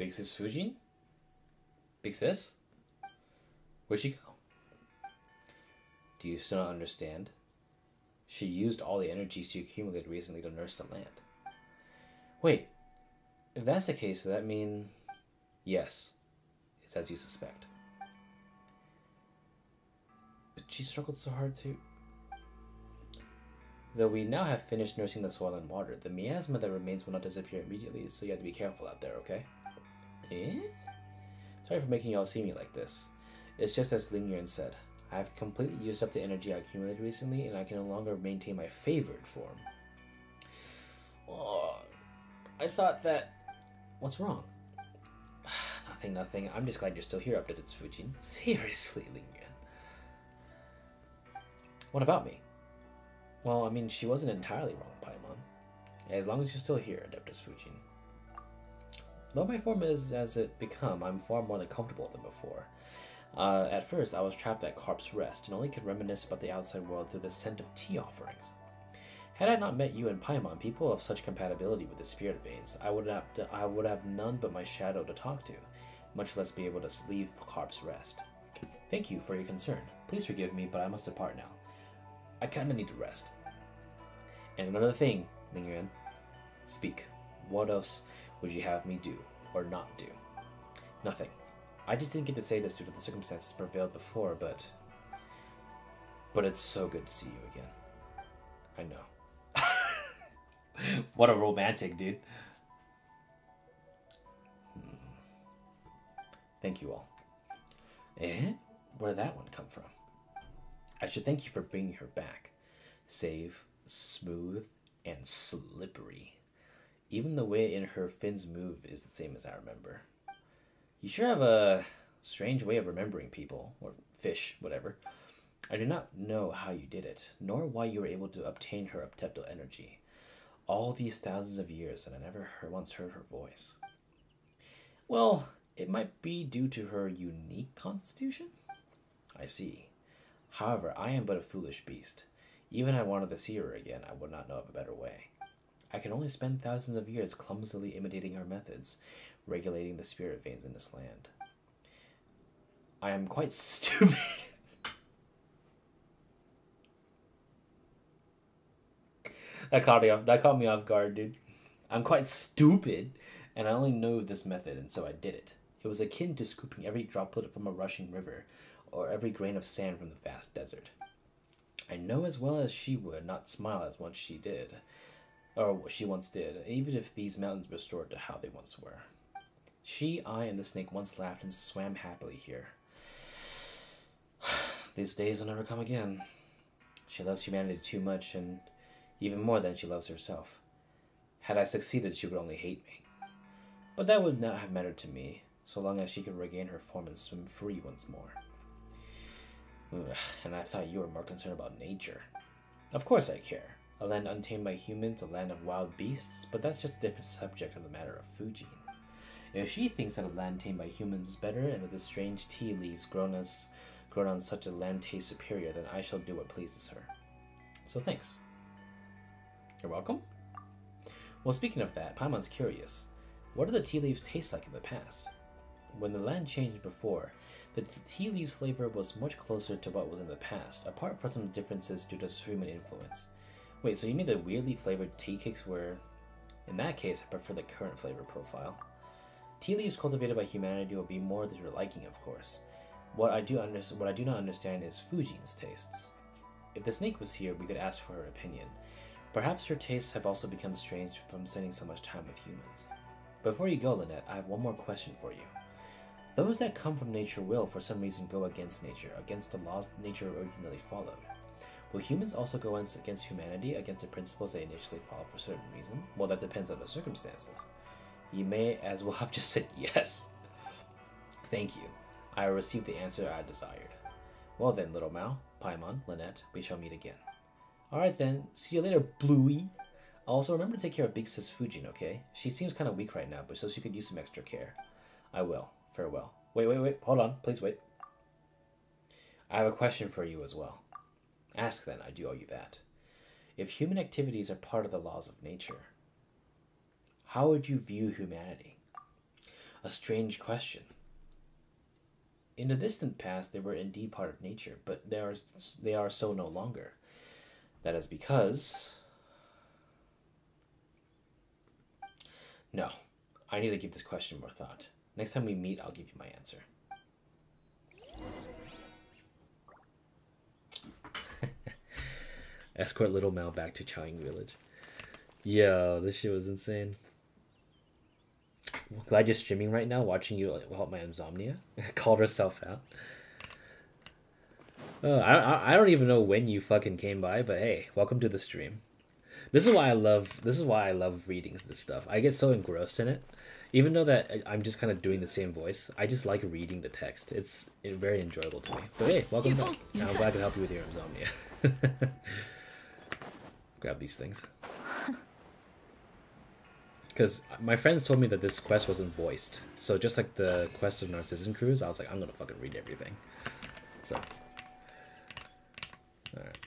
Big Sis Fujin? Big Sis? Where'd she go? Do you still not understand? She used all the energy she accumulated recently to nurse the land. Wait, if that's the case, does that mean. Yes, it's as you suspect. But she struggled so hard to. Though we now have finished nursing the soil and water, the miasma that remains will not disappear immediately, so you have to be careful out there, okay? Eh? Sorry for making y'all see me like this. It's just as Lingyuan said. I have completely used up the energy I accumulated recently, and I can no longer maintain my favorite form. Oh, I thought that. What's wrong? nothing, nothing. I'm just glad you're still here, Adeptus Fujin. Seriously, Lingyan. What about me? Well, I mean, she wasn't entirely wrong, Paimon. As long as you're still here, Adeptus Fujin. Though my form is as it become, I'm far more than comfortable than before. Uh, at first, I was trapped at Carp's Rest and only could reminisce about the outside world through the scent of tea offerings. Had I not met you and Paimon, people of such compatibility with the spirit veins, I would have I would have none but my shadow to talk to, much less be able to leave Carp's Rest. Thank you for your concern. Please forgive me, but I must depart now. I kinda need to rest. And another thing, Ling Yuan, speak. What else would you have me do or not do? Nothing. I just didn't get to say this due to the circumstances prevailed before, but but it's so good to see you again. I know. what a romantic dude. Hmm. Thank you all. Eh? Where did that one come from? I should thank you for bringing her back. Save, smooth, and slippery. Even the way in her fins move is the same as I remember. You sure have a strange way of remembering people, or fish, whatever. I do not know how you did it, nor why you were able to obtain her adeptal energy. All these thousands of years, and I never heard, once heard her voice. Well, it might be due to her unique constitution? I see. However, I am but a foolish beast. Even if I wanted to see her again, I would not know of a better way. I can only spend thousands of years clumsily imitating her methods, regulating the spirit veins in this land. I am quite stupid. that caught me off. That caught me off guard, dude. I'm quite stupid, and I only know this method, and so I did it. It was akin to scooping every droplet from a rushing river, or every grain of sand from the vast desert. I know as well as she would not smile as once she did, or what she once did, even if these mountains restored to how they once were. She, I, and the snake once laughed and swam happily here. These days will never come again. She loves humanity too much, and even more than she loves herself. Had I succeeded, she would only hate me. But that would not have mattered to me, so long as she could regain her form and swim free once more. Ugh, and I thought you were more concerned about nature. Of course I care. A land untamed by humans, a land of wild beasts, but that's just a different subject of the matter of Fujin. If she thinks that a land tamed by humans is better, and that the strange tea leaves grown as grown on such a land taste superior, then I shall do what pleases her. So thanks. You're welcome. Well, speaking of that, Paimon's curious. What do the tea leaves taste like in the past? When the land changed before, the tea leaves flavor was much closer to what was in the past, apart from some differences due to human influence. Wait, so you mean the weirdly flavored tea cakes were... In that case, I prefer the current flavor profile. Tea leaves cultivated by humanity will be more to your liking, of course. What I do under- what I do not understand is Fujin's tastes. If the snake was here, we could ask for her opinion. Perhaps her tastes have also become strange from spending so much time with humans. Before you go, Lynette, I have one more question for you. Those that come from nature will, for some reason, go against nature, against the laws nature originally followed. Will humans also go against humanity, against the principles they initially followed for certain reason? Well, that depends on the circumstances. You may as well have just said yes. Thank you. I received the answer I desired. Well then, little Mao, Paimon, Lynette, we shall meet again. Alright then, see you later, Bluey. Also, remember to take care of Big Sis Fujin, okay? She seems kind of weak right now, but so she could use some extra care. I will. Farewell. Wait, wait, wait. Hold on. Please wait. I have a question for you as well. Ask then, I do owe you that. If human activities are part of the laws of nature, how would you view humanity? A strange question. In the distant past, they were indeed part of nature, but they are, they are so no longer. That is because. No, I need to give this question more thought. Next time we meet, I'll give you my answer. Escort Little Mao back to Qiaoying Village. Yo, this shit was insane. glad you're streaming right now, watching you help my insomnia. Called herself out. Uh, I, I don't even know when you fucking came by, but hey, welcome to the stream. This is why I love this is why I love readings this stuff. I get so engrossed in it. Even though that I'm just kind of doing the same voice, I just like reading the text. It's very enjoyable to me. But hey, welcome back. I'm glad to help you with your insomnia. Grab these things. Because my friends told me that this quest wasn't voiced. So just like the quest of Narcissus Cruise, I was like, I'm gonna fucking read everything. So. Alright.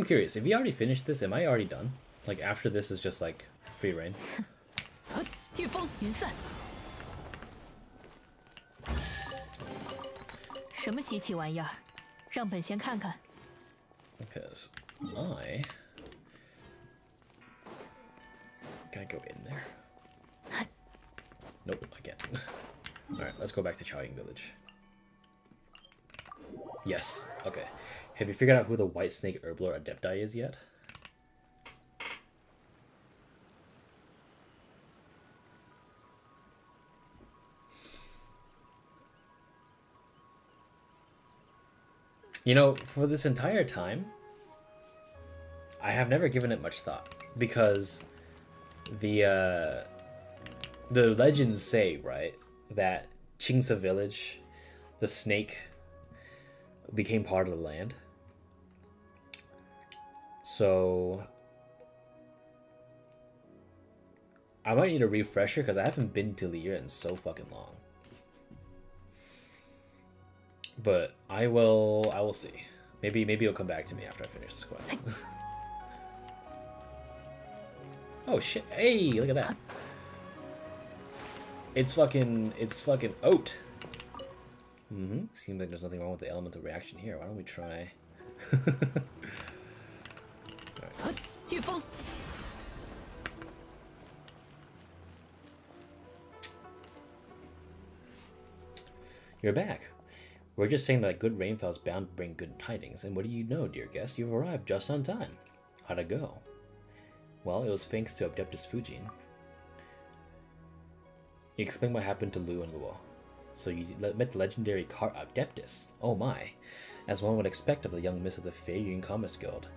I'm curious, if you already finished this, am I already done? Like, after this is just, like, free reign. Because I... Can I go in there? Nope, I can't. Alright, let's go back to Qiaoying Village. Yes, okay. Have you figured out who the White Snake Herblord Adepti is yet? You know, for this entire time, I have never given it much thought because the uh, the legends say right that Chingsa village, the snake, became part of the land. So I might need a refresher because I haven't been to Liyue in so fucking long. But I will I will see. Maybe maybe it'll come back to me after I finish this quest. oh shit. Hey, look at that. It's fucking it's fucking oat. Mm-hmm. Seems like there's nothing wrong with the elemental reaction here. Why don't we try 御风，You're back. We're just saying that good rainfall is bound to bring good tidings, and what do you know, dear guest? You've arrived just on time. How'd it go? Well, it was thanks to Adeptus Fujin. He explained what happened to Lu and Luo. So you met the legendary Carp Adeptus. Oh my. As one would expect of the young miss of the Fei Yun Commerce Guild.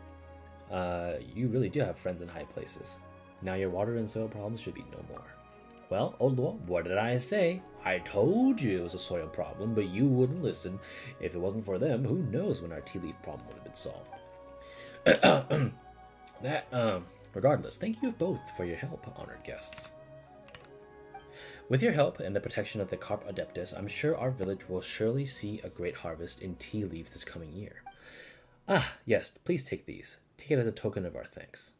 Uh, you really do have friends in high places. Now your water and soil problems should be no more. Well, old Luo, what did I say? I told you it was a soil problem, but you wouldn't listen. If it wasn't for them, who knows when our tea leaf problem would have been solved. that, um, regardless, thank you both for your help, honored guests. With your help and the protection of the Carp Adeptus, I'm sure our village will surely see a great harvest in tea leaves this coming year. Ah, yes, please take these. Take it as a token of our thanks.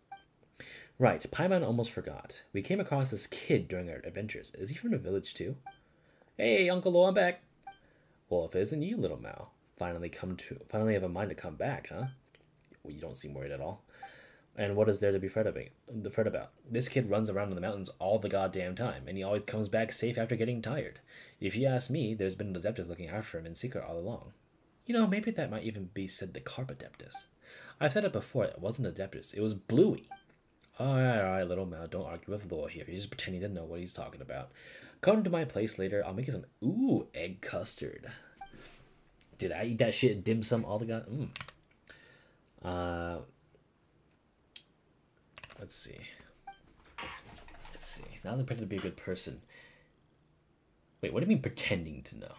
Right, Paimon almost forgot. We came across this kid during our adventures. Is he from the village too? Hey, Uncle Lo, I'm back. Well, if it isn't you, little Mao, finally come to finally have a mind to come back, huh? Well, you don't seem worried at all. And what is there to be fret about? About? This kid runs around in the mountains all the goddamn time, and he always comes back safe after getting tired. If you ask me, there's been an Adeptus looking after him in secret all along. You know, maybe that might even be said the Carp Adeptus. I've said it before, it wasn't Adeptus, it was Bluey. Alright, alright, little Mao, don't argue with Law here. He's just pretending to know what he's talking about. Come to my place later, I'll make you some, ooh, egg custard. Did I eat that shit dim sum all the god? Mm. Uh, let's see. Let's see. Now they're pretending to be a good person. Wait, what do you mean pretending to know?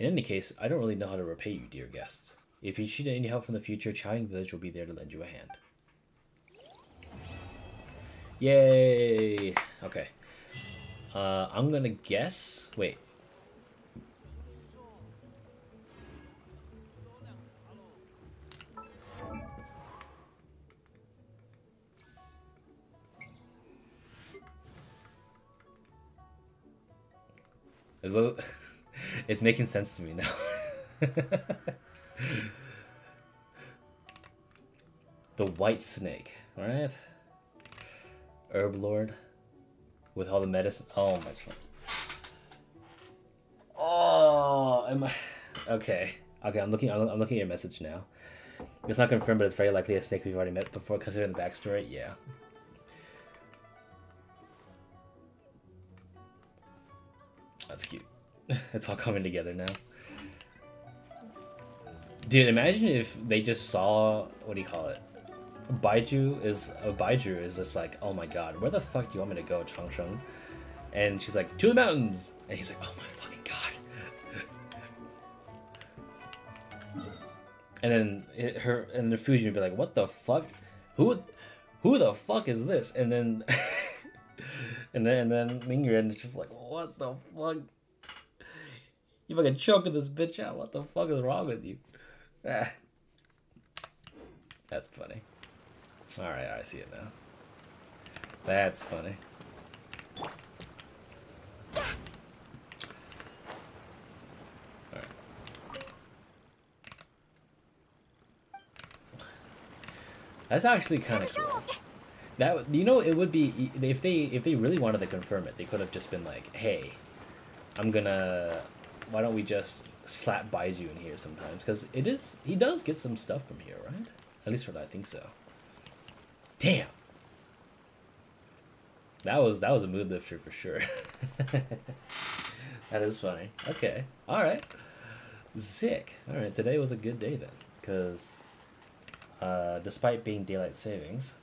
In any case, I don't really know how to repay you, dear guests. If you need any help from the future, Qiaoying Village will be there to lend you a hand. Yay! Okay. Uh, I'm gonna guess. Wait. A little, it's making sense to me now. the white snake, right? Herb Lord with all the medicine. Oh my god. Oh, am I okay? Okay, I'm looking. I'm, I'm looking at your message now. It's not confirmed, but it's very likely a snake we've already met before, considering the backstory. Yeah. it's all coming together now. Dude, imagine if they just saw what do you call it? Baizhu is a Baizhu is just like, oh my god, where the fuck do you want me to go, Changsheng? And she's like, to the mountains. And he's like, oh my fucking god. And then it, her and the Fusion would be like, what the fuck? Who, who the fuck is this? And then, and then and then Mingyuan is just like, what the fuck? You fucking choking this bitch out. What the fuck is wrong with you? Ah. That's funny. Alright, I see it now. That's funny. Alright. That's actually kind of cool. That you know, it would be if they if they really wanted to confirm it, they could have just been like, "Hey, I'm gonna. Why don't we just slap Baizhu in here sometimes? Because it is he does get some stuff from here, right? At least for that, I think so. Damn. That was that was a mood lifter for sure. that is funny. Okay. All right. Sick. All right. Today was a good day then, because uh, despite being daylight savings,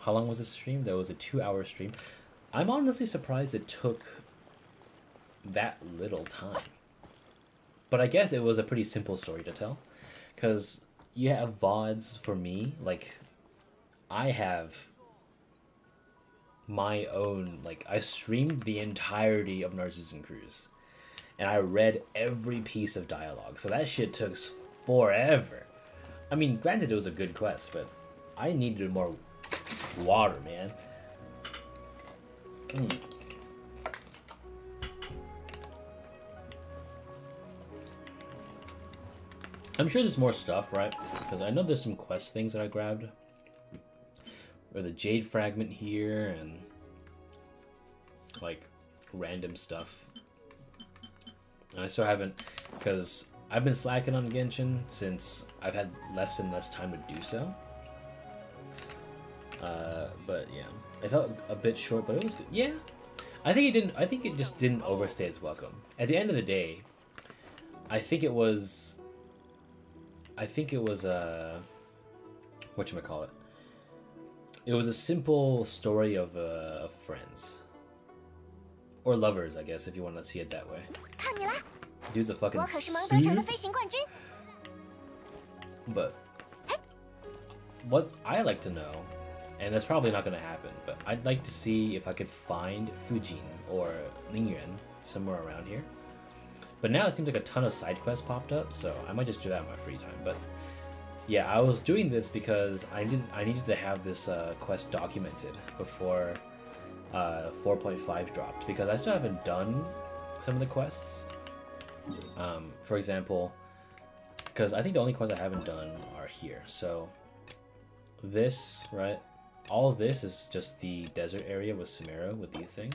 how long was the stream? That was a two-hour stream. I'm honestly surprised it took that little time. But I guess it was a pretty simple story to tell, because you have vods for me like I have my own like I streamed the entirety of Narcissus and Cruise and I read every piece of dialogue. So that shit took forever. I mean, granted it was a good quest, but I needed more water, man. Mm. I'm sure there's more stuff, right? Because I know there's some quest things that I grabbed. Or the Jade Fragment here, and... Like, random stuff. And I still haven't... Because I've been slacking on Genshin since I've had less and less time to do so. Uh, but yeah, it felt a bit short, but it was good. Yeah, I think it didn't. I think it just didn't overstay its welcome. At the end of the day, I think it was I think it was a what you call it. It was a simple story of uh, friends or lovers, I guess, if you want to see it that way. Dude's a fucking. But what I like to know, and that's probably not going to happen, but I'd like to see if I could find Fujin or Lingyuan somewhere around here. But now it seems like a ton of side quests popped up, so I might just do that in my free time. But yeah, I was doing this because I needed I needed to have this uh, quest documented before uh, 4.5 dropped because I still haven't done some of the quests. Um, for example, because I think the only quests I haven't done are here. So this right, all of this is just the desert area with Sumeru with these things.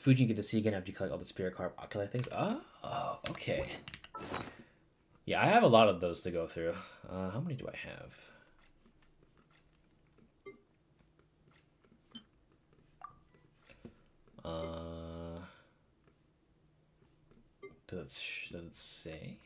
Fuji you get to see again after you collect all the spirit carp oculite things. Oh, okay. Yeah, I have a lot of those to go through. Uh, how many do I have? Uh, does it, does it say?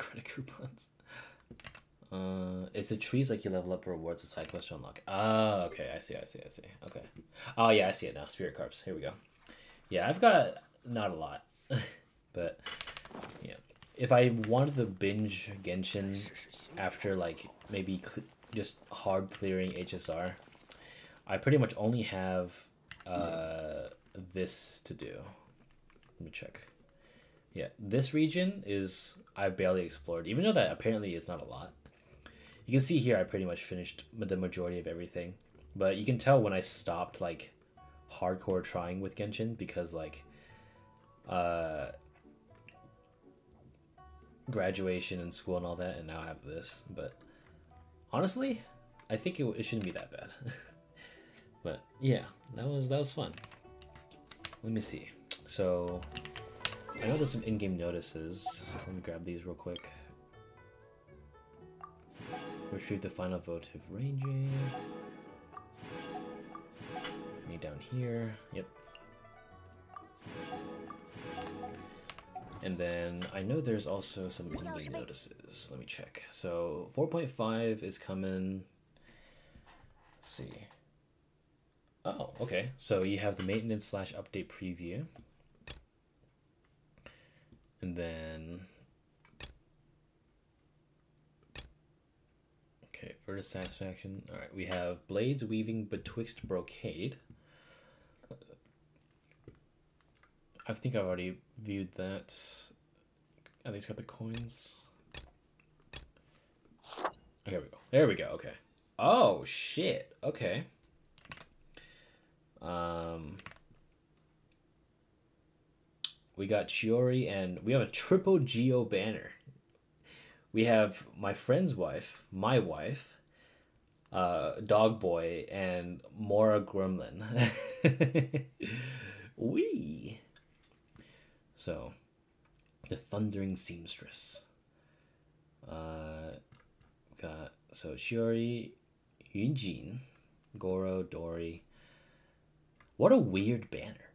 Credit coupons. Uh, it's the trees like you level up rewards a side quest to unlock. Ah, okay, I see, I see, I see. Okay. Oh yeah, I see it now. Spirit carps. Here we go. Yeah, I've got not a lot, but yeah. If I wanted to binge Genshin after like maybe just hard clearing HSR, I pretty much only have uh, this to do. Let me check. Yeah, this region is I've barely explored, even though that apparently is not a lot. You can see here I pretty much finished the majority of everything, but you can tell when I stopped like hardcore trying with Genshin because like uh graduation and school and all that, and now I have this. But honestly, I think it, it shouldn't be that bad. but yeah, that was that was fun. Let me see. So I know there's some in-game notices. Let me grab these real quick. Retrieve the final votive rain jade. Me down here. Yep. And then I know there's also some in-game notices. Let me check. So 4.5 is coming. Let's see. Oh, okay. So you have the maintenance slash update preview. And then Okay, Vertus Satisfaction. Alright, we have Blades Weaving Betwixt Brocade. I think I've already viewed that. At least got the coins. Oh, here we go. There we go. Okay. Oh shit. Okay. Um. We got Chiori and we have a triple Geo banner. We have my friend's wife, my wife, uh, Dog Boy, and Mora Gremlin. Wee. So, the Thundering Seamstress. Uh, got so Chiori, Yunjin, Goro, Dori. What a weird banner.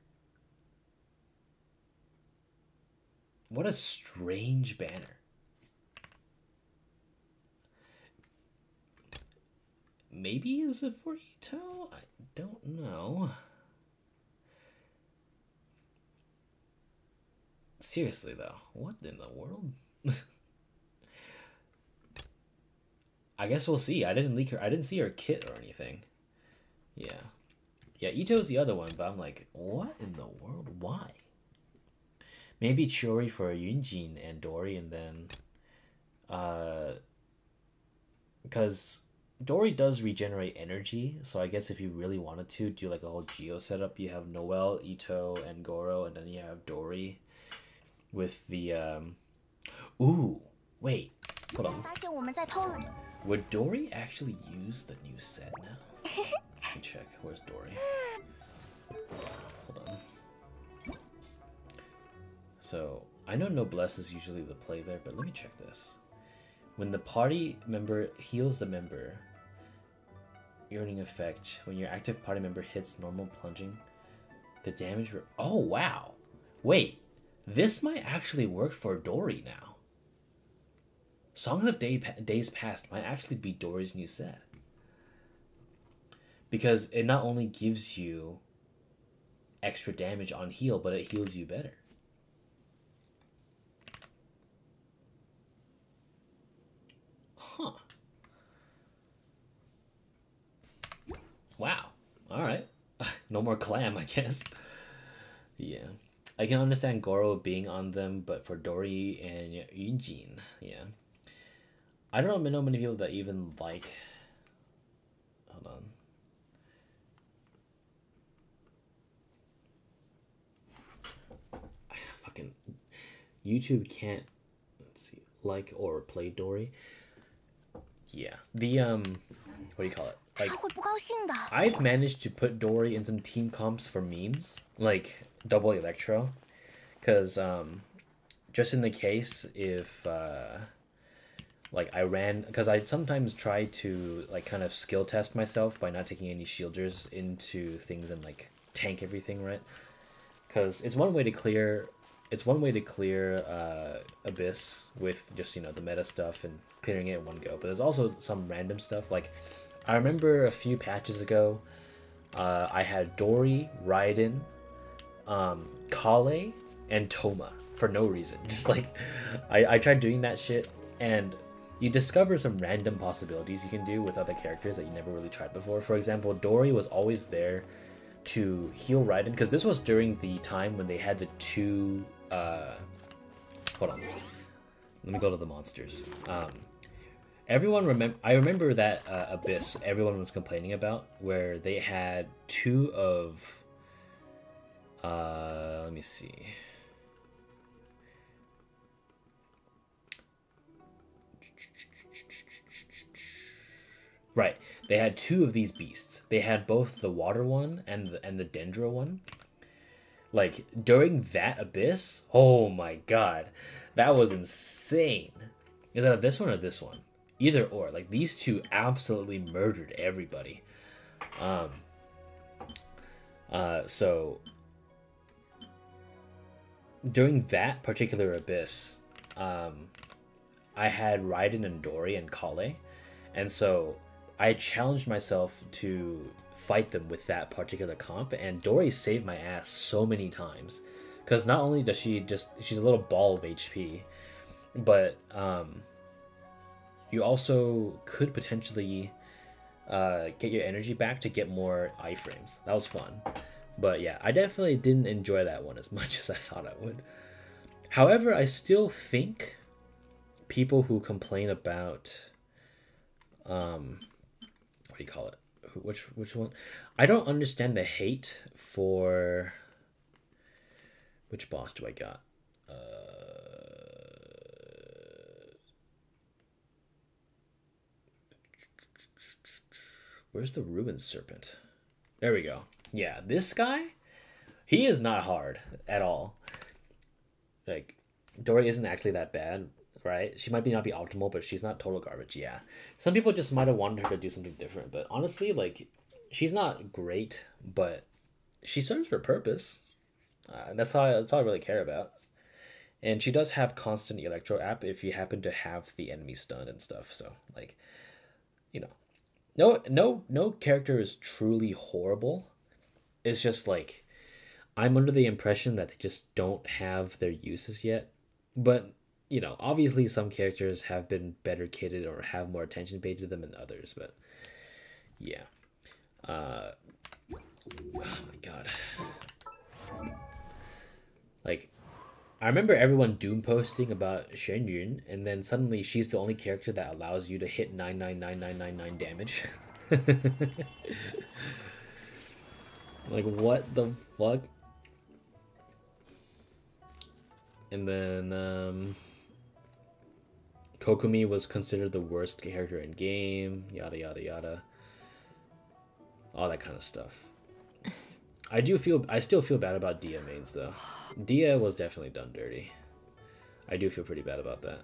What a strange banner. Maybe is it for Itto? I don't know. Seriously though, what in the world? I guess we'll see. I didn't leak her. I didn't see her kit or anything. Yeah. Yeah, Itto's the other one, but I'm like, what in the world? Why? maybe Chiori for Yunjin and Dori, and then, uh, because Dori does regenerate energy, so I guess if you really wanted to do like a whole Geo setup, you have Noelle, Itto, and Goro, and then you have Dori with the um. Ooh, wait, hold on. Would Dori actually use the new set now? Let me check. Where's Dori? Hold on. So, I know Noblesse is usually the play there, but let me check this. When the party member heals the member, earning effect, when your active party member hits normal plunging, the damage. Oh, wow! Wait, this might actually work for Dori now. Songs of Day, Days Past might actually be Dori's new set. Because it not only gives you extra damage on heal, but it heals you better. Huh. Wow. Alright. no more clam, I guess. Yeah. I can understand Goro being on them, but for Dori and Yunjin, yeah. I don't know many people that even like. Hold on. Fucking YouTube can't let's see like or play Dori. Yeah. The, um, what do you call it? Like, I've managed to put Dori in some team comps for memes, like double Electro, because, um, just in the case if, uh, like I ran because I sometimes try to like kind of skill test myself by not taking any shielders into things and like tank everything right because it's one way to clear it's one way to clear uh, Abyss with just you know the meta stuff and clearing it in one go. But there's also some random stuff like I remember a few patches ago, uh, I had Dori, Raiden, um, Kale, and Thoma for no reason. Just like, I, I tried doing that shit, and you discover some random possibilities you can do with other characters that you never really tried before. For example, Dori was always there to heal Raiden, because this was during the time when they had the two. Uh, hold on. Let me go to the monsters. Um, everyone remember i remember that uh, abyss everyone was complaining about where they had two of uh let me see right they had two of these beasts. They had both the water one and the, and the dendro one. Like during that abyss, oh my god, that was insane. Is that this one or this one? Either or. Like these two absolutely murdered everybody. Um. Uh. So during that particular abyss, um, I had Raiden and Dori and Kale, and so I challenged myself to fight them with that particular comp, and Dori saved my ass so many times. Because not only does she just, she's a little ball of HP, but um, you also could potentially uh, get your energy back to get more iframes. That was fun. But yeah, I definitely didn't enjoy that one as much as I thought I would. However, I still think people who complain about um what do you call it? Which which one? I don't understand the hate for which boss do I got? Uh Where's the ruined serpent? There we go. Yeah, this guy, he is not hard at all. Like, Dori isn't actually that bad, right? She might be not be optimal, but she's not total garbage. Yeah, some people just might have wanted her to do something different, but honestly, like, she's not great, but she serves her purpose. Uh, that's all. I, that's all I really care about. And she does have constant electro app if you happen to have the enemy stun and stuff. So like, you know, no no no character is truly horrible. It's just like I'm under the impression that they just don't have their uses yet. But you know, obviously some characters have been better kitted or have more attention paid to them than others, but yeah. Uh oh my god. Like I remember everyone doom posting about Shen Yun, and then suddenly she's the only character that allows you to hit 999999 damage. like what the fuck? And then um Kokomi was considered the worst character in game, yada yada yada. All that kind of stuff. I do feel I still feel bad about Dehya mains though. Dehya was definitely done dirty. I do feel pretty bad about that.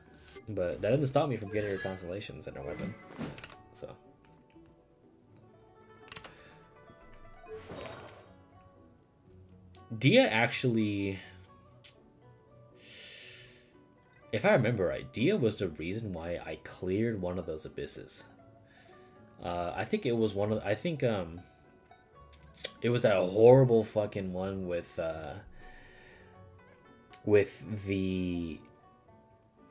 But that didn't stop me from getting her constellations and her weapon. So Dehya actually if I remember right, Dehya was the reason why I cleared one of those abysses. Uh, I think it was one of I think um it was that horrible fucking one with uh with the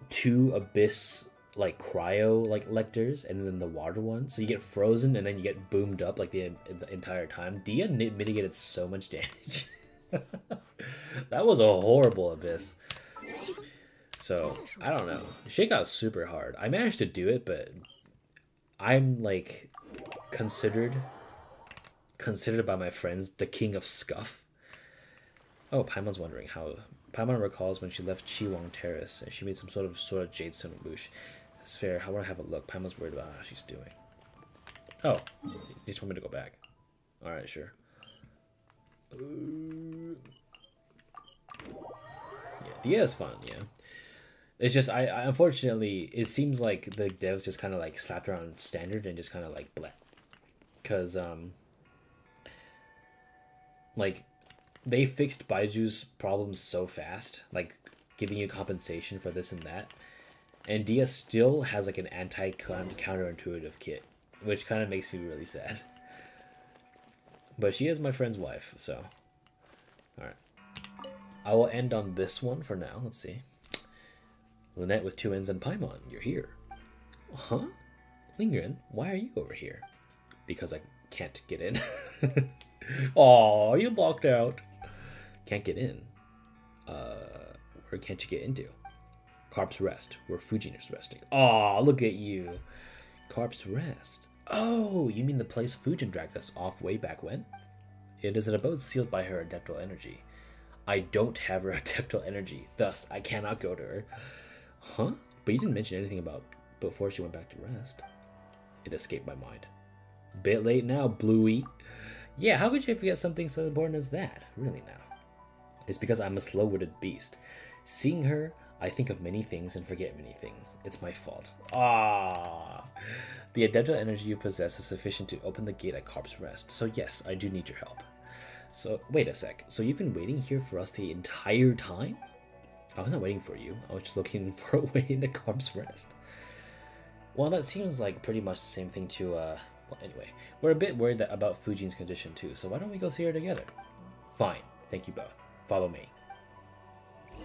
two abyss like cryo like lectors and then the water one. So you get frozen and then you get boomed up like the, the entire time. Dehya mitigated so much damage. That was a horrible abyss so i don't know got super hard i managed to do it but i'm like considered considered by my friends the king of scuff. Oh, Paimon's wondering how. Paimon recalls when she left Chiwang Terrace and she made some sort of sort of jadestone bush. That's fair. I want to have a look. Paimon's worried about how she's doing. Oh, you just want me to go back? All right, sure. Uh, yeah, Dehya is fun. Yeah, it's just I, I unfortunately it seems like the devs just kind of like slapped around standard and just kind of like bleh. Cause um like they fixed Baizhu's problems so fast, like giving you compensation for this and that. And Dehya still has like an anti counterintuitive kit, which kind of makes me really sad. But she is my friend's wife, so. Alright. I will end on this one for now. Let's see. Lynette with two N's and Paimon, you're here. Huh? Lingyuan, why are you over here? Because I can't get in. Oh, you locked out. Can't get in. Uh, where can't you get into? Carp's Rest, where Fujin is resting. Oh, look at you. Carp's Rest. Oh, you mean the place Fujin dragged us off way back when? It is an abode sealed by her adeptal energy. I don't have her adeptal energy, thus I cannot go to her. Huh? But you didn't mention anything about before she went back to rest. It escaped my mind. Bit late now, Bluey. Yeah, how could you forget something so important as that? Really now. It's because I'm a slow-witted beast. Seeing her, I think of many things and forget many things. It's my fault. Ah. The adeptal energy you possess is sufficient to open the gate at Carp's Rest, so yes, I do need your help. So, wait a sec. So you've been waiting here for us the entire time? I was not waiting for you. I was just looking for a way into Carp's Rest. Well, that seems like pretty much the same thing to, uh... Well, anyway, we're a bit worried that, about Fujin's condition too, so why don't we go see her together? Fine. Thank you both. Follow me.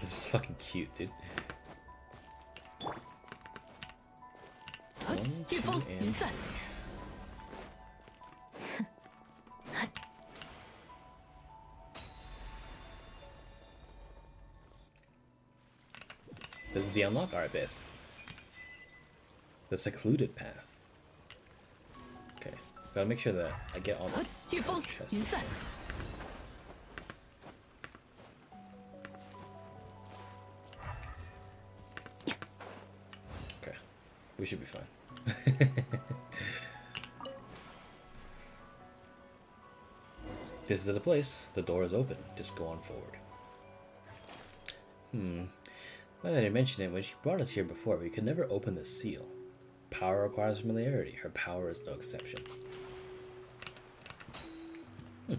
this is fucking cute, dude. One, two, and This is the unlock? Alright, best. The secluded path. Okay. Gotta make sure that I get all the chests. Okay. We should be fine. this is the place. The door is open. Just go on forward. Hmm. Now that I mention it, when she brought us here before, we could never open the seal. Power requires familiarity. Her power is no exception. Hmm.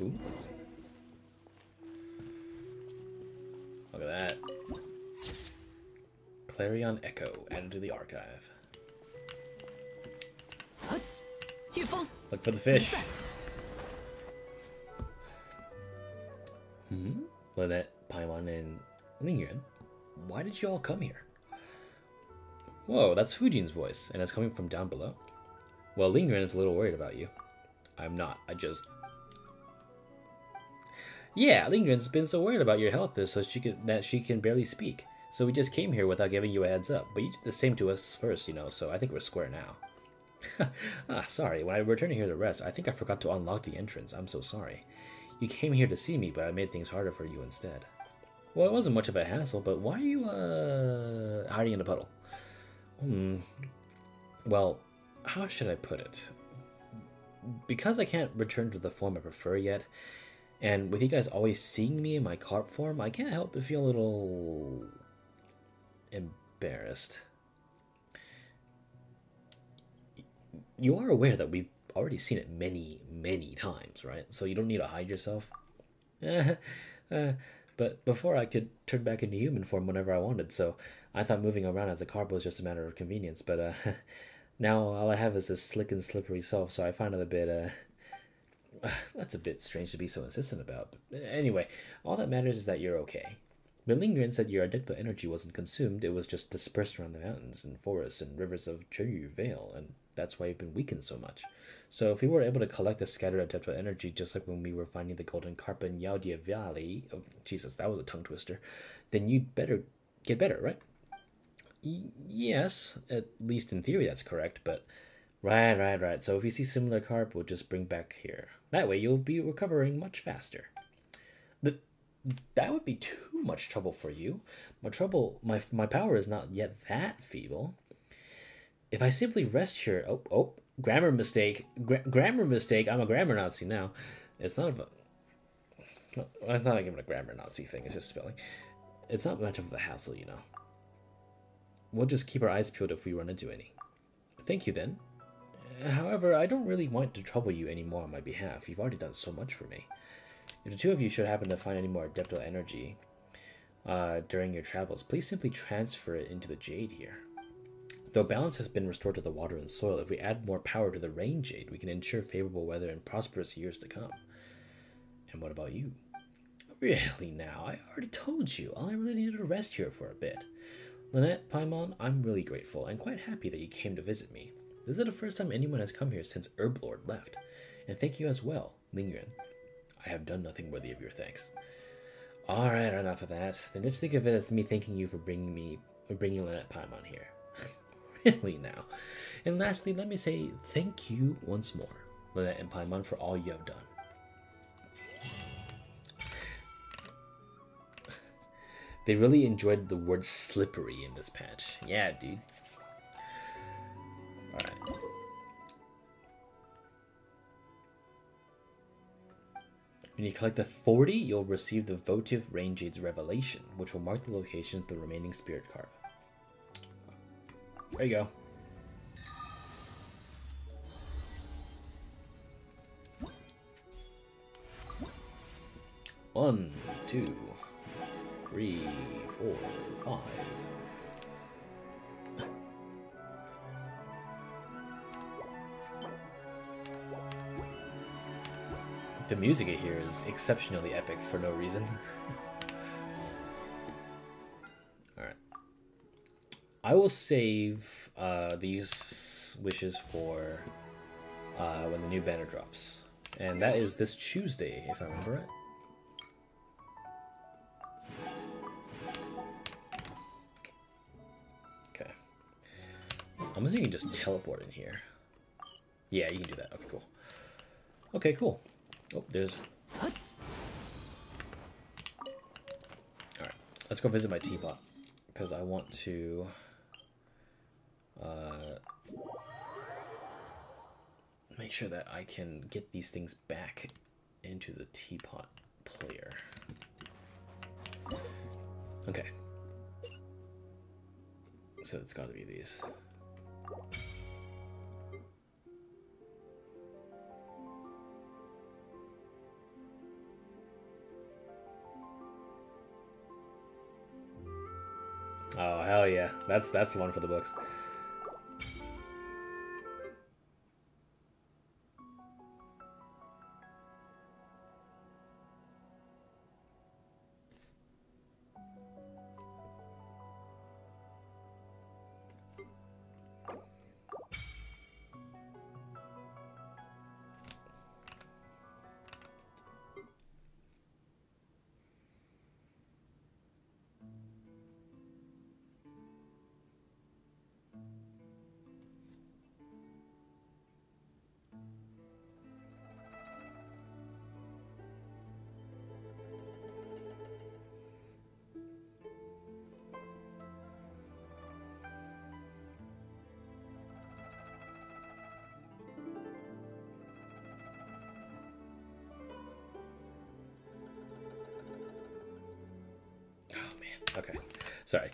Ooh. Look at that. Clarion Echo added to the archive. Look for the fish. Hmm? Lynette, Paimon, and Lingyuan, why did you all come here? Whoa, that's Fujin's voice, and it's coming from down below. Well, Lingyuan is a little worried about you. I'm not, I just... Yeah, Lingyuan's been so worried about your health so she that she can barely speak. So we just came here without giving you a heads up, but you did the same to us first, you know, so I think we're square now. ah, sorry, when I returned here to rest, I think I forgot to unlock the entrance. I'm so sorry. You came here to see me, but I made things harder for you instead. Well, it wasn't much of a hassle, but why are you, uh, hiding in a puddle? Hmm. Well, how should I put it? Because I can't return to the form I prefer yet, and with you guys always seeing me in my carp form, I can't help but feel a little... embarrassed. You are aware that we've already seen it many, many times, right? So you don't need to hide yourself. uh, but before I could turn back into human form whenever I wanted, so I thought moving around as a carp was just a matter of convenience. But uh, now all I have is this slick and slippery self, so I find it a bit. Uh, that's a bit strange to be so insistent about. But anyway, all that matters is that you're okay. Melingren said your adeptal energy wasn't consumed, it was just dispersed around the mountains and forests and rivers of Chenyu Vale, and that's why you've been weakened so much. So if we were able to collect the scattered adeptal energy, just like when we were finding the golden carp in Yaudia Valley, oh, Jesus, that was a tongue twister, then you'd better get better, right? Y yes, at least in theory that's correct, but right, right, right. So if you see similar carp, we'll just bring back here. That way you'll be recovering much faster. The, that would be too much trouble for you. My trouble, my my power is not yet that feeble. If I simply rest here, oh, oh, grammar mistake, Gra grammar mistake. I'm a grammar Nazi now. It's not a. It's not like a grammar Nazi thing. It's just spelling. It's not much of a hassle, you know. We'll just keep our eyes peeled if we run into any. Thank you then. However, I don't really want to trouble you anymore on my behalf. You've already done so much for me. If the two of you should happen to find any more Adeptal energy uh, during your travels, please simply transfer it into the Jade here. Though balance has been restored to the water and soil, if we add more power to the rain jade, we can ensure favorable weather and prosperous years to come. And what about you? Really now, I already told you, all I really needed to rest here for a bit. Lynette, Paimon, I'm really grateful and quite happy that you came to visit me. This is the first time anyone has come here since Herblord left. And thank you as well, Lingyuan. I have done nothing worthy of your thanks. Alright, enough of that. Then just think of it as me thanking you for bringing me, for bringing Lynette Paimon here. Really now. And lastly, let me say thank you once more, Lynette and Paimon, for all you have done. They really enjoyed the word slippery in this patch. Yeah, dude. Alright. When you collect the 40, you'll receive the votive Rain Jade's Revelation, which will mark the location of the remaining spirit card. There you go. One, two, three, four, five. The music here is exceptionally epic for no reason. I will save uh, these wishes for uh, when the new banner drops. And that is this Tuesday, if I remember right. Okay. I'm assuming you can just teleport in here. Yeah, you can do that. Okay, cool. Okay, cool. Oh, there's... Alright, let's go visit my teapot. Because I want to... Uh, make sure that I can get these things back into the teapot player. Okay. So it's got to be these. Oh hell yeah, that's that's one for the books.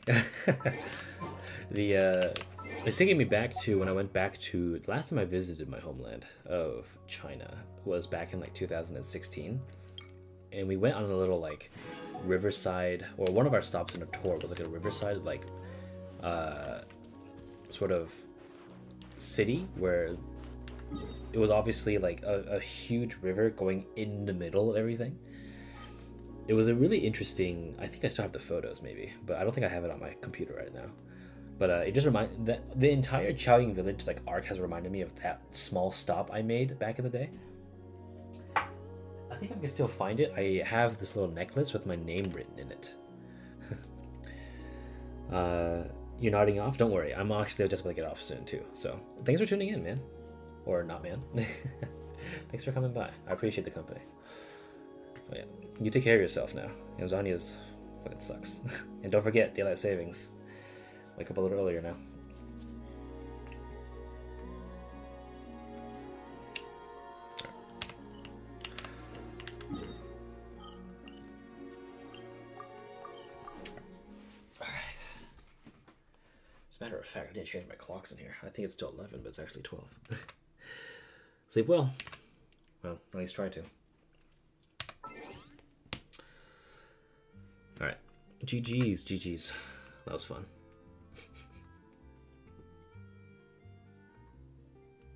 the uh, it's taking me back to when I went back to the last time I visited my homeland of China was back in like 2016, and we went on a little like riverside or one of our stops in a tour was like a riverside like uh, sort of city where it was obviously like a, a huge river going in the middle of everything it was a really interesting i think i still have the photos maybe but i don't think i have it on my computer right now. But uh, it just remind that the entire Qiaoying village like arc has reminded me of that small stop i made back in the day. I think i can still find it. I have this little necklace with my name written in it. Uh, you're nodding off? Don't worry. I'm actually just to get off soon too. So thanks for tuning in man. Or not man. Thanks for coming by. I appreciate the company oh, yeah you take care of yourself now. Amazonia's fucking sucks. and don't forget daylight savings. Wake up a little earlier now. Alright. As a matter of fact, I didn't change my clocks in here. I think it's still 11, but it's actually 12. Sleep well. Well, at least try to. GG's, GG's. That was fun.